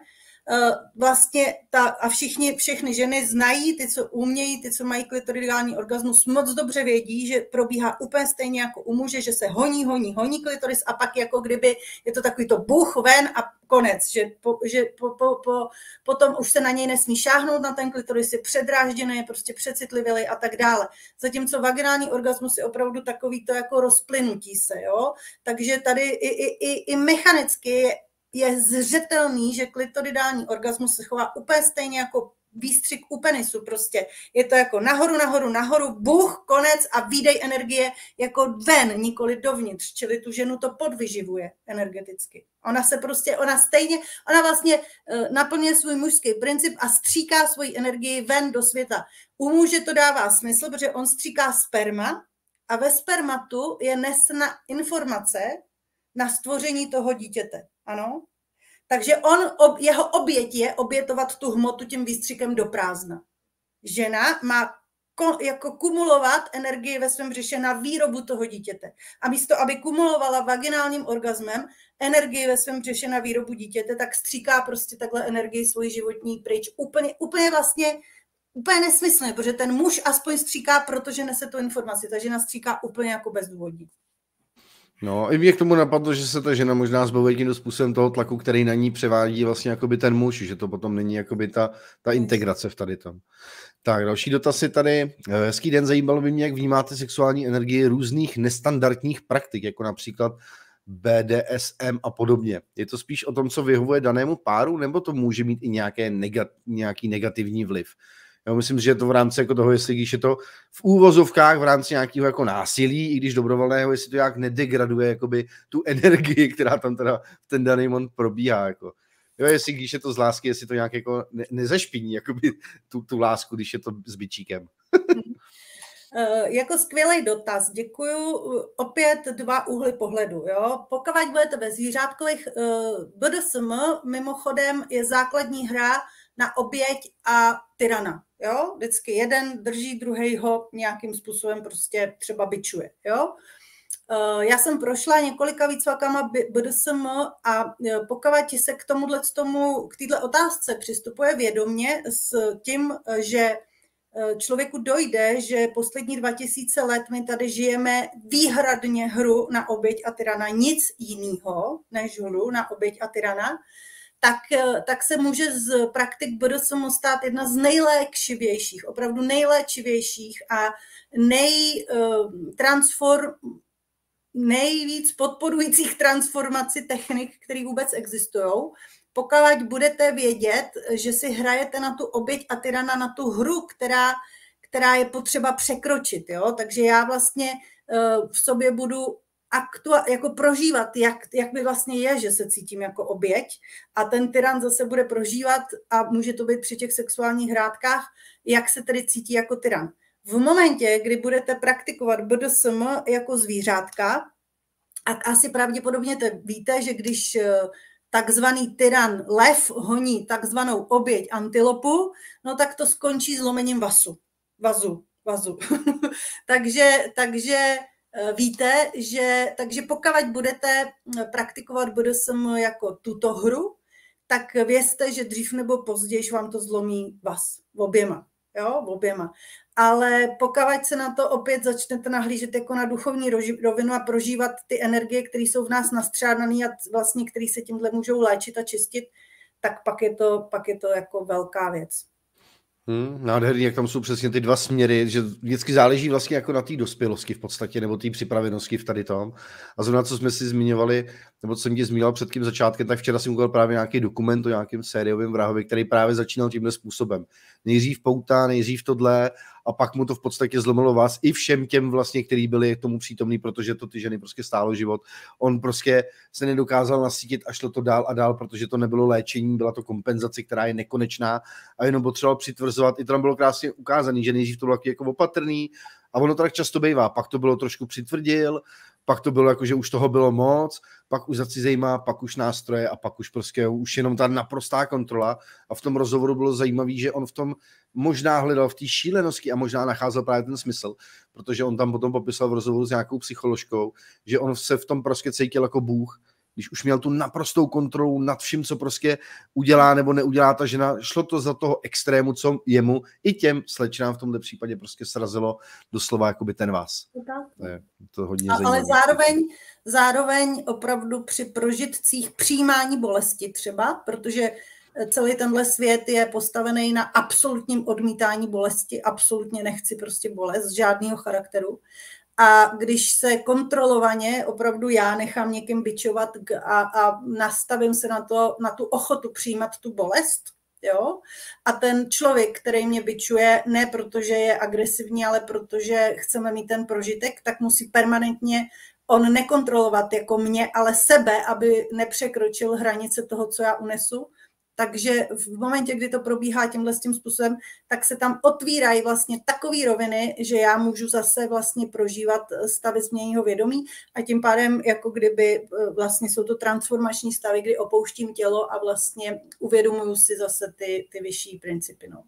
vlastně ta, a všichni, všechny ženy znají, ty, co umějí, ty, co mají klitoridální orgasmus, moc dobře vědí, že probíhá úplně stejně jako u muže, že se honí, honí, honí klitoris a pak jako kdyby je to takový to buch ven a konec, že, po, že po, po, po, potom už se na něj nesmí šáhnout na ten klitoris, je předrážděný, je prostě přecitlivělý a tak dále. Zatímco vaginální orgasmus je opravdu takový to jako rozplynutí se, jo. Takže tady i, i, i, i mechanicky je je zřetelný, že klitoridální orgasmus se chová úplně stejně jako výstřik u penisu prostě. Je to jako nahoru, nahoru, nahoru, buch, konec a výdej energie jako ven, nikoli dovnitř, čili tu ženu to podvyživuje energeticky. Ona se prostě, ona stejně, ona vlastně uh, naplňuje svůj mužský princip a stříká svoji energii ven do světa. U muže to dává smysl, protože on stříká sperma a ve spermatu je nesna informace na stvoření toho dítěte. Ano? Takže on, ob, jeho oběť je obětovat tu hmotu tím výstřikem do prázdna. Žena má ko, jako kumulovat energii ve svém břiše na výrobu toho dítěte. A místo, aby kumulovala vaginálním orgasmem energii ve svém břiše na výrobu dítěte, tak stříká prostě takhle energii svoji životní pryč. Úplně, úplně vlastně úplně nesmyslně, protože ten muž aspoň stříká, protože nese tu informaci. Ta žena stříká úplně jako bezdůvodně. No, i mě k tomu napadlo, že se ta žena možná zbaví tím způsobem toho tlaku, který na ní převádí vlastně jakoby ten muž, že to potom není jakoby ta, ta integrace v tady tom. Tak, další dotaz je tady. Hezký den, zajímalo by mě, jak vnímáte sexuální energii různých nestandardních praktik, jako například BDSM a podobně. Je to spíš o tom, co vyhovuje danému páru, nebo to může mít i nějaké negat, nějaký negativní vliv? Já myslím, že to v rámci jako toho, jestli když je to v úvozovkách v rámci nějakého jako násilí, i když dobrovolného, jestli to nějak nedegraduje jakoby tu energii, která tam teda v ten daný moment probíhá. Jako. Jo, jestli když je to z lásky, jestli to nějak jako ne, nezešpiní jakoby tu, tu lásku, když je to s byčíkem. Uh, jako skvělý dotaz, děkuju. Opět dva úhly pohledu. Jo? Pokud budete ve zvířátkových, eh, BDSM mimochodem je základní hra na oběť a tyrana. Jo? Vždycky jeden drží, druhý ho nějakým způsobem prostě třeba bičuje. Jo? Eh, já jsem prošla několika výcvakama BDSM a eh, pokud se k tomuhle tomu, k této otázce přistupuje vědomně s tím, eh, že člověku dojde, že poslední 2000 let my tady žijeme výhradně hru na oběť a tyrana, nic jiného než hru na oběť a tyrana, tak, tak se může z praktik BDSM stát jedna z nejléčivějších, opravdu nejléčivějších a nejtransform, nejvíc podporujících transformaci technik, které vůbec existují. Pokud budete vědět, že si hrajete na tu oběť a tyrana na tu hru, která, která je potřeba překročit. Jo? Takže já vlastně eh, v sobě budu aktua, jako prožívat, jak, jak by vlastně je, že se cítím jako oběť a ten tyran zase bude prožívat a může to být při těch sexuálních hrádkách, jak se tedy cítí jako tyran. V momentě, kdy budete praktikovat BDSM jako zvířátka, a asi pravděpodobně te víte, že když eh, takzvaný tyran lev honí takzvanou oběť antilopu, no tak to skončí zlomením vasu. Vazu. Vazu. takže, takže víte, že takže pokud budete hm, praktikovat BDSM jako tuto hru, tak vězte, že dřív nebo později vám to zlomí vás oběma. Jo, oběma ale pokud se na to opět začnete nahlížet jako na duchovní rovinu a prožívat ty energie, které jsou v nás nastřádané a vlastně, které se tímhle můžou léčit a čistit, tak pak je to, pak je to jako velká věc. Hmm, nádherný, jak tam jsou přesně ty dva směry, že vždycky záleží vlastně jako na té dospělosti v podstatě, nebo té připravenosti v tady tom. A zrovna, co jsme si zmiňovali, nebo co jsem ti zmínil před tím začátkem, tak včera jsem udělal právě nějaký dokument o nějakém sériovém vrahovi, který právě začínal tímhle způsobem. Nejdřív pouta, nejdřív tohle a pak mu to v podstatě zlomilo vás i všem těm vlastně, kteří byli tomu přítomní, protože to ty ženy prostě stálo život. On prostě se nedokázal nasítit a šlo to dál a dál, protože to nebylo léčení, byla to kompenzace, která je nekonečná a jenom potřeboval přitvrzovat. I to tam bylo krásně ukázané, že nejdřív to bylo jako opatrný a ono tak často bývá. Pak to bylo trošku přitvrdil, pak to bylo jako, že už toho bylo moc, pak už zacizejma, pak už nástroje a pak už prostě už jenom ta naprostá kontrola. A v tom rozhovoru bylo zajímavé, že on v tom možná hledal v té šílenosti a možná nacházel právě ten smysl, protože on tam potom popisoval v rozhovoru s nějakou psycholožkou, že on se v tom prostě cítil jako Bůh, když už měl tu naprostou kontrolu nad vším, co prostě udělá nebo neudělá ta žena, šlo to za toho extrému, co jemu i těm slečnám v tomto případě prostě srazilo doslova jakoby ten vás. To je to hodně A, ale zároveň, zároveň opravdu při prožitcích přijímání bolesti třeba, protože celý tenhle svět je postavený na absolutním odmítání bolesti, absolutně nechci prostě bolest žádného charakteru. A když se kontrolovaně opravdu já nechám někým bičovat a, a nastavím se na, to, na tu ochotu přijímat tu bolest, jo, a ten člověk, který mě bičuje, ne protože je agresivní, ale protože chceme mít ten prožitek, tak musí permanentně on nekontrolovat jako mě, ale sebe, aby nepřekročil hranice toho, co já unesu takže v momentě, kdy to probíhá tímhle tím způsobem, tak se tam otvírají vlastně takové roviny, že já můžu zase vlastně prožívat stavy změního vědomí a tím pádem jako kdyby e, vlastně jsou to transformační stavy, kdy opouštím tělo a vlastně uvědomuju si zase ty, ty vyšší principy. No.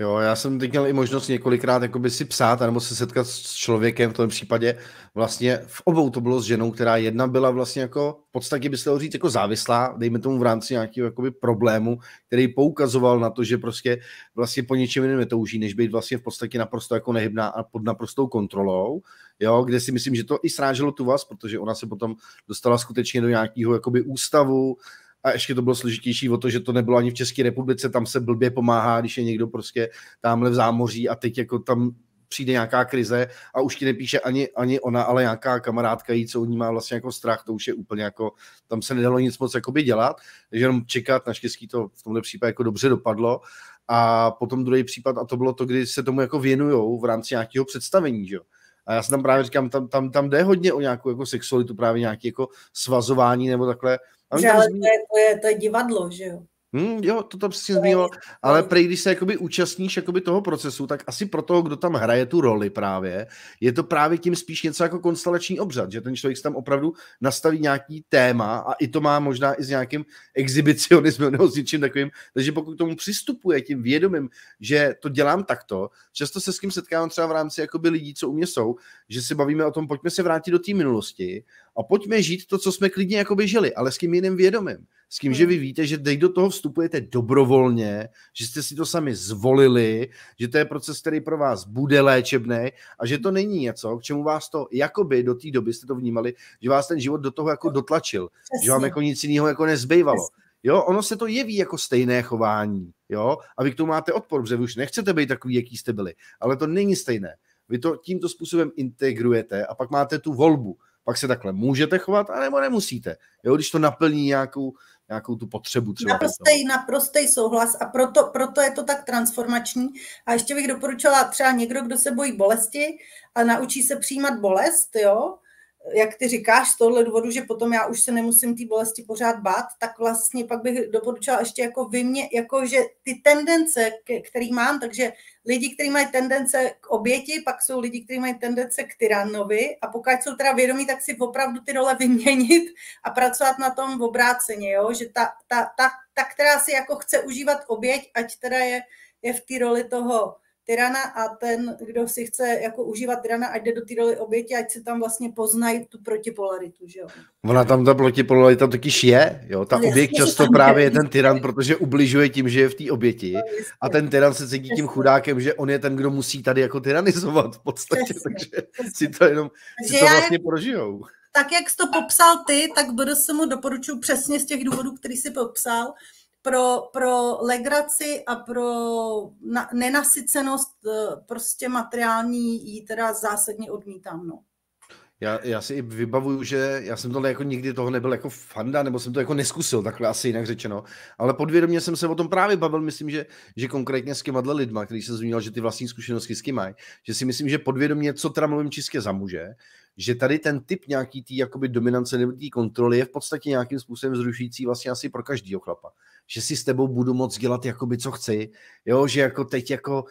Jo, já jsem teď měl i možnost několikrát jakoby si psát, nebo se setkat s člověkem v tom případě. Vlastně v obou to bylo s ženou, která jedna byla vlastně jako, v podstatě byste říct, jako závislá, dejme tomu v rámci nějakého jakoby problému, který poukazoval na to, že prostě vlastně po něčem jiném netouží, než být vlastně v podstatě naprosto jako nehybná a pod naprostou kontrolou, jo, kde si myslím, že to i sráželo tu vás, protože ona se potom dostala skutečně do nějakého jakoby ústavu, a ještě to bylo složitější o to, že to nebylo ani v České republice, tam se blbě pomáhá, když je někdo prostě tamhle v zámoří a teď jako tam přijde nějaká krize a už ti nepíše ani, ani ona, ale nějaká kamarádka jí, co u ní má vlastně jako strach, to už je úplně jako, tam se nedalo nic moc jakoby dělat, takže jenom čekat, naštěstí to v tomhle případě jako dobře dopadlo a potom druhý případ a to bylo to, kdy se tomu jako věnujou v rámci nějakého představení, že jo. A já si tam právě říkám, tam, tam, tam jde hodně o nějakou jako sexualitu, právě nějaké jako svazování nebo takhle, že ale to je, to, je, to je divadlo, že jo? Hmm, jo, to tam přesně zmínilo, ale prej, když se jakoby účastníš jakoby toho procesu, tak asi pro toho, kdo tam hraje tu roli právě, je to právě tím spíš něco jako konstelační obřad, že ten člověk si tam opravdu nastaví nějaký téma a i to má možná i s nějakým exhibicionismem nebo s něčím takovým, takže pokud k tomu přistupuje tím vědomím, že to dělám takto, často se s kým setkávám třeba v rámci jakoby lidí, co u mě jsou, že se bavíme o tom, pojďme se vrátit do té minulosti a pojďme žít to, co jsme klidně jakoby žili, ale s kým jiným vědomím s tím, že vy hmm. víte, že teď do toho vstupujete dobrovolně, že jste si to sami zvolili, že to je proces, který pro vás bude léčebný a že to není něco, k čemu vás to, jakoby do té doby jste to vnímali, že vás ten život do toho jako dotlačil, Přesně. že vám jako nic jiného jako nezbývalo. Jo, ono se to jeví jako stejné chování, jo, a vy k tomu máte odpor, protože vy už nechcete být takový, jaký jste byli, ale to není stejné. Vy to tímto způsobem integrujete a pak máte tu volbu. Pak se takhle můžete chovat, anebo nemusíte. Jo, když to naplní nějakou, nějakou tu potřebu třeba. Naprostej, naprostej souhlas a proto, proto je to tak transformační. A ještě bych doporučila třeba někdo, kdo se bojí bolesti a naučí se přijímat bolest, jo, jak ty říkáš, z tohohle důvodu, že potom já už se nemusím té bolesti pořád bát, tak vlastně pak bych doporučila ještě jako vymě, jako že ty tendence, který mám, takže lidi, kteří mají tendence k oběti, pak jsou lidi, kteří mají tendence k tyranovi a pokud jsou teda vědomí, tak si opravdu ty role vyměnit a pracovat na tom v obráceně, jo? že ta, ta, ta, ta, která si jako chce užívat oběť, ať teda je, je v té roli toho tyrana a ten, kdo si chce jako užívat tyrana, ať jde do té roli oběti, ať se tam vlastně poznají tu protipolaritu, že jo. Ona tam ta protipolarita totiž je, jo, ta oběť často právě je ten tyran, protože ubližuje tím, že je v té oběti. No, a ten tyran se cítí tím chudákem, že on je ten, kdo musí tady jako tyranizovat v podstatě, Přesně. takže si to jenom, si to vlastně prožijou. tak, jak jsi to popsal ty, tak budu se mu doporučuji přesně z těch důvodů, který jsi popsal, pro, pro legraci a pro na, nenasycenost eh, prostě materiální ji teda zásadně odmítám. No. Já, já si i vybavuju, že já jsem tohle jako nikdy toho nebyl jako fanda, nebo jsem to jako neskusil, takhle asi jinak řečeno. Ale podvědomě jsem se o tom právě bavil, myslím, že, že konkrétně s těma lidma, který se zmínil, že ty vlastní zkušenosti s kým mají, že si myslím, že podvědomě, co teda mluvím čistě za muže, že tady ten typ nějaký tý jakoby dominance nebo tý kontroly je v podstatě nějakým způsobem zrušující vlastně asi pro každýho chlapa že si s tebou budu moc dělat jakoby co chci, jo, že jako teď jako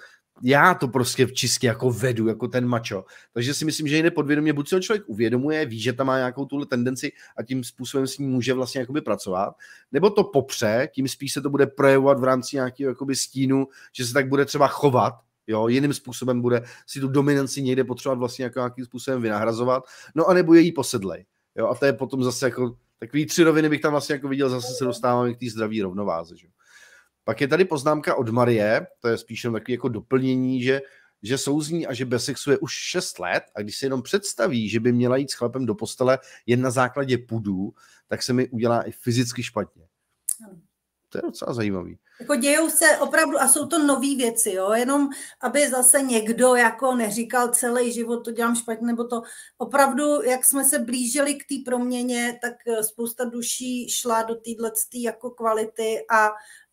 já to prostě čistě jako vedu, jako ten mačo. Takže si myslím, že jiné podvědomě buď se člověk uvědomuje, ví, že tam má nějakou tuhle tendenci a tím způsobem s ní může vlastně jakoby pracovat, nebo to popře, tím spíš se to bude projevovat v rámci nějakého jakoby stínu, že se tak bude třeba chovat, jo, jiným způsobem bude si tu dominanci někde potřebovat vlastně jako nějakým způsobem vynahrazovat, no a nebo její posedlej. Jo, a to je potom zase jako Takový tři roviny bych tam vlastně jako viděl, zase se dostáváme k té zdraví rovnováze. Že? Pak je tady poznámka od Marie, to je spíš takový jako doplnění, že, že souzní a že bez sexu je už 6 let a když si jenom představí, že by měla jít s chlapem do postele jen na základě pudů, tak se mi udělá i fyzicky špatně. To je docela zajímavý. Jako dějou se opravdu, a jsou to nové věci, jo, jenom aby zase někdo jako neříkal celý život, to dělám špatně, nebo to opravdu, jak jsme se blížili k té proměně, tak spousta duší šla do téhle jako kvality a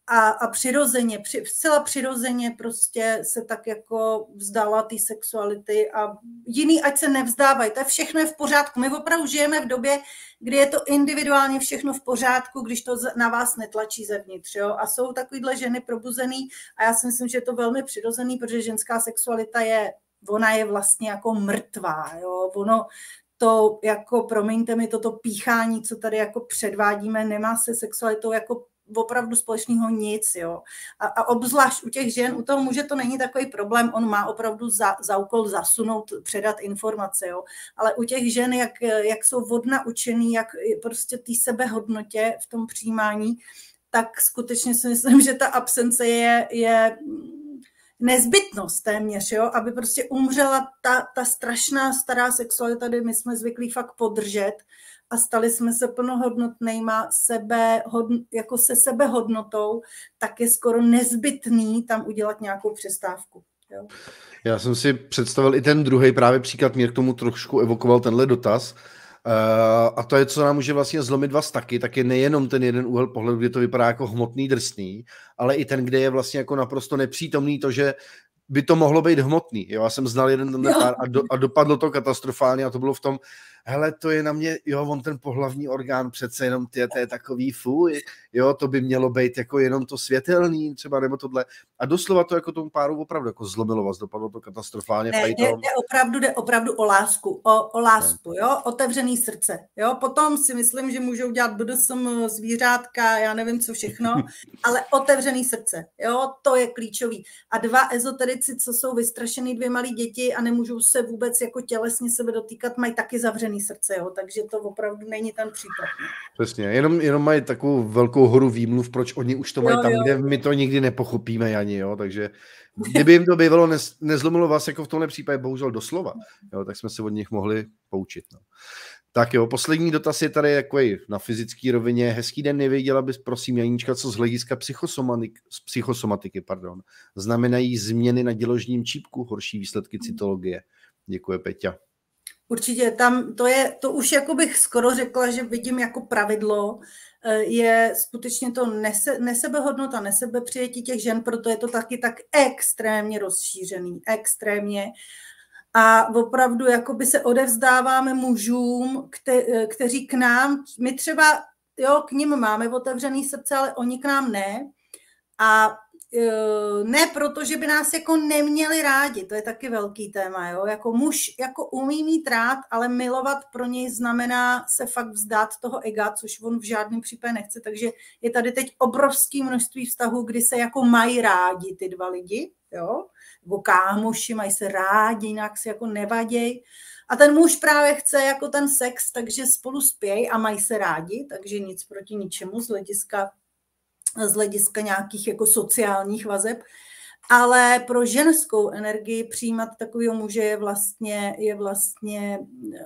a, a přirozeně, při, zcela přirozeně prostě se tak jako vzdala té sexuality a jiný ať se nevzdávají, to je všechno je v pořádku. My opravdu žijeme v době, kdy je to individuálně všechno v pořádku, když to na vás netlačí zevnitř. Jo? A jsou takovýhle ženy probuzený a já si myslím, že je to velmi přirozený, protože ženská sexualita je, ona je vlastně jako mrtvá. Jo? Ono, to jako, promiňte mi, toto píchání, co tady jako předvádíme, nemá se sexualitou jako opravdu společného nic, jo. A, a obzvlášť u těch žen, u toho muže to není takový problém, on má opravdu za, za úkol zasunout, předat informace, jo. Ale u těch žen, jak, jak jsou vodna učený, jak prostě té sebehodnotě v tom přijímání, tak skutečně si myslím, že ta absence je, je nezbytnost téměř, jo, aby prostě umřela ta, ta strašná stará sexualita, kdy my jsme zvyklí fakt podržet a stali jsme se plnohodnotnýma sebe, hodn, jako se sebehodnotou, tak je skoro nezbytný tam udělat nějakou přestávku. Jo. Já jsem si představil i ten druhý právě příklad, mě k tomu trošku evokoval tenhle dotaz, Uh, a to je, co nám může vlastně zlomit vás taky, tak je nejenom ten jeden úhel pohledu, kde to vypadá jako hmotný, drsný, ale i ten, kde je vlastně jako naprosto nepřítomný to, že by to mohlo být hmotný. Jo, já jsem znal jeden ten pár a, do, a dopadlo to katastrofálně a to bylo v tom, hele, to je na mě, jo, on ten pohlavní orgán přece jenom ty, to je takový fuj, jo, to by mělo být jako jenom to světelný třeba, nebo tohle. A doslova to jako tomu páru opravdu jako zlomilo vás, dopadlo to katastrofálně. Ne, jde, jde, opravdu, jde opravdu o lásku, o, o lásku, ne. jo, otevřený srdce, jo, potom si myslím, že můžou dělat BDSM, zvířátka, já nevím co všechno, ale otevřený srdce, jo, to je klíčový. A dva ezoterici, co jsou vystrašený dvě malí děti a nemůžou se vůbec jako tělesně sebe dotýkat, mají taky zavřený srdce, jo, takže to opravdu není ten případ. Přesně, jenom, jenom mají takovou velkou horu výmluv, proč oni už to mají jo, tam, jo. kde my to nikdy nepochopíme ani, jo, takže kdyby jim to bývalo, ne, nezlomilo vás jako v tomhle případě bohužel doslova, jo, tak jsme se od nich mohli poučit. No. Tak jo, poslední dotaz je tady jako na fyzické rovině. Hezký den, nevěděla bys, prosím, Janíčka, co z hlediska psychosomatik, psychosomatiky pardon, znamenají změny na děložním čípku, horší výsledky cytologie. Děkuji, Peťa. Určitě, tam to je, to už jako bych skoro řekla, že vidím jako pravidlo, eh, je skutečně to nese, nesebehodnota, nesebepřijetí těch žen, proto je to taky tak extrémně rozšířený, extrémně. A opravdu jakoby se odevzdáváme mužům, kte, eh, kteří k nám, my třeba, jo, k ním máme otevřený srdce, ale oni k nám ne. A ne proto, že by nás jako neměli rádi, to je taky velký téma, jo? jako muž jako umí mít rád, ale milovat pro něj znamená se fakt vzdát toho ega, což on v žádném případě nechce, takže je tady teď obrovské množství vztahů, kdy se jako mají rádi ty dva lidi, jo, nebo kámoši, mají se rádi, jinak si jako nevaděj. A ten muž právě chce jako ten sex, takže spolu spějí a mají se rádi, takže nic proti ničemu z hlediska z hlediska nějakých jako sociálních vazeb, ale pro ženskou energii přijímat takového muže je vlastně, je vlastně eh,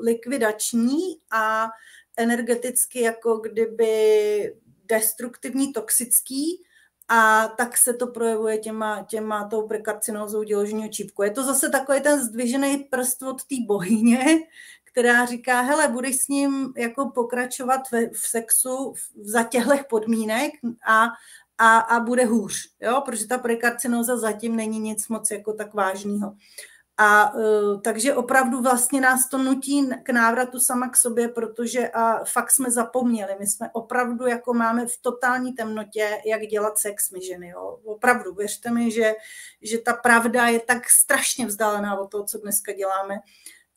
likvidační a energeticky jako kdyby destruktivní, toxický, a tak se to projevuje těma, těma tou prekarcinózou děložního čípku. Je to zase takový ten zdvižený prst od té bohyně, která říká, hele, budeš s ním jako pokračovat ve, v sexu za těchto podmínek a, a, a bude hůř, jo? protože ta prekarcinóza zatím není nic moc jako tak vážného. A uh, takže opravdu vlastně nás to nutí k návratu sama k sobě, protože a fakt jsme zapomněli. My jsme opravdu jako máme v totální temnotě, jak dělat sex my ženy. Jo. Opravdu, věřte mi, že, že ta pravda je tak strašně vzdálená od toho, co dneska děláme.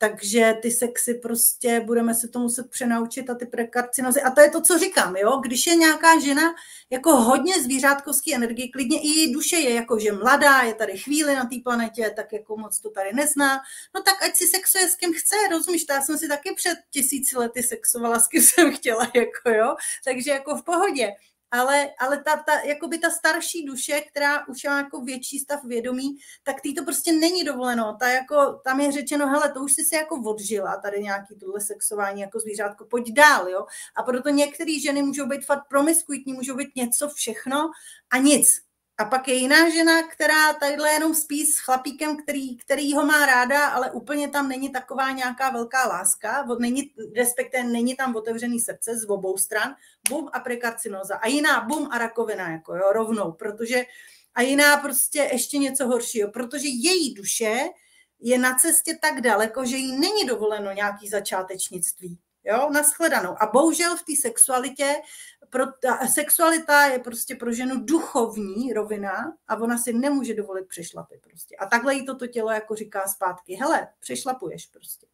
Takže ty sexy prostě budeme se to muset přenaučit a ty prekarcinozy. A to je to, co říkám, jo? Když je nějaká žena jako hodně zvířátkovský energie, klidně i její duše je jako, že mladá, je tady chvíli na té planetě, tak jako moc to tady nezná, no tak ať si sexuje s kým chce, rozumíš? Já jsem si taky před tisíci lety sexovala, s kým jsem chtěla, jako jo? Takže jako v pohodě ale, ale ta, ta, jakoby ta starší duše, která už má jako větší stav vědomí, tak tý to prostě není dovoleno. Ta jako, tam je řečeno, hele, to už jsi se jako odžila, tady nějaký tohle sexování jako zvířátko, pojď dál, jo. A proto některé ženy můžou být fakt promiskuitní, můžou být něco všechno a nic. A pak je jiná žena, která tadyhle jenom spí s chlapíkem, který, který ho má ráda, ale úplně tam není taková nějaká velká láska, není, respektive není tam otevřený srdce z obou stran, bum a prekarcinoza. A jiná bum a rakovina, jako jo, rovnou, protože a jiná prostě ještě něco horšího, protože její duše je na cestě tak daleko, že jí není dovoleno nějaký začátečnictví. Jo, naschledanou. A bohužel v té sexualitě, pro, ta sexualita je prostě pro ženu duchovní rovina a ona si nemůže dovolit přešlapy prostě. A takhle jí toto tělo jako říká zpátky, hele, přešlapuješ prostě.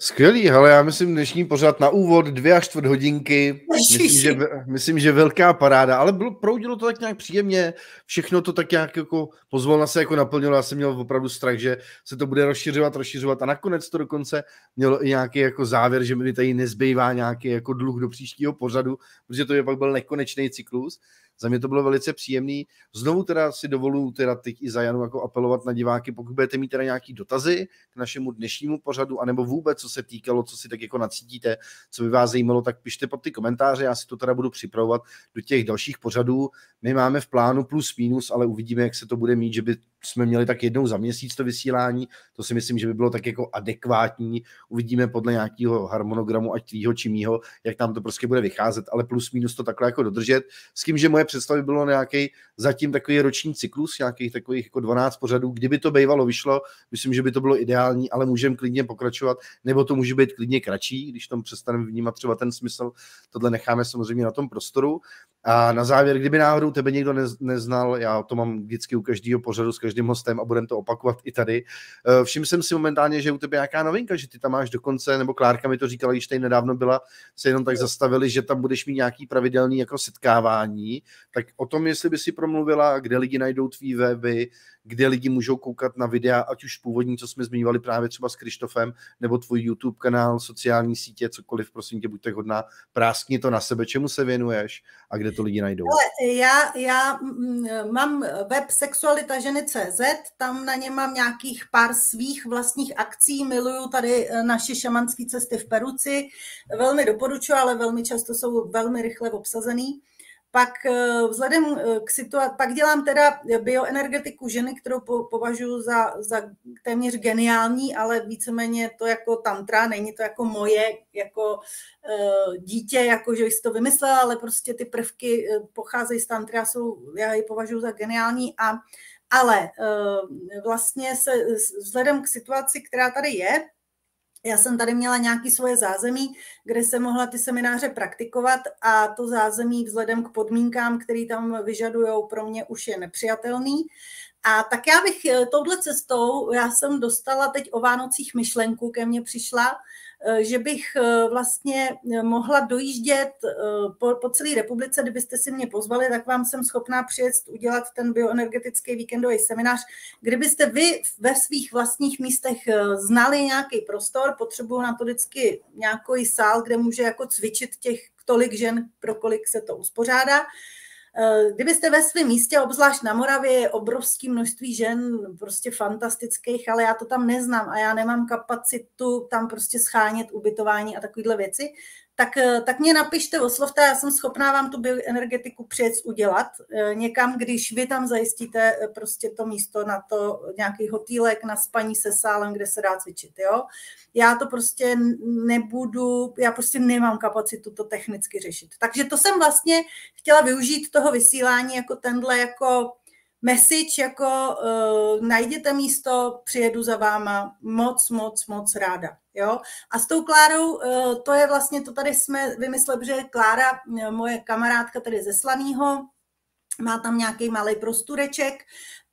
Skvělý, ale já myslím dnešní pořád na úvod dvě až čtvrt hodinky. Myslím že, myslím, že velká paráda, ale bylo, proudilo to tak nějak příjemně, všechno to tak nějak jako pozvolna se jako naplnilo, já jsem měl opravdu strach, že se to bude rozšiřovat, rozšiřovat a nakonec to dokonce mělo i nějaký jako závěr, že mi tady nezbývá nějaký jako dluh do příštího pořadu, protože to je pak byl nekonečný cyklus za mě to bylo velice příjemný. Znovu teda si dovolu teda teď i za Janu jako apelovat na diváky, pokud budete mít teda nějaký dotazy k našemu dnešnímu pořadu, anebo vůbec, co se týkalo, co si tak jako nacítíte, co by vás zajímalo, tak pište pod ty komentáře, já si to teda budu připravovat do těch dalších pořadů. My máme v plánu plus minus, ale uvidíme, jak se to bude mít, že by jsme měli tak jednou za měsíc to vysílání, to si myslím, že by bylo tak jako adekvátní. Uvidíme podle nějakého harmonogramu, ať tvýho či mýho, jak tam to prostě bude vycházet, ale plus minus to takhle jako dodržet. S tím, že moje představy bylo nějaký zatím takový roční cyklus, nějakých takových jako 12 pořadů. Kdyby to bývalo vyšlo, myslím, že by to bylo ideální, ale můžeme klidně pokračovat, nebo to může být klidně kratší, když tam přestaneme vnímat třeba ten smysl. Tohle necháme samozřejmě na tom prostoru. A na závěr, kdyby náhodou tebe někdo neznal, já to mám vždycky u každého pořadu s každým hostem a budem to opakovat i tady. Eh, všiml jsem si momentálně, že u tebe nějaká novinka, že ty tam máš dokonce, nebo Klárka mi to říkala, když tady nedávno byla, se jenom tak zastavili, že tam budeš mít nějaký pravidelný jako setkávání. Tak o tom, jestli by si promluvila, kde lidi najdou tvý weby, kde lidi můžou koukat na videa, ať už původní, co jsme zmiňovali právě třeba s Krištofem, nebo tvůj YouTube kanál, sociální sítě, cokoliv, prosím tě, buďte hodná, práskni to na sebe, čemu se věnuješ a kde to lidi najdou. Ale já, já mm, mám web sexualita ženy.cz, tam na ně mám nějakých pár svých vlastních akcí, miluju tady eh, naše šamanské cesty v Peruci, velmi doporučuji, ale velmi často jsou velmi rychle obsazený. Pak eh, vzhledem eh, k situaci, pak dělám teda bioenergetiku ženy, kterou považuji za, za téměř geniální, ale víceméně to jako tantra, není to jako moje, jako uh, dítě, jako že jsi to vymyslela, ale prostě ty prvky pocházejí z tantra, jsou, já ji považuji za geniální a ale vlastně se vzhledem k situaci, která tady je, já jsem tady měla nějaké svoje zázemí, kde se mohla ty semináře praktikovat a to zázemí vzhledem k podmínkám, které tam vyžadují, pro mě už je nepřijatelný. A tak já bych eh, touhle cestou, já jsem dostala teď o Vánocích myšlenku, ke mně přišla, že bych eh, vlastně eh, mohla dojíždět po, po celé republice, kdybyste si mě pozvali, tak vám jsem schopná přijet udělat ten bioenergetický víkendový seminář. Kdybyste vy ve svých vlastních místech znali nějaký prostor, potřebuju na to vždycky nějaký sál, kde může jako cvičit těch tolik žen, pro kolik se to uspořádá, Eh, kdybyste ve svém místě, obzvlášť na Moravě, je obrovské množství žen, prostě fantastických, ale já to tam neznám a já nemám kapacitu tam prostě schánět ubytování a takovéhle věci, tak, eh, tak mě napište, oslovte, já jsem schopná vám tu bioenergetiku přijet udělat eh, někam, když vy tam zajistíte prostě to místo na to nějaký hotýlek na spaní se sálem, kde se dá cvičit, jo. Já to prostě nebudu, já prostě nemám kapacitu to technicky řešit. Takže to jsem vlastně chtěla využít toho vysílání jako tenhle jako message, jako uh, najděte místo, přijedu za váma, moc, moc, moc ráda. Jo? A s tou Klárou, uh, to je vlastně, to tady jsme vymysleli, že Klára, moje kamarádka tady ze Slaného, má tam nějaký malý prostureček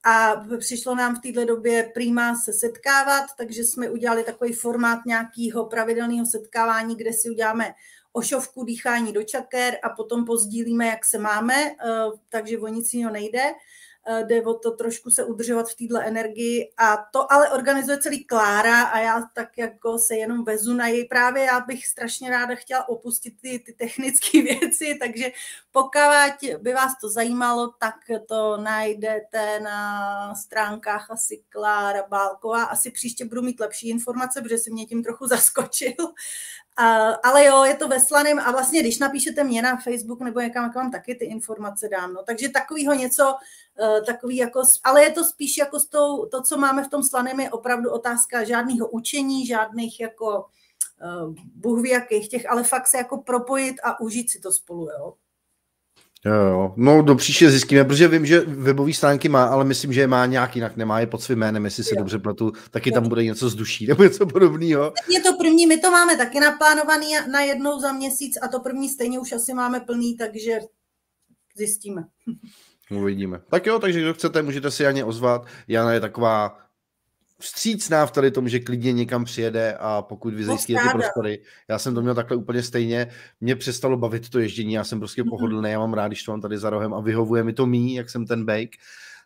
a přišlo nám v této době prýma se setkávat, takže jsme udělali takový formát nějakého pravidelného setkávání, kde si uděláme ošovku dýchání do čaker a potom pozdílíme, jak se máme, eh, takže o nic jiného nejde. Eh, jde o to trošku se udržovat v této energii a to ale organizuje celý Klára a já tak jako se jenom vezu na její právě, já bych strašně ráda chtěla opustit ty, ty technické věci, takže pokud by vás to zajímalo, tak to najdete na stránkách asi Klára Bálková. Asi příště budu mít lepší informace, protože si mě tím trochu zaskočil. Ale jo, je to ve slaném a vlastně, když napíšete mě na Facebook nebo někam, jak vám taky ty informace dám. No. Takže takovýho něco, uh, takový jako, ale je to spíš jako s tou, to, co máme v tom slaném, je opravdu otázka žádného učení, žádných jako uh, bůh ví jakých těch, ale fakt se jako propojit a užít si to spolu, jo. Jo, jo. No do příště zjistíme, protože vím, že webové stránky má, ale myslím, že je má nějak jinak, nemá je pod svým jménem, jestli se jo. dobře platu, taky tam bude něco z duší nebo něco podobného. Je to první, my to máme taky naplánovaný na jednou za měsíc a to první stejně už asi máme plný, takže zjistíme. Uvidíme. Tak jo, takže kdo chcete, můžete si Janě ozvat. Jana je taková vstřícná v tady tom, že klidně někam přijede a pokud vy zajistíte ty prostory. Já jsem to měl takhle úplně stejně. Mě přestalo bavit to ježdění, já jsem prostě mm-hmm. pohodlný, já mám rád, když to mám tady za rohem a vyhovuje mi to mý, jak jsem ten bake.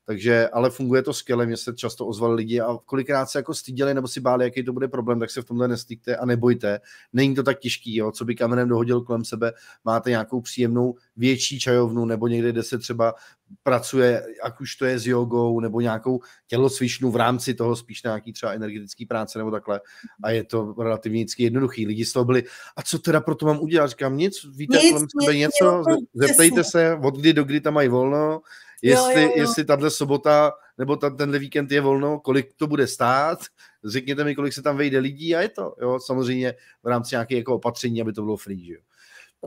Takže, ale funguje to skvěle, mě se často ozvali lidi a kolikrát se jako styděli nebo si báli, jaký to bude problém, tak se v tomhle nestýkte a nebojte. Není to tak těžký, jo? co by kamenem dohodil kolem sebe, máte nějakou příjemnou větší čajovnu nebo někde, kde se třeba pracuje, ať už to je s jogou nebo nějakou tělocvičnu v rámci toho spíš nějaký třeba energetický práce nebo takhle. A je to relativně vždycky jednoduchý. Lidi z toho byli, a co teda pro to mám udělat? Říkám, nic, víte nic, kolem sebe něco, zeptejte se, od kdy do kdy tam mají volno, jestli, jo, jo, jo. jestli tahle sobota nebo tam tenhle víkend je volno, kolik to bude stát, řekněte mi, kolik se tam vejde lidí a je to, jo, samozřejmě v rámci nějaké jako opatření, aby to bylo free, že jo,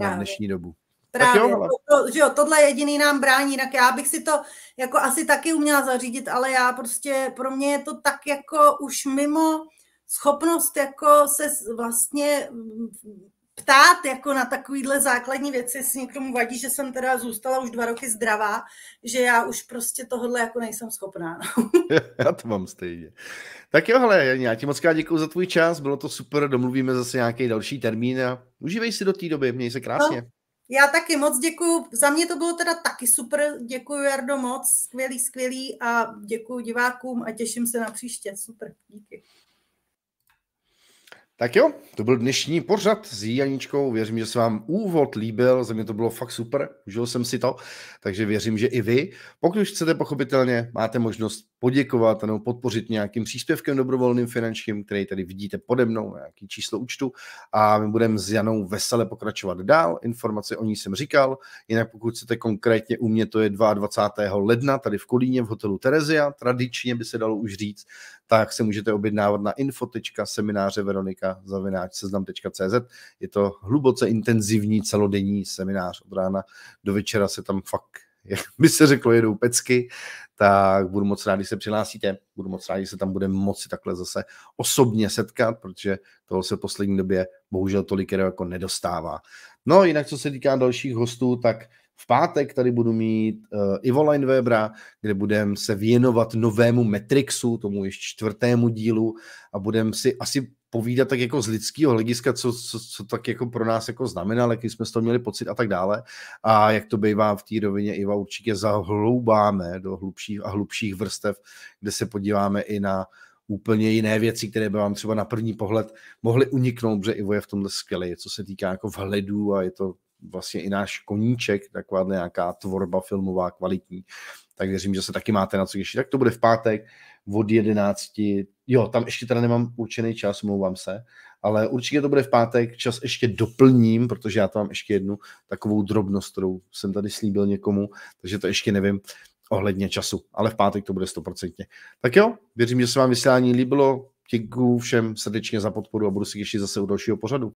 na dnešní dobu. Právě, jo, to, že jo, tohle jediný nám brání, tak já bych si to jako asi taky uměla zařídit, ale já prostě, pro mě je to tak jako už mimo schopnost jako se vlastně ptát jako na takovýhle základní věci, jestli někomu vadí, že jsem teda zůstala už dva roky zdravá, že já už prostě tohle jako nejsem schopná. No. já to mám stejně. Tak jo, hele, já ti moc krát děkuji za tvůj čas, bylo to super, domluvíme zase nějaký další termín a užívej si do té doby, měj se krásně. No. Já taky moc děkuji. Za mě to bylo teda taky super. Děkuji, Jardo, moc. Skvělý, skvělý a děkuji divákům a těším se na příště. Super, díky. Tak jo, to byl dnešní pořad s Janičkou. Věřím, že se vám úvod líbil, za mě to bylo fakt super, užil jsem si to, takže věřím, že i vy. Pokud chcete pochopitelně, máte možnost poděkovat nebo podpořit nějakým příspěvkem dobrovolným finančním, který tady vidíte pode mnou, nějaký číslo účtu a my budeme s Janou vesele pokračovat dál. Informace o ní jsem říkal, jinak pokud chcete konkrétně u mě, to je 22. ledna tady v Kolíně v hotelu Terezia, tradičně by se dalo už říct, tak se můžete objednávat na info.semináře Veronika zavináč seznam.cz. Je to hluboce intenzivní celodenní seminář od rána do večera se tam fakt, jak by se řeklo, jedou pecky, tak budu moc rád, když se přihlásíte, budu moc rád, když se tam budeme moci takhle zase osobně setkat, protože toho se v poslední době bohužel tolik jako nedostává. No jinak, co se týká dalších hostů, tak v pátek tady budu mít uh, Ivo Linewebera, kde budeme se věnovat novému Matrixu, tomu ještě čtvrtému dílu a budeme si asi povídat tak jako z lidského hlediska, co, co, co tak jako pro nás jako znamená, jaký jsme z toho měli pocit a tak dále. A jak to bývá v té rovině, Iva určitě zahloubáme do hlubších a hlubších vrstev, kde se podíváme i na úplně jiné věci, které by vám třeba na první pohled mohly uniknout, protože Ivo je v tomhle skvělý, co se týká jako vhledu a je to vlastně i náš koníček, taková nějaká tvorba filmová, kvalitní. Tak věřím, že se taky máte na co ještě. Tak to bude v pátek od 11. Jo, tam ještě teda nemám určený čas, mluvám se, ale určitě to bude v pátek, čas ještě doplním, protože já tam mám ještě jednu takovou drobnost, kterou jsem tady slíbil někomu, takže to ještě nevím ohledně času, ale v pátek to bude stoprocentně. Tak jo, věřím, že se vám vysílání líbilo, děkuju všem srdečně za podporu a budu si ještě zase u dalšího pořadu.